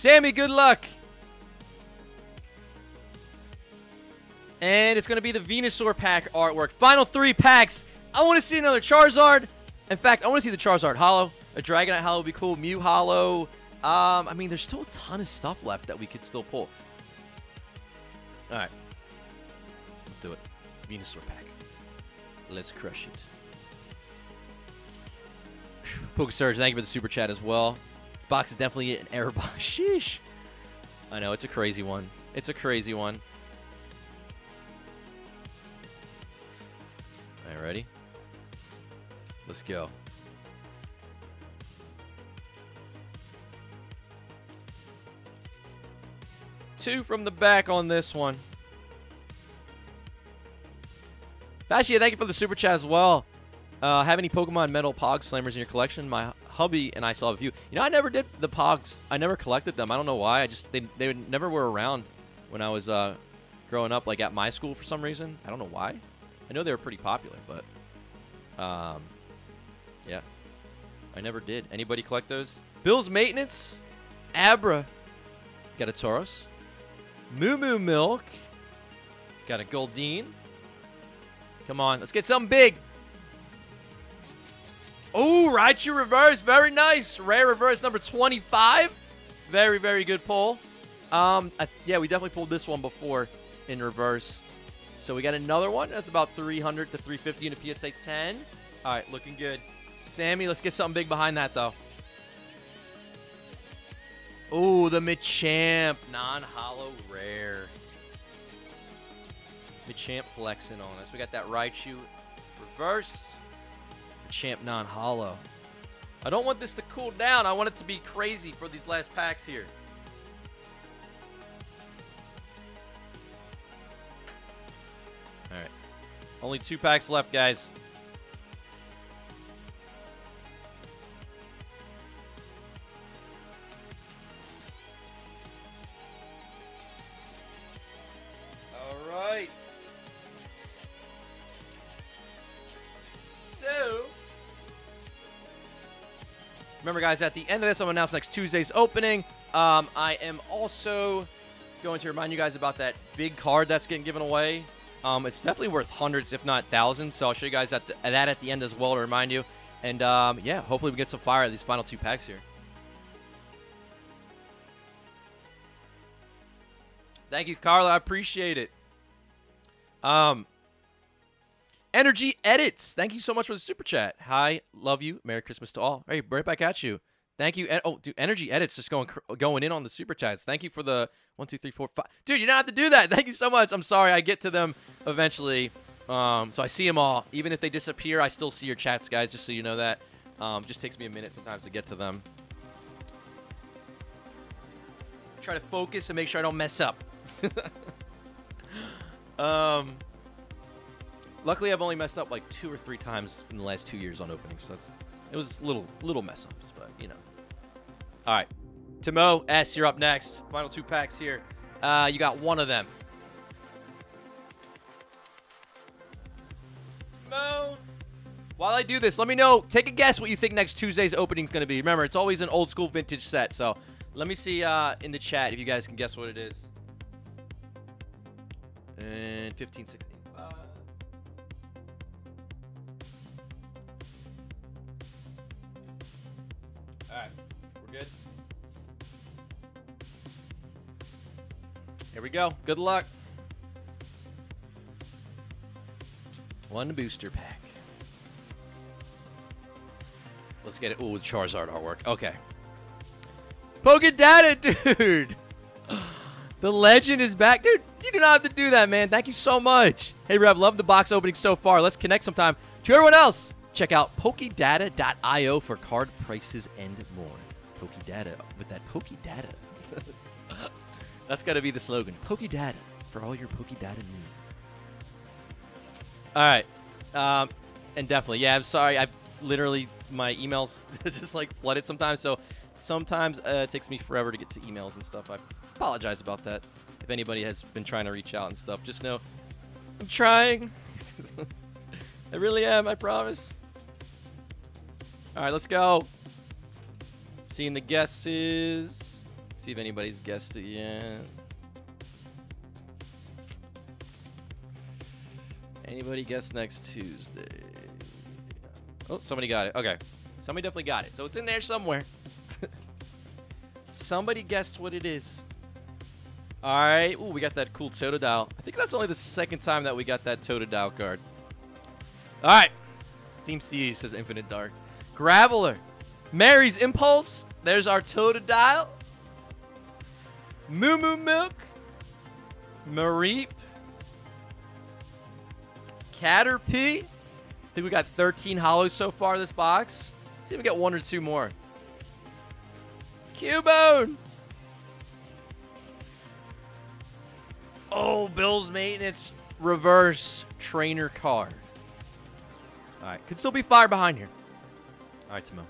Sammy, good luck. And it's going to be the Venusaur pack artwork. Final three packs. I want to see another Charizard. In fact, I want to see the Charizard Holo. A Dragonite Holo would be cool. Mew Holo. Um, I mean, there's still a ton of stuff left that we could still pull. All right. Let's do it. Venusaur pack. Let's crush it. Pokesurge, thank you for the super chat as well. Box is definitely an error box. Sheesh. I know, it's a crazy one. It's a crazy one. All right, ready? Let's go. Two from the back on this one. Bashia, thank you for the super chat as well. Uh, have any Pokemon Metal Pog Slammers in your collection? My hubby and I saw a few. You know, I never did the Pogs. I never collected them. I don't know why. I just they they never were around when I was uh, growing up, like at my school for some reason. I don't know why. I know they were pretty popular, but um, yeah, I never did. Anybody collect those? Bill's Maintenance, Abra, got a Tauros, Moo Moo Milk, got a Goldeen. Come on, let's get something big. Oh, Raichu reverse. Very nice. Rare reverse number 25. Very, very good pull. Um, I, yeah, we definitely pulled this one before in reverse. So we got another one. That's about 300 to 350 in a PSA 10. All right, looking good. Sammy, let's get something big behind that, though. Oh, the Machamp. Non-holo rare. Machamp flexing on us. We got that Raichu reverse. Champ non-holo. I don't want this to cool down. I want it to be crazy for these last packs here. All right. Only two packs left, guys. Remember, guys, at the end of this, I'm going to announce next Tuesday's opening. Um, I am also going to remind you guys about that big card that's getting given away. Um, it's definitely worth hundreds, if not thousands. So I'll show you guys that, that at the end as well to remind you. And um, yeah, hopefully we get some fire at these final two packs here. Thank you, Carla. I appreciate it. Um, Energy Edits. Thank you so much for the super chat. Hi, love you. Merry Christmas to all. Hey, right back at you. Thank you. Oh, dude, Energy Edits just going going in on the super chats. Thank you for the one, two, three, four, five. Dude, you don't have to do that. Thank you so much. I'm sorry. I get to them eventually. Um, so I see them all. Even if they disappear, I still see your chats, guys. Just so you know that. Um, just takes me a minute sometimes to get to them. Try to focus and make sure I don't mess up. um. Luckily, I've only messed up like two or three times in the last two years on openings. So that's it was little little mess ups, but you know. All right, Timo S, you're up next. Final two packs here. Uh, you got one of them. While I do this, let me know. Take a guess what you think next Tuesday's opening is going to be. Remember, it's always an old school vintage set. So let me see uh, in the chat if you guys can guess what it is. And 15, 16. Alright, we're good. Here we go. Good luck. One booster pack. Let's get it. Ooh, Charizard artwork. Okay. Data, dude. The legend is back. Dude, you do not have to do that, man. Thank you so much. Hey, Rev, love the box opening so far. Let's connect sometime. To everyone else, check out Pokedata.io for card prices and more. Pokedata with that Pokedata. That's got to be the slogan. Pokey Data for all your Pokey Data needs. All right. Um, and definitely, yeah, I'm sorry. I've literally, my emails just like flooded sometimes. So sometimes uh, it takes me forever to get to emails and stuff. I apologize about that. If anybody has been trying to reach out and stuff, just know I'm trying. I really am, I promise. All right, let's go. Seeing the guesses. See if anybody's guessed it yet. Anybody guess next Tuesday? Oh, somebody got it. Okay. Somebody definitely got it. So it's in there somewhere. somebody guessed what it is. All right. Ooh, we got that cool Totodile. I think that's only the second time that we got that Totodile card. All right. Steam C says Infinite Dark. Graveler. Mary's Impulse. There's our Totodile. Moo Moo Milk. Mareep. Caterpie. I think we got 13 holos so far this box. See if we get one or two more. Cubone. Oh, Bill's maintenance reverse trainer card. All right, could still be fire behind here. All right, Timo.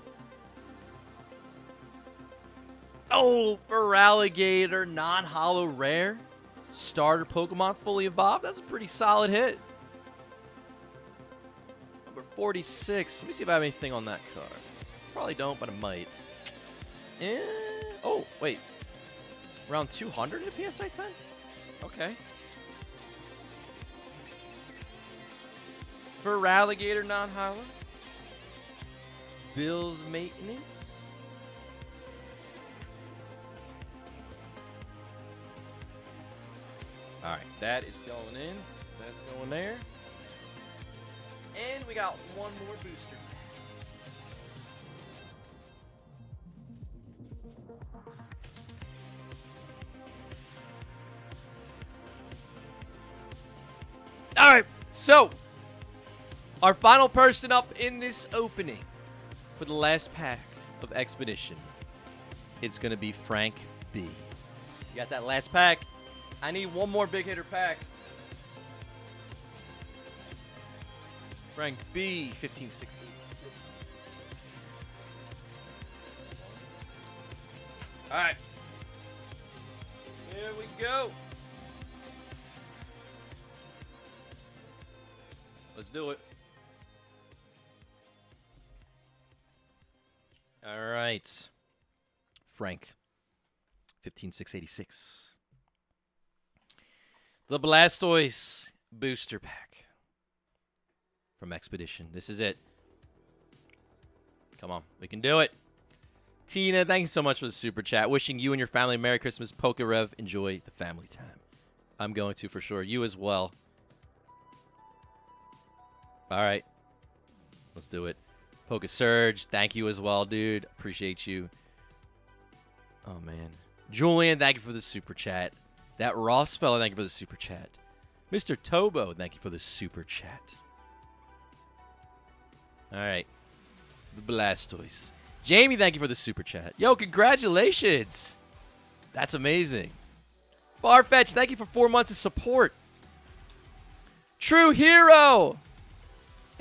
Oh, Feraligatr, non-holo rare. Starter Pokemon fully evolved. That's a pretty solid hit. Number 46. Let me see if I have anything on that card. Probably don't, but I might. Eh, oh, wait. Around 200 in PSA 10? Okay. Feraligatr non-holo. Bill's maintenance. All right, that is going in. That's going there. And we got one more booster. All right, so our final person up in this opening for the last pack of Expedition it's going to be Frank B. You got that last pack. I need one more big hitter pack. Frank B, 1560. All right. Here we go. Let's do it. All right. Frank, 15686. The Blastoise booster pack from Expedition. This is it. Come on, we can do it. Tina, thank you so much for the super chat. Wishing you and your family Merry Christmas. Pokerev, enjoy the family time. I'm going to for sure. You as well. All right. Let's do it. Poke Surge, thank you as well, dude. Appreciate you. Oh, man. Julian, thank you for the super chat. That Ross fella, thank you for the super chat. Mr. Tobo, thank you for the super chat. All right. The Blastoise. Jamie, thank you for the super chat. Yo, congratulations. That's amazing. Farfetch, thank you for four months of support. True Hero.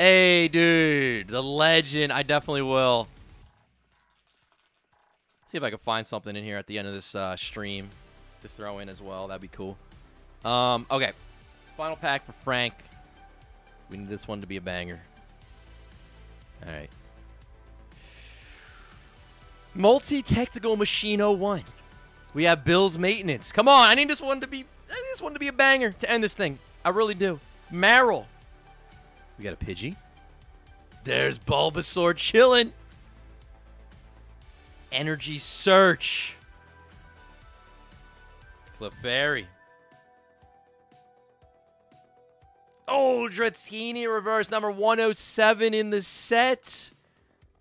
Hey, dude. The legend. I definitely will. See if I can find something in here at the end of this uh, stream to throw in as well. That'd be cool. Um, okay. Final pack for Frank. We need this one to be a banger. All right. Multi-Technical Machine 01. We have Bill's Maintenance. Come on, I need this one to be I need this one to be a banger to end this thing. I really do. Marill. We got a Pidgey. There's Bulbasaur chilling. Energy Search. Clefairy. Oh, Dratini reverse number 107 in the set.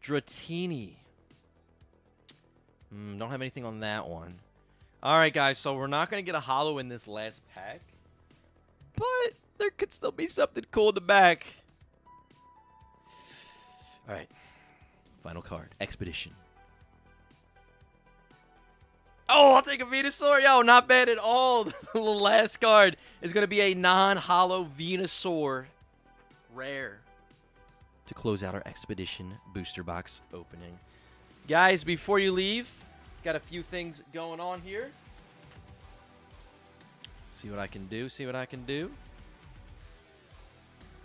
Dratini. Mm, don't have anything on that one. All right, guys, so we're not going to get a holo in this last pack. But there could still be something cool in the back. All right. Final card. Expedition. Oh, I'll take a Venusaur. Yo, not bad at all. the last card is going to be a non-holo Venusaur rare to close out our Expedition booster box opening. Guys, before you leave, got a few things going on here. See what I can do, see what I can do.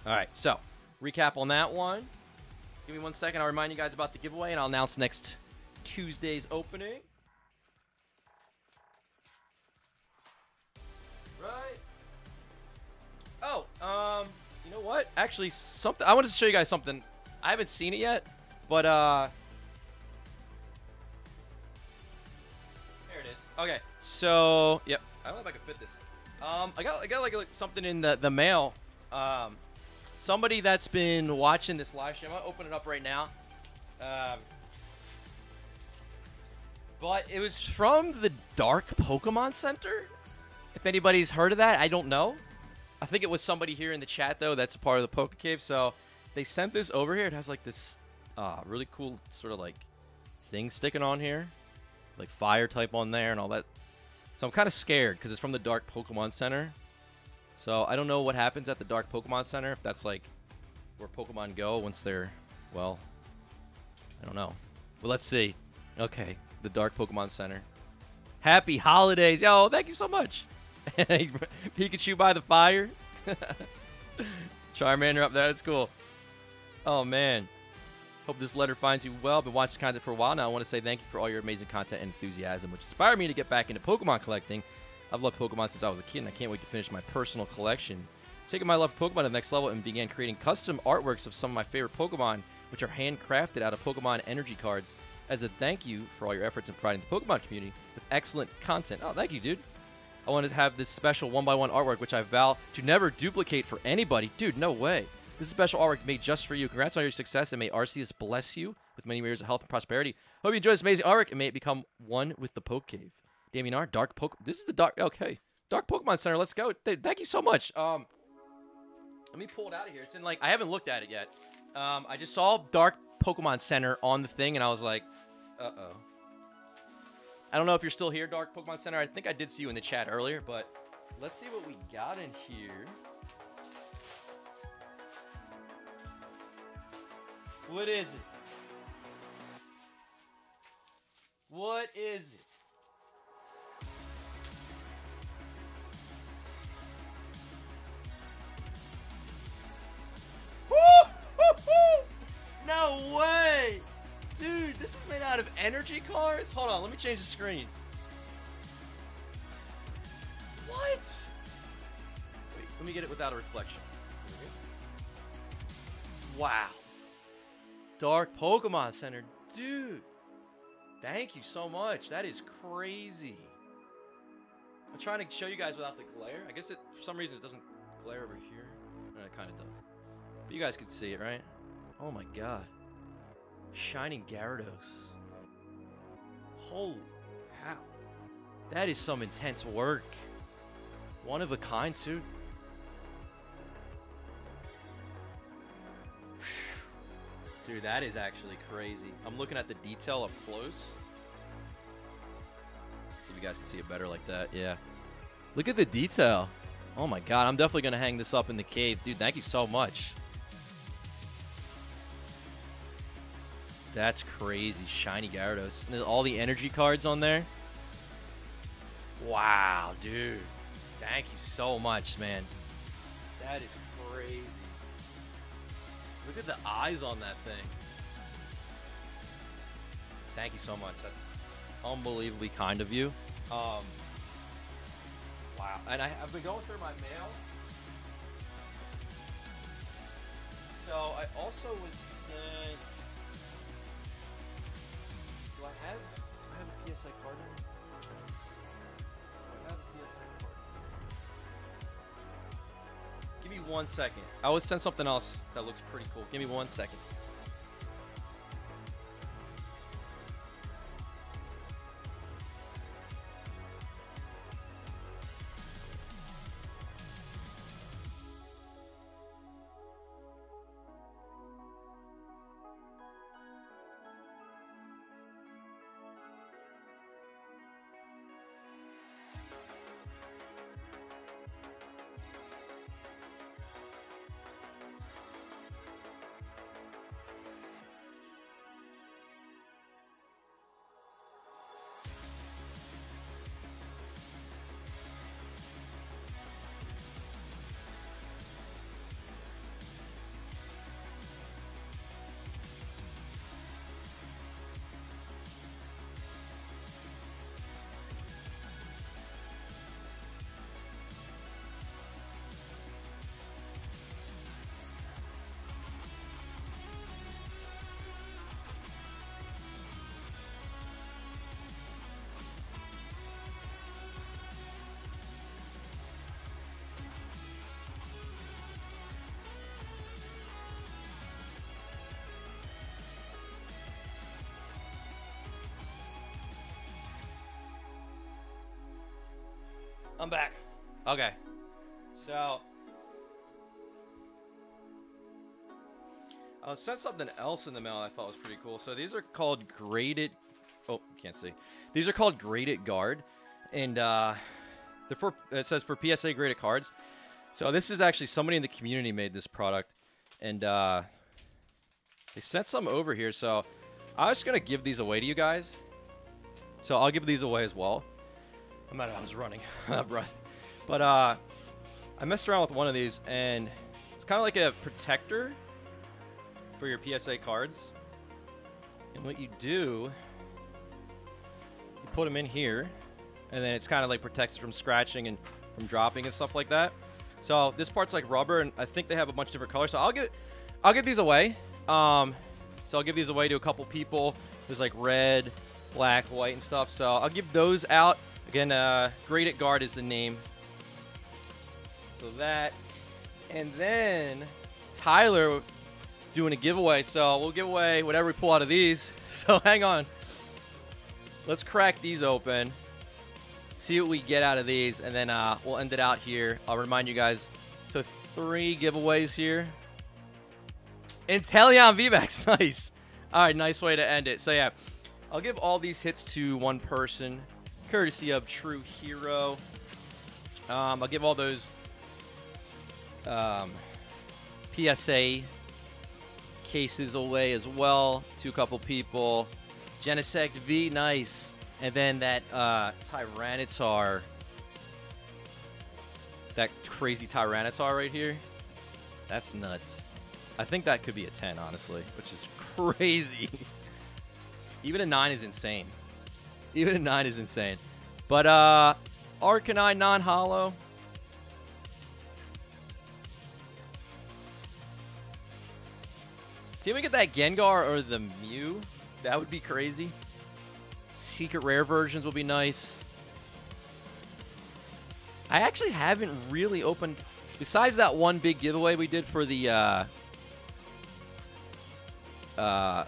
All right, so recap on that one. Give me one second. I'll remind you guys about the giveaway, and I'll announce next Tuesday's opening. Right. Oh, um, you know what? Actually, something. I wanted to show you guys something. I haven't seen it yet, but uh. There it is. Okay, so yep. I don't know if I can fit this. Um, I got I got like, like something in the the mail. Um, somebody that's been watching this live stream. I'm gonna open it up right now. Um, but it was from the Dark Pokemon Center. If anybody's heard of that, I don't know. I think it was somebody here in the chat though. That's a part of the Poke Cave. So they sent this over here. It has like this uh, really cool sort of like thing sticking on here, like fire type on there and all that. So I'm kind of scared because it's from the Dark Pokemon Center. So I don't know what happens at the Dark Pokemon Center. If that's like where Pokemon go once they're, well, I don't know. Well, let's see. Okay, the Dark Pokemon Center. Happy holidays. Yo, thank you so much. Pikachu by the fire. Charmander up there. That's cool. Oh, man. Hope this letter finds you well. Been watching content for a while now. I want to say thank you for all your amazing content and enthusiasm, which inspired me to get back into Pokemon collecting. I've loved Pokemon since I was a kid, and I can't wait to finish my personal collection. Taking my love for Pokemon to the next level and began creating custom artworks of some of my favorite Pokemon, which are handcrafted out of Pokemon energy cards as a thank you for all your efforts in providing the Pokemon community with excellent content. Oh, thank you, dude. I wanted to have this special one by one artwork, which I vow to never duplicate for anybody. Dude, no way. This is special artwork made just for you. Congrats on your success, and may Arceus bless you with many years of health and prosperity. Hope you enjoy this amazing artwork, and may it become one with the Poke Cave. Damien R. Dark Poke. This is the Dark. Okay. Dark Pokemon Center. Let's go. Th thank you so much. Um, let me pull it out of here. It's in like I haven't looked at it yet. Um, I just saw Dark Pokemon Center on the thing, and I was like, uh oh. I don't know if you're still here, Dark Pokemon Center. I think I did see you in the chat earlier, but let's see what we got in here. What is it? What is it? Dude, this is made out of energy cards? Hold on, let me change the screen. What? Wait, let me get it without a reflection. Wow. Dark Pokemon Center. Dude. Thank you so much. That is crazy. I'm trying to show you guys without the glare. I guess it for some reason it doesn't glare over here. it kind of does. But you guys can see it, right? Oh my god. Shining Gyarados. Holy cow. That is some intense work. One of a kind, too. Dude, that is actually crazy. I'm looking at the detail up close. See if you guys can see it better like that. Yeah. Look at the detail. Oh my god, I'm definitely going to hang this up in the cave. Dude, thank you so much. That's crazy. Shiny Gyarados. And all the energy cards on there. Wow, dude. Thank you so much, man. That is crazy. Look at the eyes on that thing. Thank you so much. That's unbelievably kind of you. Um, wow. And I, have been going through my mail. So I also was sent one second. I was sent something else that looks pretty cool. Give me one second. I'm back. Okay. So. I sent something else in the mail I thought was pretty cool. So these are called graded. Oh, can't see. These are called graded guard, and uh, they're for. It says for PSA graded cards. So this is actually somebody in the community made this product, and uh, they sent some over here. So I was gonna give these away to you guys. So I'll give these away as well. I'm out. I was running breath, but uh, I messed around with one of these, and it's kind of like a protector for your PSA cards. And what you do, you put them in here, and then it's kind of like protects it from scratching and from dropping and stuff like that. So this part's like rubber, and I think they have a bunch of different colors. So I'll get, I'll give these away. Um, so I'll give these away to a couple people. There's like red, black, white, and stuff. So I'll give those out. Again, uh, Graded Guard is the name. So that, and then Tyler doing a giveaway. So we'll give away whatever we pull out of these. So hang on. Let's crack these open. See what we get out of these. And then uh, we'll end it out here. I'll remind you guys. So three giveaways here. Inteleon VMAX. Nice. All right, nice way to end it. So yeah, I'll give all these hits to one person, courtesy of True Hero. Um, I'll give all those um, PSA cases away as well to a couple people. Genesect V, nice. And then that uh, Tyranitar. That crazy Tyranitar right here. That's nuts. I think that could be a 10, honestly, which is crazy. Even a 9 is insane. Even a 9 is insane. But, uh, Arcanine non-holo. See if we get that Gengar or the Mew. That would be crazy. Secret rare versions will be nice. I actually haven't really opened, besides that one big giveaway we did for the uh, uh,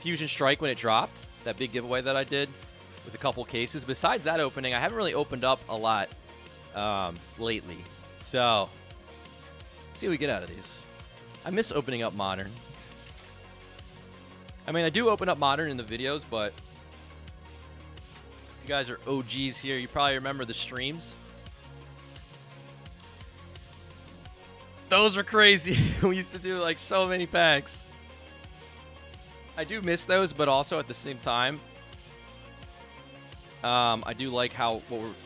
Fusion Strike when it dropped, that big giveaway that I did with a couple cases. Besides that opening, I haven't really opened up a lot um, lately. So, see what we get out of these. I miss opening up Modern. I mean, I do open up Modern in the videos, but you guys are OGs here. You probably remember the streams. Those were crazy. we used to do like so many packs. I do miss those, but also at the same time, um, I do like how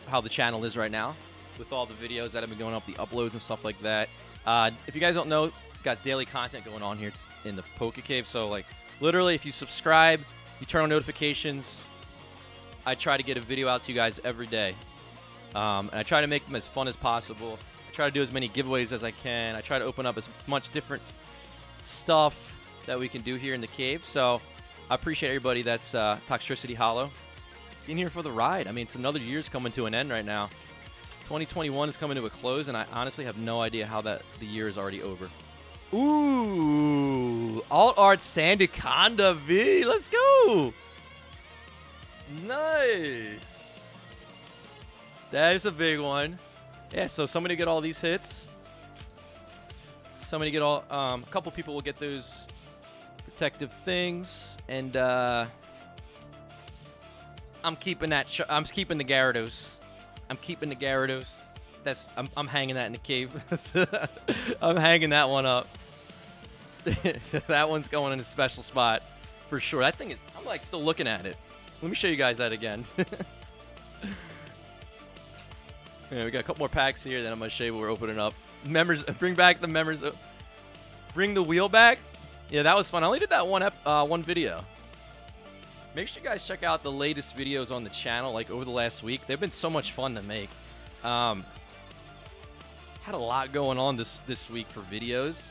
how the channel is right now with all the videos that have been going up, the uploads and stuff like that. Uh, if you guys don't know, got daily content going on here in the Poke Cave. So like literally, if you subscribe, you turn on notifications. I try to get a video out to you guys every day, um, and I try to make them as fun as possible. I try to do as many giveaways as I can. I try to open up as much different stuff that we can do here in the cave. So I appreciate everybody that's uh, Toxtricity Holo being here for the ride. I mean, it's another year's coming to an end right now. 2021 is coming to a close, and I honestly have no idea how that the year is already over. Ooh, Alt Art Sandaconda V. Let's go. Nice. That is a big one. Yeah, so somebody get all these hits. Somebody get all, um, a couple people will get those protective things, and uh, I'm keeping that. I'm keeping the Gyarados. I'm keeping the Gyarados. That's I'm, I'm hanging that in the cave. I'm hanging that one up. that one's going in a special spot for sure. That thing is. I'm like still looking at it. Let me show you guys that again. yeah, we got a couple more packs here. Then I'm gonna show you what we're opening up. Members, bring back the members. Bring the wheel back. Yeah, that was fun. I only did that one uh, one video. Make sure you guys check out the latest videos on the channel, like over the last week. They've been so much fun to make. Um, had a lot going on this this week for videos.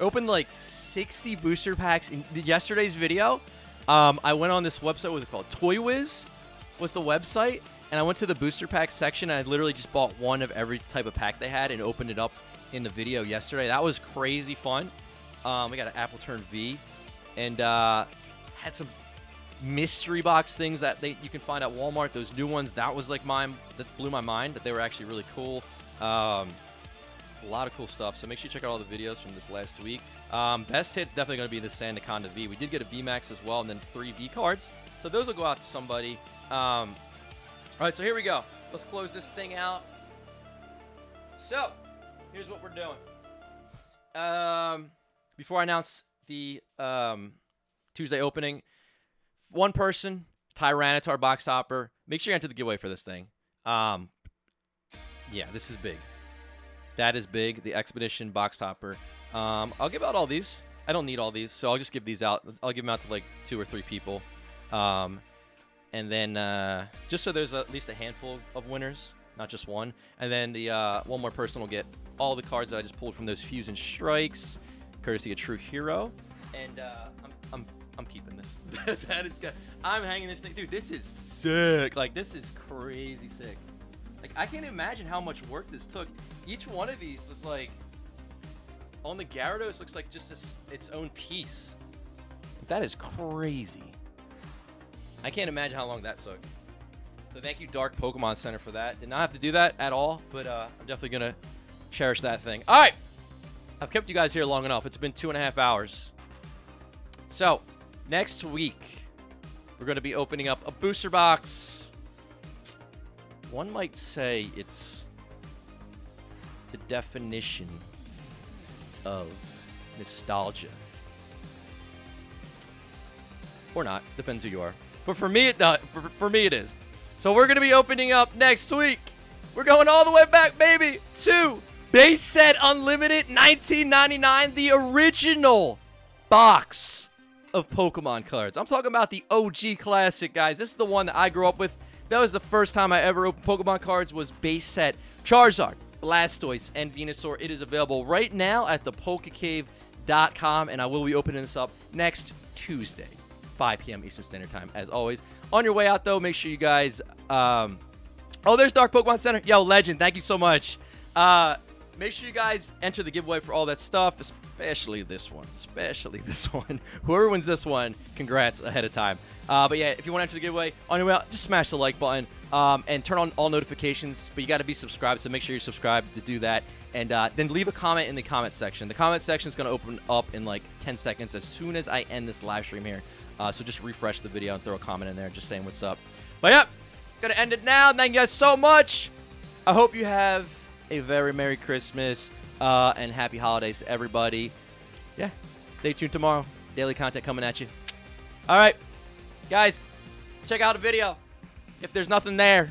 Opened like 60 booster packs in yesterday's video. Um, I went on this website. What was it called? Toy Wiz was the website, and I went to the booster pack section. and I literally just bought one of every type of pack they had and opened it up in the video yesterday. That was crazy fun. Um, we got an Appletun V, and uh, had some mystery box things that they you can find at Walmart. Those new ones, that was like mine that blew my mind that they were actually really cool. Um, a lot of cool stuff. So make sure you check out all the videos from this last week. Um, best hits definitely going to be the Sandaconda V. We did get a VMAX as well, and then three V cards. So those will go out to somebody. Um, all right, so here we go. Let's close this thing out. So here's what we're doing. Um, before I announce the um, Tuesday opening, one person, Tyranitar box topper. Make sure you enter the giveaway for this thing. Um, yeah, this is big. That is big. The Expedition box topper. Um, I'll give out all these. I don't need all these, so I'll just give these out. I'll give them out to like two or three people. Um, and then uh, just so there's at least a handful of winners, not just one. And then the uh, one more person will get all the cards that I just pulled from those Fusion Strikes, courtesy of True Hero. And uh, I'm, I'm, I'm keeping this. that is good. I'm hanging this thing. Dude, this is sick. Like, this is crazy sick. Like, I can't imagine how much work this took. Each one of these was like, on the Gyarados looks like just this, its own piece. That is crazy. I can't imagine how long that took. So thank you, Dark Pokemon Center, for that. Did not have to do that at all, but uh, I'm definitely going to cherish that thing. All right. I've kept you guys here long enough. It's been two and a half hours. So, next week, we're going to be opening up a booster box one might say it's the definition of nostalgia. Or not, depends who you are. But for me, it not. For, for me, it is. So we're gonna be opening up next week. We're going all the way back, baby, to base set unlimited 1999, the original box of Pokemon cards. I'm talking about the OG classic, guys. This is the one that I grew up with. That was the first time I ever opened Pokemon cards was base set Charizard, Blastoise, and Venusaur. It is available right now at thepokecave.com, and I will be opening this up next Tuesday, 5 p.m. Eastern Standard Time, as always. On your way out, though, make sure you guys... Um, oh, there's Dark Pokemon Center. Yo, legend. Thank you so much. Uh, make sure you guys enter the giveaway for all that stuff, especially this one. Especially this one. Whoever wins this one, congrats ahead of time. Uh, but yeah, if you want to enter the giveaway, on your way out, just smash the like button um, and turn on all notifications. But you got to be subscribed, so make sure you're subscribed to do that. And uh, then leave a comment in the comment section. The comment section is going to open up in like 10 seconds as soon as I end this live stream here. Uh, so just refresh the video and throw a comment in there just saying what's up. But yep, gonna end it now. Thank you guys so much. I hope you have a very Merry Christmas uh, and Happy Holidays to everybody. Yeah, stay tuned tomorrow. Daily content coming at you. All right. Guys, check out a video. If there's nothing there,